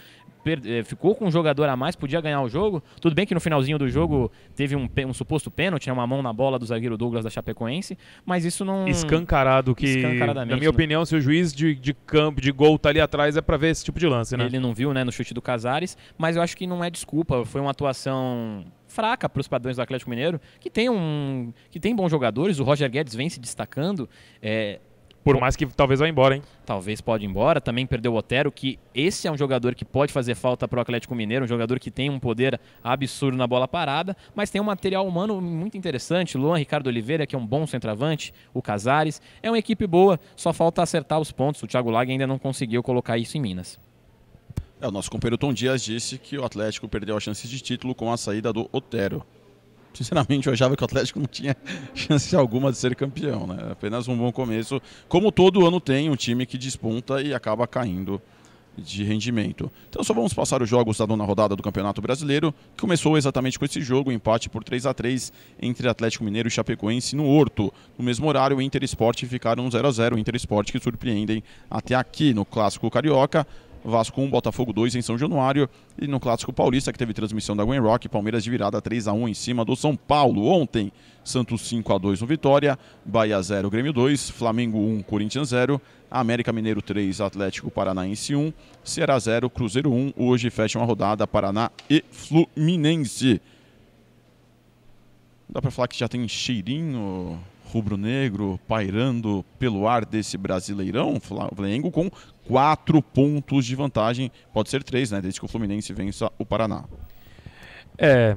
ficou com um jogador a mais, podia ganhar o jogo. Tudo bem que no finalzinho do jogo teve um, um suposto pênalti, né? uma mão na bola do zagueiro Douglas da Chapecoense, mas isso não. Escancarado que, na minha né? opinião, se o juiz de, de campo, de gol tá ali atrás, é pra ver esse tipo de lance, né? Ele não viu, né, no chute do Casares, mas eu acho que não é desculpa. Foi uma atuação fraca para os padrões do Atlético Mineiro, que tem um, que tem bons jogadores. O Roger Guedes vem se destacando. é, Por mais que talvez vá embora, hein? Talvez pode ir embora. Também perdeu o Otero, que esse é um jogador que pode fazer falta para o Atlético Mineiro, um jogador que tem um poder absurdo na bola parada, mas tem um material humano muito interessante. Luan Ricardo Oliveira, que é um bom centroavante, o Casares. É uma equipe boa, só falta acertar os pontos. O Thiago Lag ainda não conseguiu colocar isso em Minas. É, o nosso companheiro Tom Dias disse que o Atlético perdeu a chance de título com a saída do Otero. Sinceramente, eu achava que o Atlético não tinha chance alguma de ser campeão, né? Apenas um bom começo. Como todo ano tem, um time que desponta e acaba caindo de rendimento. Então só vamos passar os jogos da nona rodada do Campeonato Brasileiro, que começou exatamente com esse jogo, empate por 3 a 3 entre Atlético Mineiro e Chapecoense no Horto. No mesmo horário, o Inter e Sport ficaram 0 a 0 Inter e Sport que surpreendem até aqui no Clássico Carioca. Vasco 1, Botafogo 2 em São Januário. E no Clássico Paulista, que teve transmissão da Gwen Rock, Palmeiras de virada 3 a 1 em cima do São Paulo. Ontem, Santos 5 a 2 no Vitória, Bahia 0, Grêmio 2, Flamengo 1, Corinthians 0, América Mineiro 3, Atlético Paranaense 1, Ceará 0, Cruzeiro 1. Hoje fecham a rodada Paraná e Fluminense. Dá pra falar que já tem cheirinho rubro-negro pairando pelo ar desse brasileirão? Flamengo com quatro pontos de vantagem. Pode ser três, né? Desde que o Fluminense vença o Paraná. É.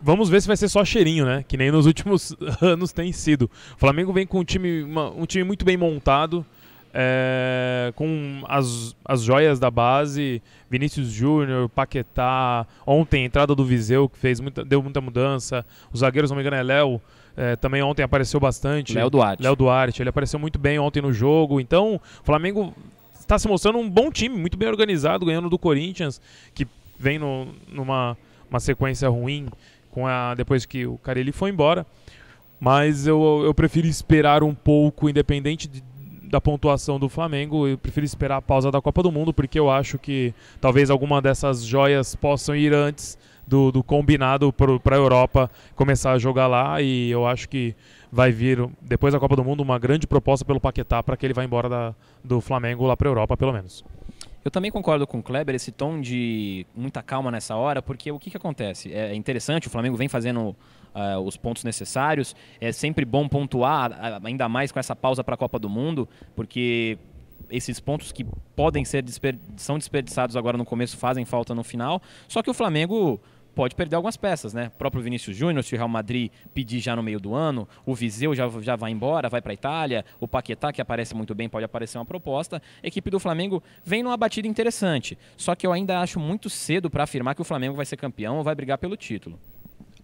Vamos ver se vai ser só cheirinho, né? Que nem nos últimos anos tem sido. O Flamengo vem com um time, uma- um time muito bem montado, é, com as, as joias da base, Vinícius Júnior, Paquetá, ontem a entrada do Viseu, que fez muita, deu muita mudança. Os zagueiros, não me engano, é Léo. É, também ontem apareceu bastante. Léo Duarte. Léo Duarte, ele apareceu muito bem ontem no jogo. Então, o Flamengo está se mostrando um bom time, muito bem organizado, ganhando do Corinthians, que vem no- numa uma sequência ruim com a, depois que o Carelli foi embora. Mas eu, eu prefiro esperar um pouco, independente de- da pontuação do Flamengo, eu prefiro esperar a pausa da Copa do Mundo, porque eu acho que talvez alguma dessas joias possam ir antes do, do combinado para a Europa começar a jogar lá. E eu acho que vai vir, depois da Copa do Mundo, uma grande proposta pelo Paquetá para que ele vá embora da- do Flamengo lá para a Europa, pelo menos. Eu também concordo com o Kleber, esse tom de muita calma nessa hora, porque o que, que acontece? É interessante, o Flamengo vem fazendo ah, os pontos necessários, é sempre bom pontuar, ainda mais com essa pausa para a Copa do Mundo, porque esses pontos que podem ser são desperdiçados agora no começo fazem falta no final, só que o Flamengo pode perder algumas peças, né? O próprio Vinícius Júnior, se o Real Madrid pedir já no meio do ano, o Viseu já, já vai embora, vai para a Itália, o Paquetá, que aparece muito bem, pode aparecer uma proposta. A equipe do Flamengo vem numa batida interessante, só que eu ainda acho muito cedo para afirmar que o Flamengo vai ser campeão ou vai brigar pelo título.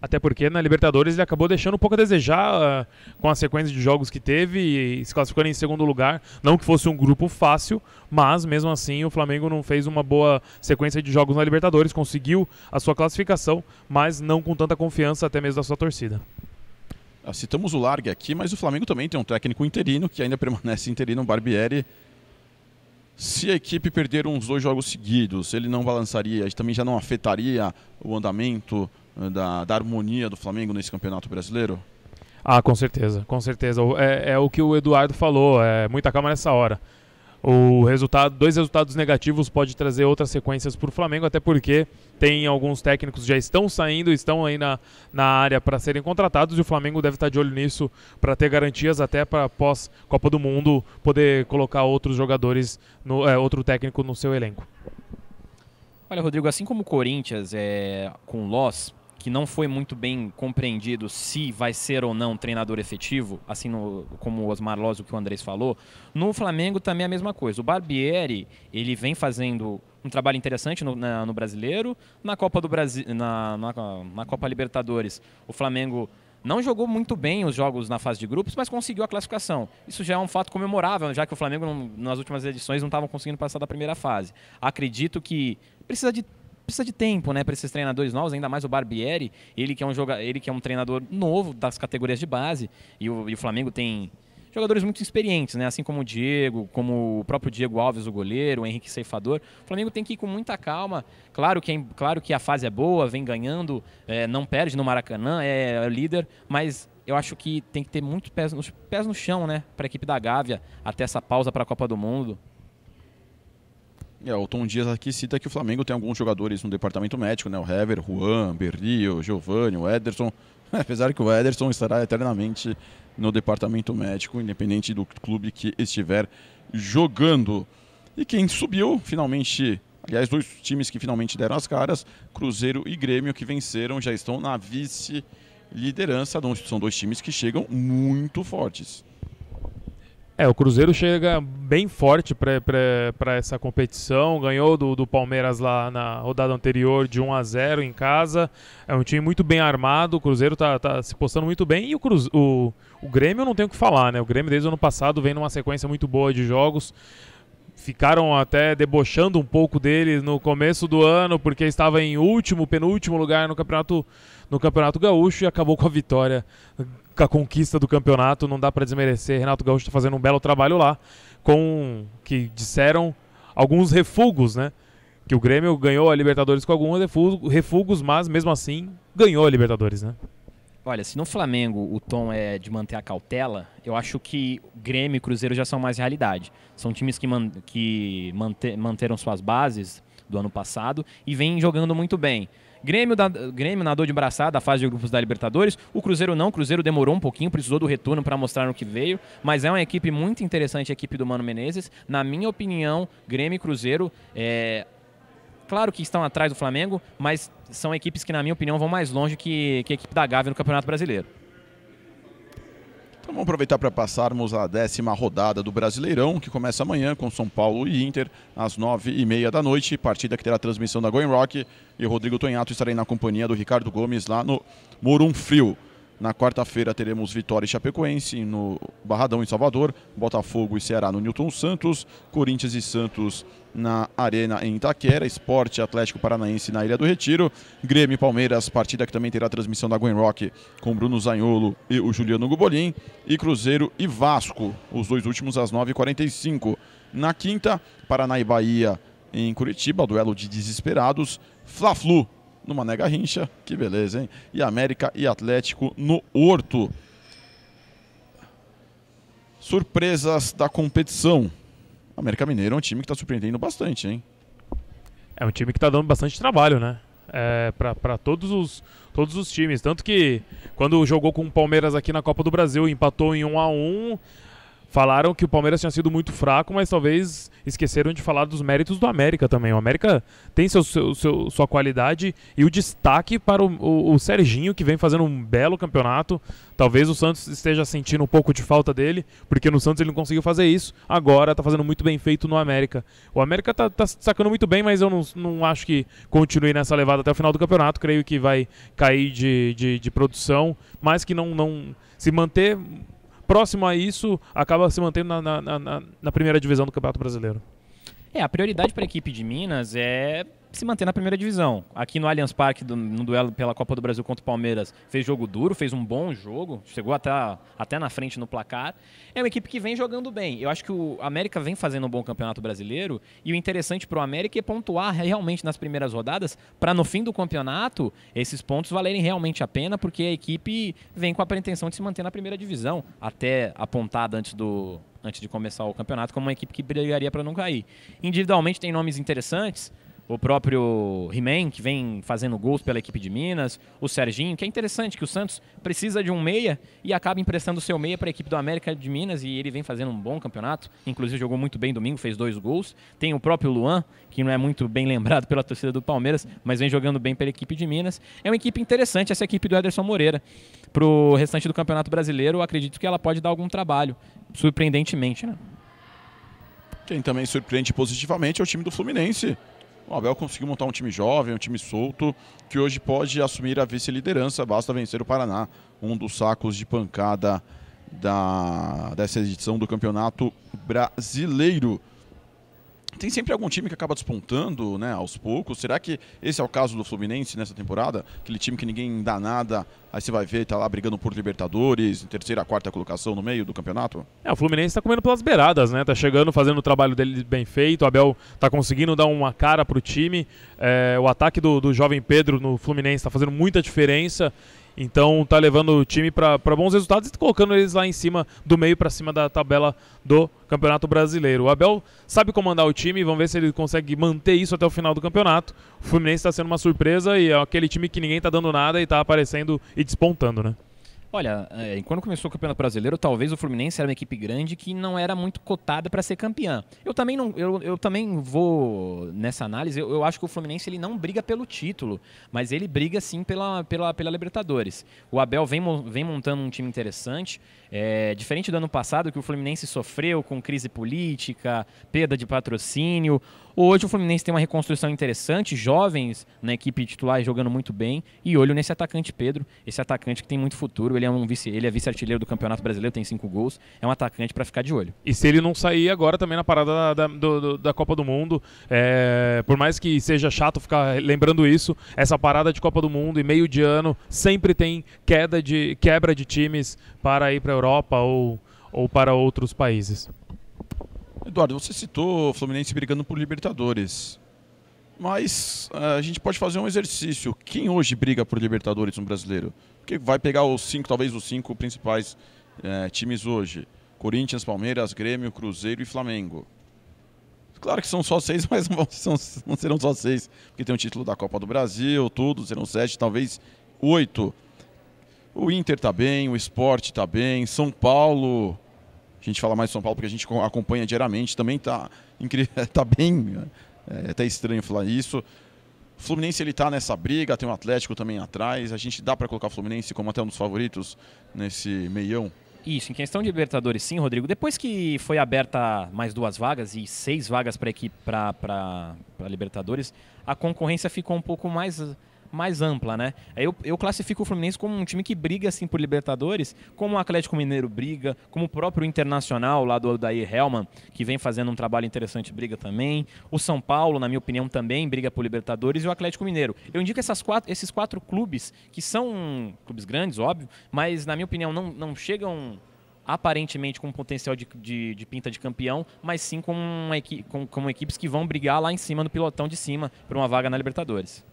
Até porque na Libertadores ele acabou deixando um pouco a desejar ah, com a sequência de jogos que teve e se classificando em segundo lugar. Não que fosse um grupo fácil, mas mesmo assim o Flamengo não fez uma boa sequência de jogos na Libertadores, conseguiu a sua classificação, mas não com tanta confiança até mesmo da sua torcida. Ah, Citamos o Largue aqui, mas o Flamengo também tem um técnico interino que ainda permanece interino, o Barbieri. Se a equipe perder uns dois jogos seguidos, ele não balançaria, também já não afetaria o andamento da, da harmonia do Flamengo nesse campeonato brasileiro? Ah, com certeza, com certeza. É, é o que o Eduardo falou, é muita calma nessa hora. O resultado, dois resultados negativos pode trazer outras sequências para o Flamengo, até porque tem alguns técnicos que já estão saindo, estão aí na, na área para serem contratados e o Flamengo deve estar de olho nisso para ter garantias até para pós Copa do Mundo poder colocar outros jogadores, no, é, outro técnico no seu elenco. Olha, Rodrigo, assim como o Corinthians é, com o Loss que não foi muito bem compreendido se vai ser ou não treinador efetivo, assim no, como o Osmar Loz, o que o Andrés falou. No Flamengo também é a mesma coisa. O Barbieri, ele vem fazendo um trabalho interessante no, na, no brasileiro. Na Copa do Brasil, na, na, na Copa Libertadores, o Flamengo não jogou muito bem os jogos na fase de grupos, mas conseguiu a classificação. Isso já é um fato comemorável, já que o Flamengo não, nas últimas edições não estava conseguindo passar da primeira fase. Acredito que precisa de precisa de tempo, né, para esses treinadores novos, ainda mais o Barbieri, ele que é um joga, ele que é um treinador novo das categorias de base e o, e o Flamengo tem jogadores muito experientes, né? Assim como o Diego, como o próprio Diego Alves, o goleiro, o Henrique Ceifador. O Flamengo tem que ir com muita calma. Claro que, é, claro que a fase é boa, vem ganhando, é, não perde no Maracanã, é, é líder, mas eu acho que tem que ter muito pés, nos pés no chão, né? Para a equipe da Gávea até essa pausa para a Copa do Mundo. É, o Tom Dias aqui cita que o Flamengo tem alguns jogadores no departamento médico, né? O Hever, Juan, Berrio, Giovanni, o Ederson. Apesar que o Ederson estará eternamente no departamento médico, independente do clube que estiver jogando. E quem subiu, finalmente, aliás, dois times que finalmente deram as caras, Cruzeiro e Grêmio, que venceram, já estão na vice-liderança. São dois times que chegam muito fortes. É, o Cruzeiro chega bem forte para essa competição. Ganhou do, do, Palmeiras lá na rodada anterior de 1 a 0 em casa. É um time muito bem armado. O Cruzeiro tá, tá se postando muito bem. E o, Cruz, o, o Grêmio não tem o que falar, né? O Grêmio desde o ano passado vem numa sequência muito boa de jogos. Ficaram até debochando um pouco dele no começo do ano, porque estava em último, penúltimo lugar no campeonato, no campeonato Gaúcho e acabou com a vitória a conquista do campeonato, não dá para desmerecer. Renato Gaúcho está fazendo um belo trabalho lá, com que disseram alguns refugos, né? Que o Grêmio ganhou a Libertadores com alguns refugos, mas mesmo assim ganhou a Libertadores, né? Olha, se no Flamengo o tom é de manter a cautela, eu acho que Grêmio e Cruzeiro já são mais realidade. São times que, man que manteram suas bases do ano passado e vêm jogando muito bem. Grêmio, da, Grêmio nadou de braçada a fase de grupos da Libertadores. O Cruzeiro não. O Cruzeiro demorou um pouquinho, precisou do retorno para mostrar no que veio. Mas é uma equipe muito interessante, a equipe do Mano Menezes. Na minha opinião, Grêmio e Cruzeiro. É, Claro que estão atrás do Flamengo, mas são equipes que, na minha opinião, vão mais longe que, que a equipe da Gávea no Campeonato Brasileiro. Então vamos aproveitar para passarmos a décima rodada do Brasileirão, que começa amanhã com São Paulo e Inter, às nove e meia da noite. Partida que terá transmissão da Going Rock. E Rodrigo Tonhato estarei na companhia do Ricardo Gomes lá no Morum Frio. Na quarta-feira teremos Vitória e Chapecoense no Barradão em Salvador, Botafogo e Ceará no Newton Santos, Corinthians e Santos na Arena em Itaquera, Esporte Atlético Paranaense na Ilha do Retiro, Grêmio e Palmeiras, partida que também terá transmissão da Gwen Rock com Bruno Zanholo e o Juliano Gubolin, e Cruzeiro e Vasco, os dois últimos às 9h45. Na quinta, Paraná e Bahia em Curitiba, duelo de desesperados, Fla-Flu no Mané Garrincha, que beleza, hein? E América e Atlético no Horto. Surpresas da competição. América Mineiro é um time que está surpreendendo bastante, hein? É um time que está dando bastante trabalho, né? É, para todos os, todos os times. Tanto que quando jogou com o Palmeiras aqui na Copa do Brasil, empatou em 1 a 1 Falaram que o Palmeiras tinha sido muito fraco, mas talvez esqueceram de falar dos méritos do América também. O América tem seu, seu, seu sua qualidade e o destaque para o, o, o, Serginho, que vem fazendo um belo campeonato. Talvez o Santos esteja sentindo um pouco de falta dele, porque no Santos ele não conseguiu fazer isso. Agora está fazendo muito bem feito no América. O América está tá sacando muito bem, mas eu não, não acho que continue nessa levada até o final do campeonato. Creio que vai cair de, de, de produção, mas que não, não se manter próximo a isso, acaba se mantendo na, na, na, na primeira divisão do Campeonato Brasileiro. É, a prioridade para a equipe de Minas é se manter na primeira divisão. Aqui no Allianz Parque, no duelo pela Copa do Brasil contra o Palmeiras, fez jogo duro, fez um bom jogo, chegou até, até na frente no placar. É uma equipe que vem jogando bem. Eu acho que o América vem fazendo um bom campeonato brasileiro e o interessante para o América é pontuar realmente nas primeiras rodadas para no fim do campeonato esses pontos valerem realmente a pena, porque a equipe vem com a pretensão de se manter na primeira divisão, até apontada antes do antes de começar o campeonato como uma equipe que brigaria para não cair. Individualmente tem nomes interessantes, o próprio He-Man, que vem fazendo gols pela equipe de Minas, o Serginho, que é interessante que o Santos precisa de um meia e acaba emprestando o seu meia para a equipe do América de Minas e ele vem fazendo um bom campeonato, inclusive jogou muito bem domingo, fez dois gols. Tem o próprio Luan, que não é muito bem lembrado pela torcida do Palmeiras, mas vem jogando bem pela equipe de Minas. É uma equipe interessante essa equipe do Ederson Moreira. Para o restante do Campeonato Brasileiro, acredito que ela pode dar algum trabalho, surpreendentemente, né? Quem também surpreende positivamente é o time do Fluminense. O Abel conseguiu montar um time jovem, um time solto, que hoje pode assumir a vice-liderança, basta vencer o Paraná, um dos sacos de pancada da, dessa edição do Campeonato Brasileiro. Tem sempre algum time que acaba despontando, né, aos poucos. Será que esse é o caso do Fluminense nessa temporada? Aquele time que ninguém dá nada, aí você vai ver, tá lá brigando por Libertadores, terceira, quarta colocação no meio do campeonato? É, o Fluminense está comendo pelas beiradas, né? Tá chegando, fazendo o trabalho dele bem feito. O Abel tá conseguindo dar uma cara pro time. É, o ataque do, do jovem Pedro no Fluminense está fazendo muita diferença. Então tá levando o time para bons resultados e colocando eles lá em cima, do meio para cima da tabela do Campeonato Brasileiro. O Abel sabe comandar o time, vamos ver se ele consegue manter isso até o final do campeonato. O Fluminense está sendo uma surpresa e é aquele time que ninguém tá dando nada e tá aparecendo e despontando, né? Olha, é, quando começou o Campeonato Brasileiro, talvez o Fluminense era uma equipe grande que não era muito cotada para ser campeã. Eu também não, eu, eu também vou nessa análise. Eu, eu, acho que o Fluminense ele não briga pelo título, mas ele briga sim pela, pela, pela Libertadores. O Abel vem, vem montando um time interessante. É, diferente do ano passado, que o Fluminense sofreu com crise política, perda de patrocínio. Hoje o Fluminense tem uma reconstrução interessante, jovens na equipe titular jogando muito bem e olho nesse atacante Pedro, esse atacante que tem muito futuro. Ele é um vice, ele é vice-artilheiro do Campeonato Brasileiro, tem cinco gols. É um atacante para ficar de olho. E se ele não sair agora também na parada da, da, do, da Copa do Mundo, é, por mais que seja chato ficar lembrando isso, essa parada de Copa do Mundo e meio de ano sempre tem queda de quebra de times para ir para a Europa ou, ou para outros países. Eduardo, você citou o Fluminense brigando por Libertadores. Mas eh, a gente pode fazer um exercício. Quem hoje briga por Libertadores no brasileiro? Porque vai pegar os cinco, talvez os cinco principais é, times hoje: Corinthians, Palmeiras, Grêmio, Cruzeiro e Flamengo. Claro que são só seis, mas não, são, não serão só seis, porque tem o título da Copa do Brasil, tudo, serão sete, talvez oito. O Inter tá bem, o Esporte tá bem, São Paulo a gente fala mais de São Paulo porque a gente acompanha diariamente, também está tá bem, é até estranho falar isso. O Fluminense ele está nessa briga, tem o Atlético também atrás. A gente dá para colocar o Fluminense como até um dos favoritos nesse meião. Isso, em questão de Libertadores, sim, Rodrigo. Depois que foi aberta mais duas vagas e seis vagas para equipe para Libertadores, a concorrência ficou um pouco mais mais ampla, né? Eu, eu classifico o Fluminense como um time que briga assim por Libertadores, como o Atlético Mineiro briga, como o próprio Internacional lá do Odair Helman, que vem fazendo um trabalho interessante, briga também. O São Paulo, na minha opinião, também briga por Libertadores e o Atlético Mineiro. Eu indico essas quatro, esses quatro clubes, que são clubes grandes, óbvio, mas na minha opinião não, não chegam aparentemente com potencial de, de, de, pinta de campeão, mas sim com, uma, com, com equipes que vão brigar lá em cima no pilotão de cima por uma vaga na Libertadores.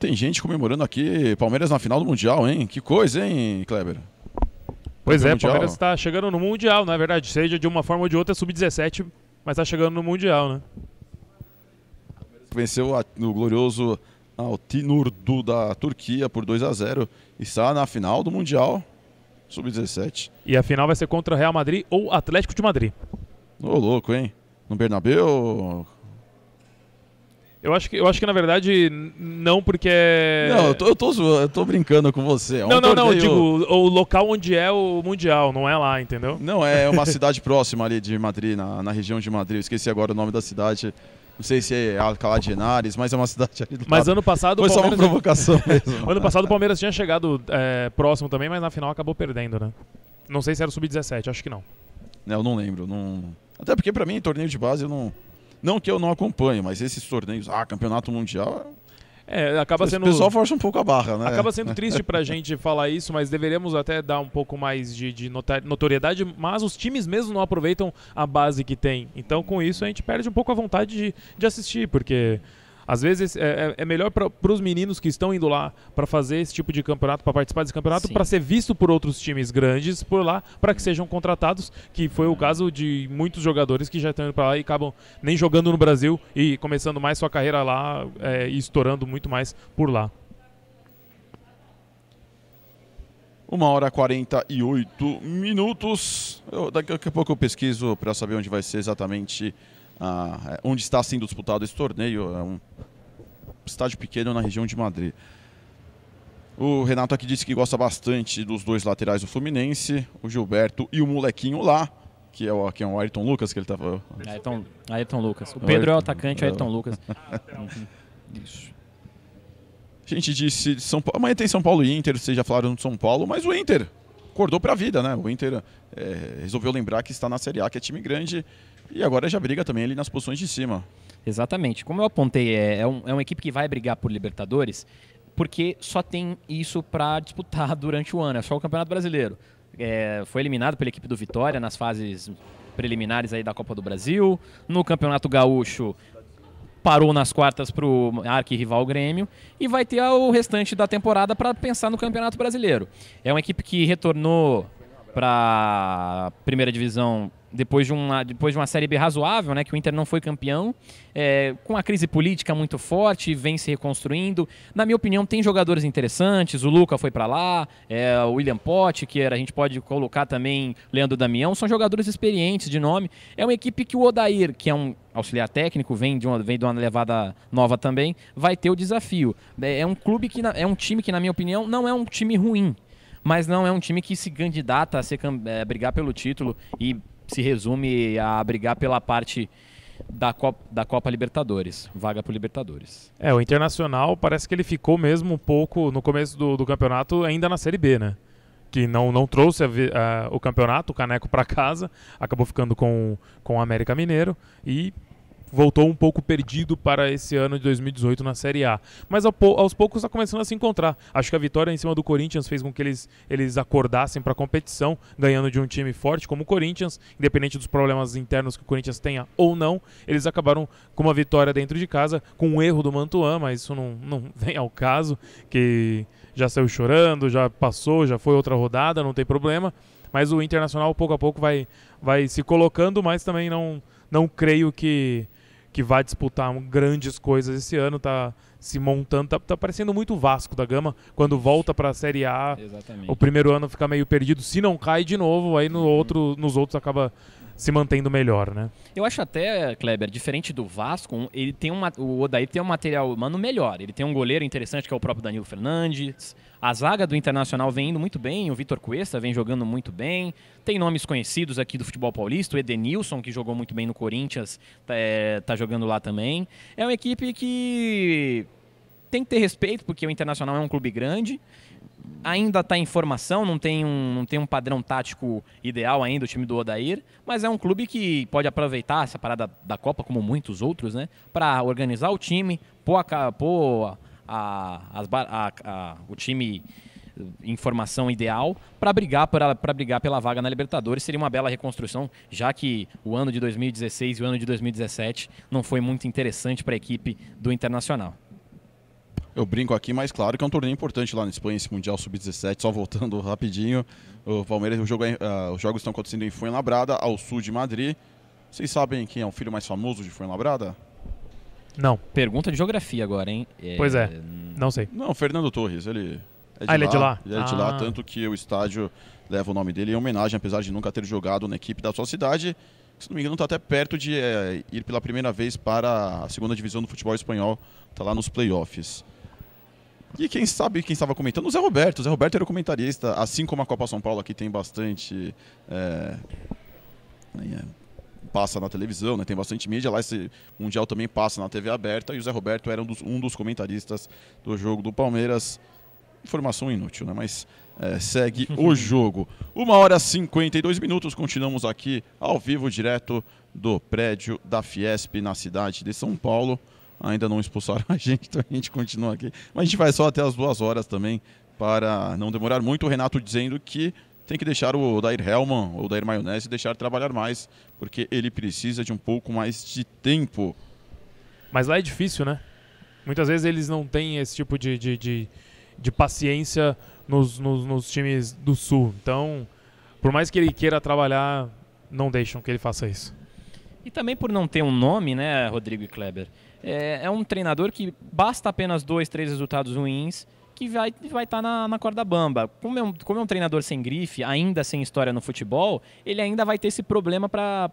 E tem gente comemorando aqui Palmeiras na final do Mundial, hein? Que coisa, hein, Kleber? Pois é, Palmeiras está chegando no Mundial, não é verdade? Seja de uma forma ou de outra, sub-17, mas está chegando no Mundial, né? Venceu no glorioso Altinurdu da Turquia por 2 a 0 Está na final do Mundial sub-17. E a final vai ser contra Real Madrid ou Atlético de Madrid. Ô, louco, hein? No Bernabéu, eu acho que, eu acho que na verdade não, porque. Não, eu tô, eu tô, eu tô brincando com você. É um não, não, torneio... não, digo, o local onde é o Mundial, não é lá, entendeu? Não, é uma cidade próxima ali de Madrid, na, na região de Madrid. Eu esqueci agora o nome da cidade. Não sei se é Alcalá de Henares, mas é uma cidade ali do Mas lado. ano passado. Foi só uma provocação mesmo. ano passado o Palmeiras tinha chegado é, próximo também, mas na final acabou perdendo, né? Não sei se era o Sub-17, acho que não. É, eu não lembro. Não... Até porque para mim, torneio de base, eu não. Não que eu não acompanhe, mas esses torneios, ah, campeonato mundial. É, acaba sendo. O pessoal força um pouco a barra, né? Acaba sendo triste pra gente falar isso, mas deveríamos até dar um pouco mais de, de notoriedade. Mas os times mesmo não aproveitam a base que tem. Então, com isso, a gente perde um pouco a vontade de, de assistir, porque Às vezes é, é- é melhor para os meninos que estão indo lá para fazer esse tipo de campeonato, para participar desse campeonato, para ser visto por outros times grandes por lá, para que sejam contratados, que foi o caso de muitos jogadores que já estão indo para lá e acabam nem jogando no Brasil e começando mais sua carreira lá é, e estourando muito mais por lá. Uma hora e 48 minutos. Eu- daqui a pouco eu pesquiso para saber onde vai ser exatamente ah, onde está sendo disputado esse torneio. É um estádio pequeno na região de Madrid. O Renato aqui disse que gosta bastante dos dois laterais do Fluminense, o Gilberto e o molequinho lá, que é o, que é o Ayrton Lucas, que ele estava. Ayrton, Ayrton Lucas. O Pedro é o atacante, o Ayrton Lucas. Isso. A gente disse São Paulo. Amanhã tem São Paulo e Inter, vocês já falaram de São Paulo, mas o Inter acordou pra vida, né? O Inter é, resolveu lembrar que está na Série A, que é time grande, e agora já briga também ali nas posições de cima. Exatamente. Como eu apontei, é, é, um- é uma equipe que vai brigar por Libertadores, porque só tem isso para disputar durante o ano, é só o Campeonato Brasileiro. É, foi eliminado pela equipe do Vitória nas fases preliminares aí da Copa do Brasil. No Campeonato Gaúcho parou nas quartas para o arquirrival Grêmio e vai ter o restante da temporada para pensar no Campeonato Brasileiro. É uma equipe que retornou para primeira divisão depois de uma depois de uma série B razoável, né, que o Inter não foi campeão, é, com a crise política muito forte, vem se reconstruindo. Na minha opinião, tem jogadores interessantes. O Luca foi para lá, é, o William Pote, que era, a gente pode colocar também Leandro Damião, são jogadores experientes de nome. É uma equipe que o Odair, que é um auxiliar técnico, vem de uma, vem de uma levada nova também, vai ter o desafio. É, é um clube que na- é um time que, na minha opinião, não é um time ruim mas não é um time que se candidata a é, brigar pelo título e se resume a brigar pela parte da Copa, da Copa Libertadores, vaga para Libertadores. É, o Internacional parece que ele ficou mesmo um pouco no começo do, do campeonato ainda na Série B, né? Que não, não trouxe a a- o campeonato, o caneco para casa, acabou ficando com, com o América Mineiro e voltou um pouco perdido para esse ano de 2018 na Série A. Mas aos poucos está começando a se encontrar. Acho que a vitória em cima do Corinthians fez com que eles, eles acordassem para a competição, ganhando de um time forte como o Corinthians, independente dos problemas internos que o Corinthians tenha ou não, eles acabaram com uma vitória dentro de casa, com um erro do Mantuan, mas isso não, não vem ao caso, que já saiu chorando, já passou, já foi outra rodada, não tem problema. Mas o Internacional pouco a pouco vai, vai se colocando, mas também não, não creio que, que vai disputar grandes coisas esse ano. Tá se montando, tá, tá parecendo muito Vasco da Gama. Quando volta para a Série A, Exatamente. o primeiro ano fica meio perdido. Se não cai de novo, aí no outro, nos outros acaba se mantendo melhor, né? Eu acho até, Kleber, diferente do Vasco, ele tem uma, o Odair tem um material humano melhor. Ele tem um goleiro interessante que é o próprio Danilo Fernandes. A zaga do Internacional vem indo muito bem. O Vitor Cuesta vem jogando muito bem. Tem nomes conhecidos aqui do futebol paulista. O Edenilson, que jogou muito bem no Corinthians, tá, é, tá jogando lá também. É uma equipe que tem que ter respeito, porque o Internacional é um clube grande. Ainda está em formação, não tem, um, não tem um padrão tático ideal ainda, o time do Odair, mas é um clube que pode aproveitar essa parada da Copa, como muitos outros, né? Para organizar o time, pôr, a, pôr a- a- a- o time em formação ideal para brigar para brigar pela vaga na Libertadores seria uma bela reconstrução já que o ano de 2016 e o ano de 2017 não foi muito interessante para a equipe do Internacional Eu brinco aqui, mas claro que é um torneio importante lá na Espanha, esse Mundial Sub-17. Só voltando rapidinho, o Palmeiras, o jogo é- ah, os jogos estão acontecendo em Fuenlabrada, ao sul de Madrid. Vocês sabem quem é o filho mais famoso de Fuenlabrada? Não. Pergunta de geografia agora, hein? Pois é, não sei. Não, Fernando Torres, ele é de Ah, ele é lá. de lá? Ele é de lá, Ah. tanto que o estádio leva o nome dele em homenagem, apesar de nunca ter jogado na equipe da sua cidade. Se não me engano, está até perto de eh, ir pela primeira vez para a segunda divisão do futebol espanhol. Está lá nos playoffs. E quem sabe quem estava comentando? O Zé Roberto. O Zé Roberto era o comentarista, assim como a Copa São Paulo aqui tem bastante. eh, é, passa na televisão, né? tem bastante mídia. Lá esse Mundial também passa na TV aberta. E o Zé Roberto era um dos, um dos comentaristas do jogo do Palmeiras. Informação inútil, né? Mas é, segue o jogo. Uma hora e 52 minutos. Continuamos aqui ao vivo, direto do prédio da Fiesp na cidade de São Paulo. Ainda não expulsaram a gente, então a gente continua aqui. Mas a gente vai só até as duas horas também, para não demorar muito. O Renato dizendo que tem que deixar o Dair Hellman, ou Dair Maionese, deixar trabalhar mais, porque ele precisa de um pouco mais de tempo. Mas lá é difícil, né? Muitas vezes eles não têm esse tipo de, de, de, de paciência nos, nos, nos times do Sul. Então, por mais que ele queira trabalhar, não deixam que ele faça isso. E também por não ter um nome, né, Rodrigo e Kleber? É, é um treinador que basta apenas dois, três resultados ruins que vai estar vai tá na, na corda bamba. Como é, um, como é um treinador sem grife, ainda sem história no futebol, ele ainda vai ter esse problema para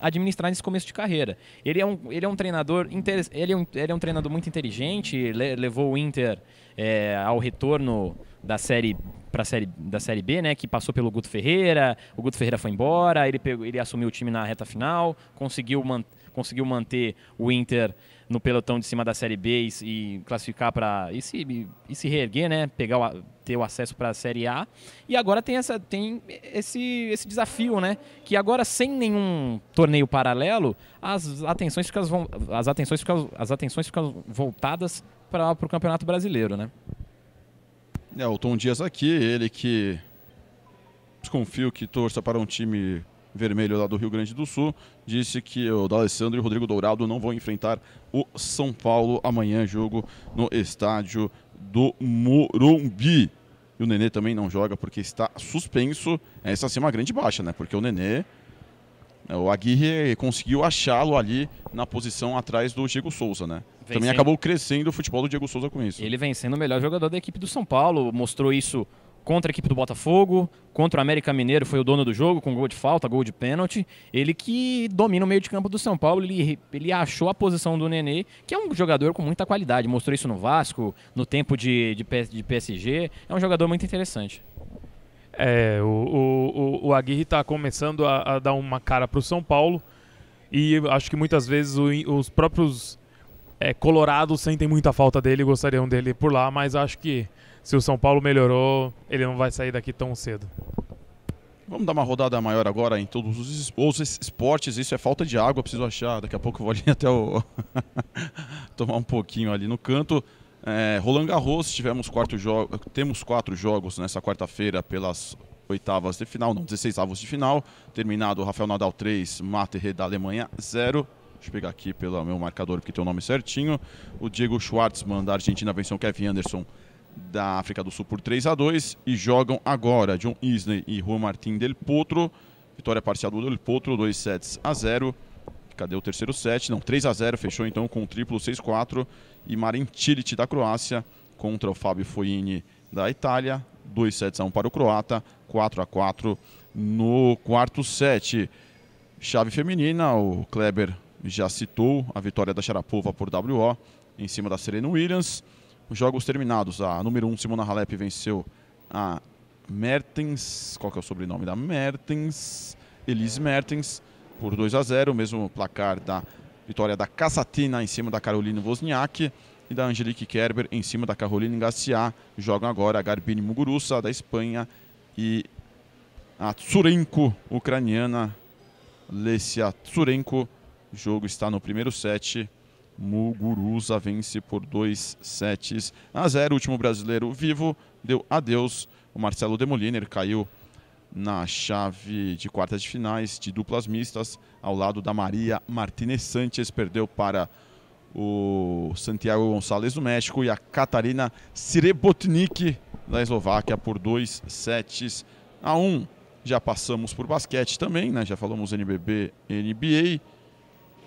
administrar nesse começo de carreira. Ele é um, ele é um treinador ele é um, ele é um treinador muito inteligente, le, levou o Inter é, ao retorno da série para série da série B, né, que passou pelo Guto Ferreira, o Guto Ferreira foi embora, ele pegou, ele assumiu o time na reta final, conseguiu, man, conseguiu manter o Inter no pelotão de cima da série B e, e classificar para e se, e se reerguer, né, pegar o, ter o acesso para a série A. E agora tem essa tem esse esse desafio, né, que agora sem nenhum torneio paralelo, as atenções ficam as atenções ficam as atenções ficam voltadas para o Campeonato Brasileiro, né? É, o Tom Dias aqui, ele que desconfio que torça para um time vermelho lá do Rio Grande do Sul, disse que o D'Alessandro e o Rodrigo Dourado não vão enfrentar o São Paulo amanhã, jogo no estádio do Morumbi. E o Nenê também não joga porque está suspenso. Essa sim é uma grande baixa, né? Porque o Nenê, é, o Aguirre conseguiu achá-lo ali na posição atrás do Diego Souza, né? Vem Também sendo... acabou crescendo o futebol do Diego Souza com isso. Ele vem sendo o melhor jogador da equipe do São Paulo, mostrou isso contra a equipe do Botafogo, contra o América Mineiro, foi o dono do jogo, com gol de falta, gol de pênalti. Ele que domina o meio de campo do São Paulo, ele, ele achou a posição do Nenê, que é um jogador com muita qualidade. Mostrou isso no Vasco, no tempo de, de, de PSG. É um jogador muito interessante. É, o, o, o Aguirre está começando a, a, dar uma cara para o São Paulo e acho que muitas vezes o, os próprios é, colorados sentem muita falta dele gostariam dele por lá, mas acho que se o São Paulo melhorou, ele não vai sair daqui tão cedo. Vamos dar uma rodada maior agora em todos os esportes. Isso é falta de água, preciso achar. Daqui a pouco eu vou ali até o. tomar um pouquinho ali no canto. É, Roland Garros, tivemos quarto jogo, temos quatro jogos nessa quarta-feira pelas oitavas de final, não, 16 avos de final. Terminado Rafael Nadal 3, Mate da Alemanha 0. Deixa eu pegar aqui pelo meu marcador porque tem o nome certinho. O Diego Schwartzman da Argentina venceu o Kevin Anderson da África do Sul por 3 a 2 e jogam agora John Isney e Juan Martín Del Potro. Vitória parcial do Del Potro, 2 sets a 0. Cadê o terceiro set? Não, 3 a 0 fechou então com o triplo 6-4 e Marin Cilic da Croácia contra o Fábio Foini da Itália, 2 sets a 1 para o croata, 4 a 4 no quarto set. Chave feminina, o Kleber já citou a vitória da Sharapova por WO em cima da Serena Williams. Os jogos terminados, a número 1, um, Simona Halep, venceu a Mertens, qual que é o sobrenome da Mertens? Elise Mertens, por 2 a 0, o mesmo placar da vitória da Cassatina em cima da Caroline Wozniak e da Angelique Kerber em cima da Caroline Garcia. Jogam agora a Garbine Muguruza da Espanha e a Tsurenko, ucraniana, Lesia Tsurenko o jogo está no primeiro set. Muguruza vence por 2 sets a 0. O último brasileiro vivo deu adeus. O Marcelo Demoliner caiu na chave de quartas de finais de duplas mistas ao lado da Maria Martinez Sanches. Perdeu para o Santiago Gonçalves do México e a Catarina Srebotnik da Eslováquia por 2 sets a 1. Um. Já passamos por basquete também, né? Já falamos NBB, NBA.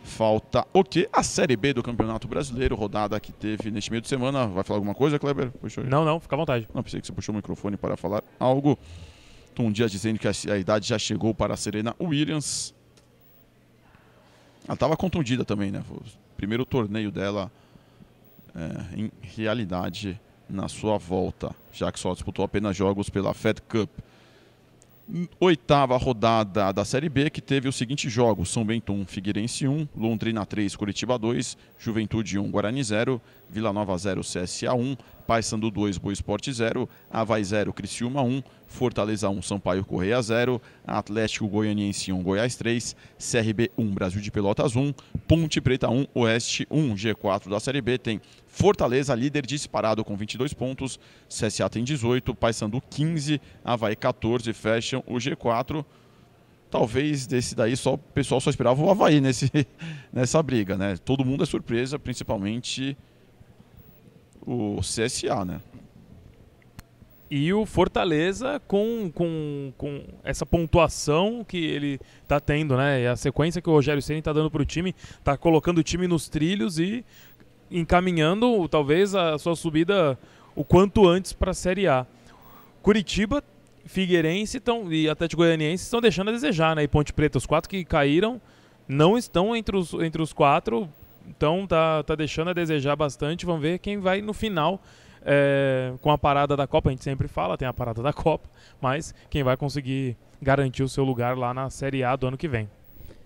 Falta o quê? A Série B do Campeonato Brasileiro, rodada que teve neste meio de semana. Vai falar alguma coisa, Kleber? Puxou não, não, fica à vontade. Não, pensei que você puxou o microfone para falar algo. Um dia dizendo que a idade já chegou para a Serena Williams. Ela estava contundida também, né? Foi o primeiro torneio dela é, em realidade na sua volta, já que só disputou apenas jogos pela Fed Cup oitava rodada da Série B, que teve os seguintes jogos: São Bento 1, Figueirense 1, Londrina 3, Curitiba 2, Juventude 1, Guarani 0, Vila Nova 0, CSA 1, Paysandu 2, Boa Esporte 0, Havaí 0, Criciúma 1, Fortaleza 1, Sampaio Correia 0, Atlético Goianiense 1, Goiás 3, CRB 1, Brasil de Pelotas 1, Ponte Preta 1, Oeste 1, G4 da Série B tem Fortaleza líder disparado com 22 pontos, CSA tem 18, Paysandu 15, Havaí 14, fecham o G4 talvez desse daí só o pessoal só esperava o Havaí nesse, nessa briga, né? Todo mundo é surpresa, principalmente o CSA, né? E o Fortaleza com, com, com essa pontuação que ele está tendo, né? E a sequência que o Rogério Ceni está dando para o time, está colocando o time nos trilhos e encaminhando talvez a sua subida o quanto antes para a Série A. Curitiba, Figueirense tão, e Atlético Goianiense estão deixando a desejar, né? E Ponte Preta, os quatro que caíram, não estão entre os, entre os quatro, então tá, tá deixando a desejar bastante. Vamos ver quem vai no final é, com a parada da Copa. A gente sempre fala, tem a parada da Copa, mas quem vai conseguir garantir o seu lugar lá na Série A do ano que vem.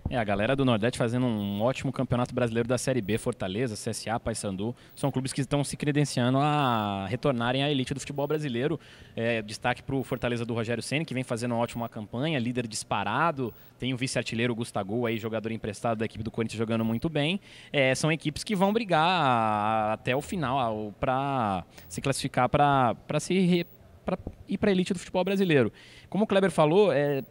É, a galera do Nordeste fazendo um ótimo campeonato brasileiro da Série B, Fortaleza, CSA, Paysandu, são clubes que estão se credenciando a retornarem à elite do futebol brasileiro. É, destaque para o Fortaleza do Rogério Ceni, que vem fazendo uma ótima campanha, líder disparado, tem o vice-artilheiro Gustavo, aí, jogador emprestado da equipe do Corinthians jogando muito bem. É, são equipes que vão brigar até o final para se classificar para se para ir para a elite do futebol brasileiro. Como o Kleber falou, é,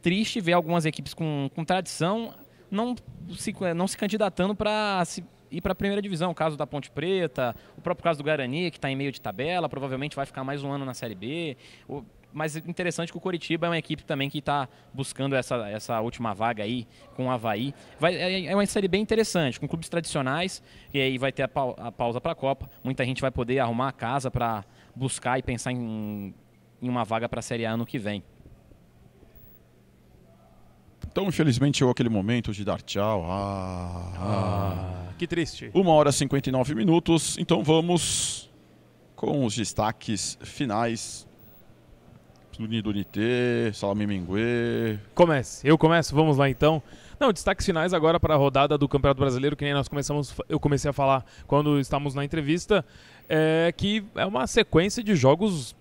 triste ver algumas equipes com, com tradição não se, não se candidatando para ir para a primeira divisão. O caso da Ponte Preta, o próprio caso do Guarani, que está em meio de tabela, provavelmente vai ficar mais um ano na Série B. O, mas interessante que o Coritiba é uma equipe também que está buscando essa, essa última vaga aí com o Havaí. Vai, é, é uma série bem interessante, com clubes tradicionais, e aí vai ter a, pausa para a Copa. Muita gente vai poder arrumar a casa para buscar e pensar em, em uma vaga para a Série A ano que vem. Então, infelizmente, chegou aquele momento de dar tchau. Ah, ah, que triste. Uma hora e 59 minutos. Então vamos com os destaques finais. Unidunité, Salame Mingue. Comece. Eu começo, vamos lá então. Não, destaques finais agora para a rodada do Campeonato Brasileiro, que nem nós começamos, eu comecei a falar quando estávamos na entrevista, é que é uma sequência de jogos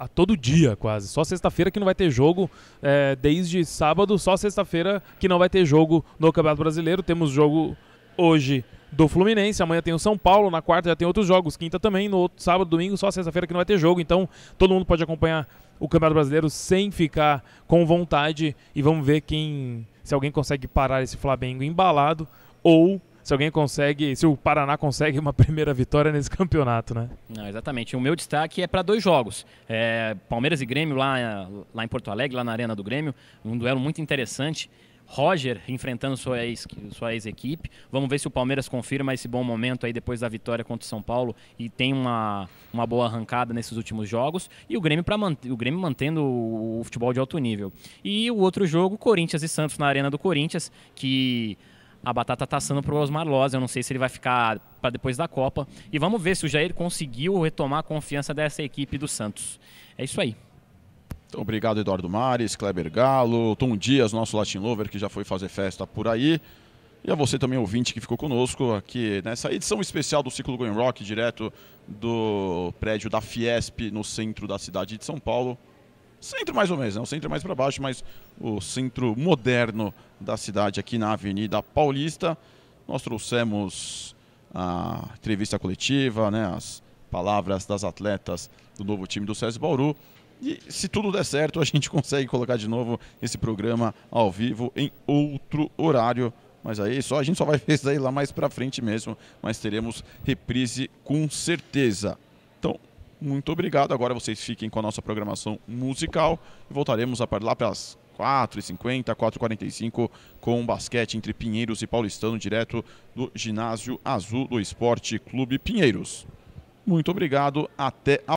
a todo dia quase. Só sexta-feira que não vai ter jogo, é, desde sábado, só sexta-feira que não vai ter jogo no Campeonato Brasileiro. Temos jogo hoje do Fluminense, amanhã tem o São Paulo, na quarta já tem outros jogos, quinta também, no outro sábado, domingo, só sexta-feira que não vai ter jogo. Então todo mundo pode acompanhar o Campeonato Brasileiro sem ficar com vontade e vamos ver quem se alguém consegue parar esse Flamengo embalado ou se alguém consegue, se o Paraná consegue uma primeira vitória nesse campeonato, né? Não, exatamente. O meu destaque é para dois jogos. É, Palmeiras e Grêmio lá, lá em Porto Alegre, lá na Arena do Grêmio, um duelo muito interessante. Roger enfrentando sua ex-equipe. Sua ex -equipe. Vamos ver se o Palmeiras confirma esse bom momento aí depois da vitória contra o São Paulo e tem uma, uma boa arrancada nesses últimos jogos. E o Grêmio, pra o Grêmio mantendo o futebol de alto nível. E o outro jogo, Corinthians e Santos na Arena do Corinthians, que a batata tá assando pro Osmar Loz. Eu não sei se ele vai ficar para depois da Copa. E vamos ver se o Jair conseguiu retomar a confiança dessa equipe do Santos. É isso aí. Então, obrigado, Eduardo Mares, Kleber Galo, Tom Dias, nosso Latin Lover, que já foi fazer festa por aí. E a você também, ouvinte, que ficou conosco aqui nessa edição especial do Ciclo Going Rock, direto do prédio da Fiesp, no centro da cidade de São Paulo. Centro mais ou menos, né? o centro é mais para baixo, mas o centro moderno da cidade aqui na Avenida Paulista. Nós trouxemos a entrevista coletiva, né? as palavras das atletas do novo time do César Bauru. E se tudo der certo, a gente consegue colocar de novo esse programa ao vivo em outro horário. Mas aí só a gente só vai ver isso aí lá mais para frente mesmo, mas teremos reprise com certeza. Muito obrigado. Agora vocês fiquem com a nossa programação musical e voltaremos a lá para as 4h50, 4h45 com basquete entre Pinheiros e Paulistano, direto do Ginásio Azul do Esporte Clube Pinheiros. Muito obrigado, até a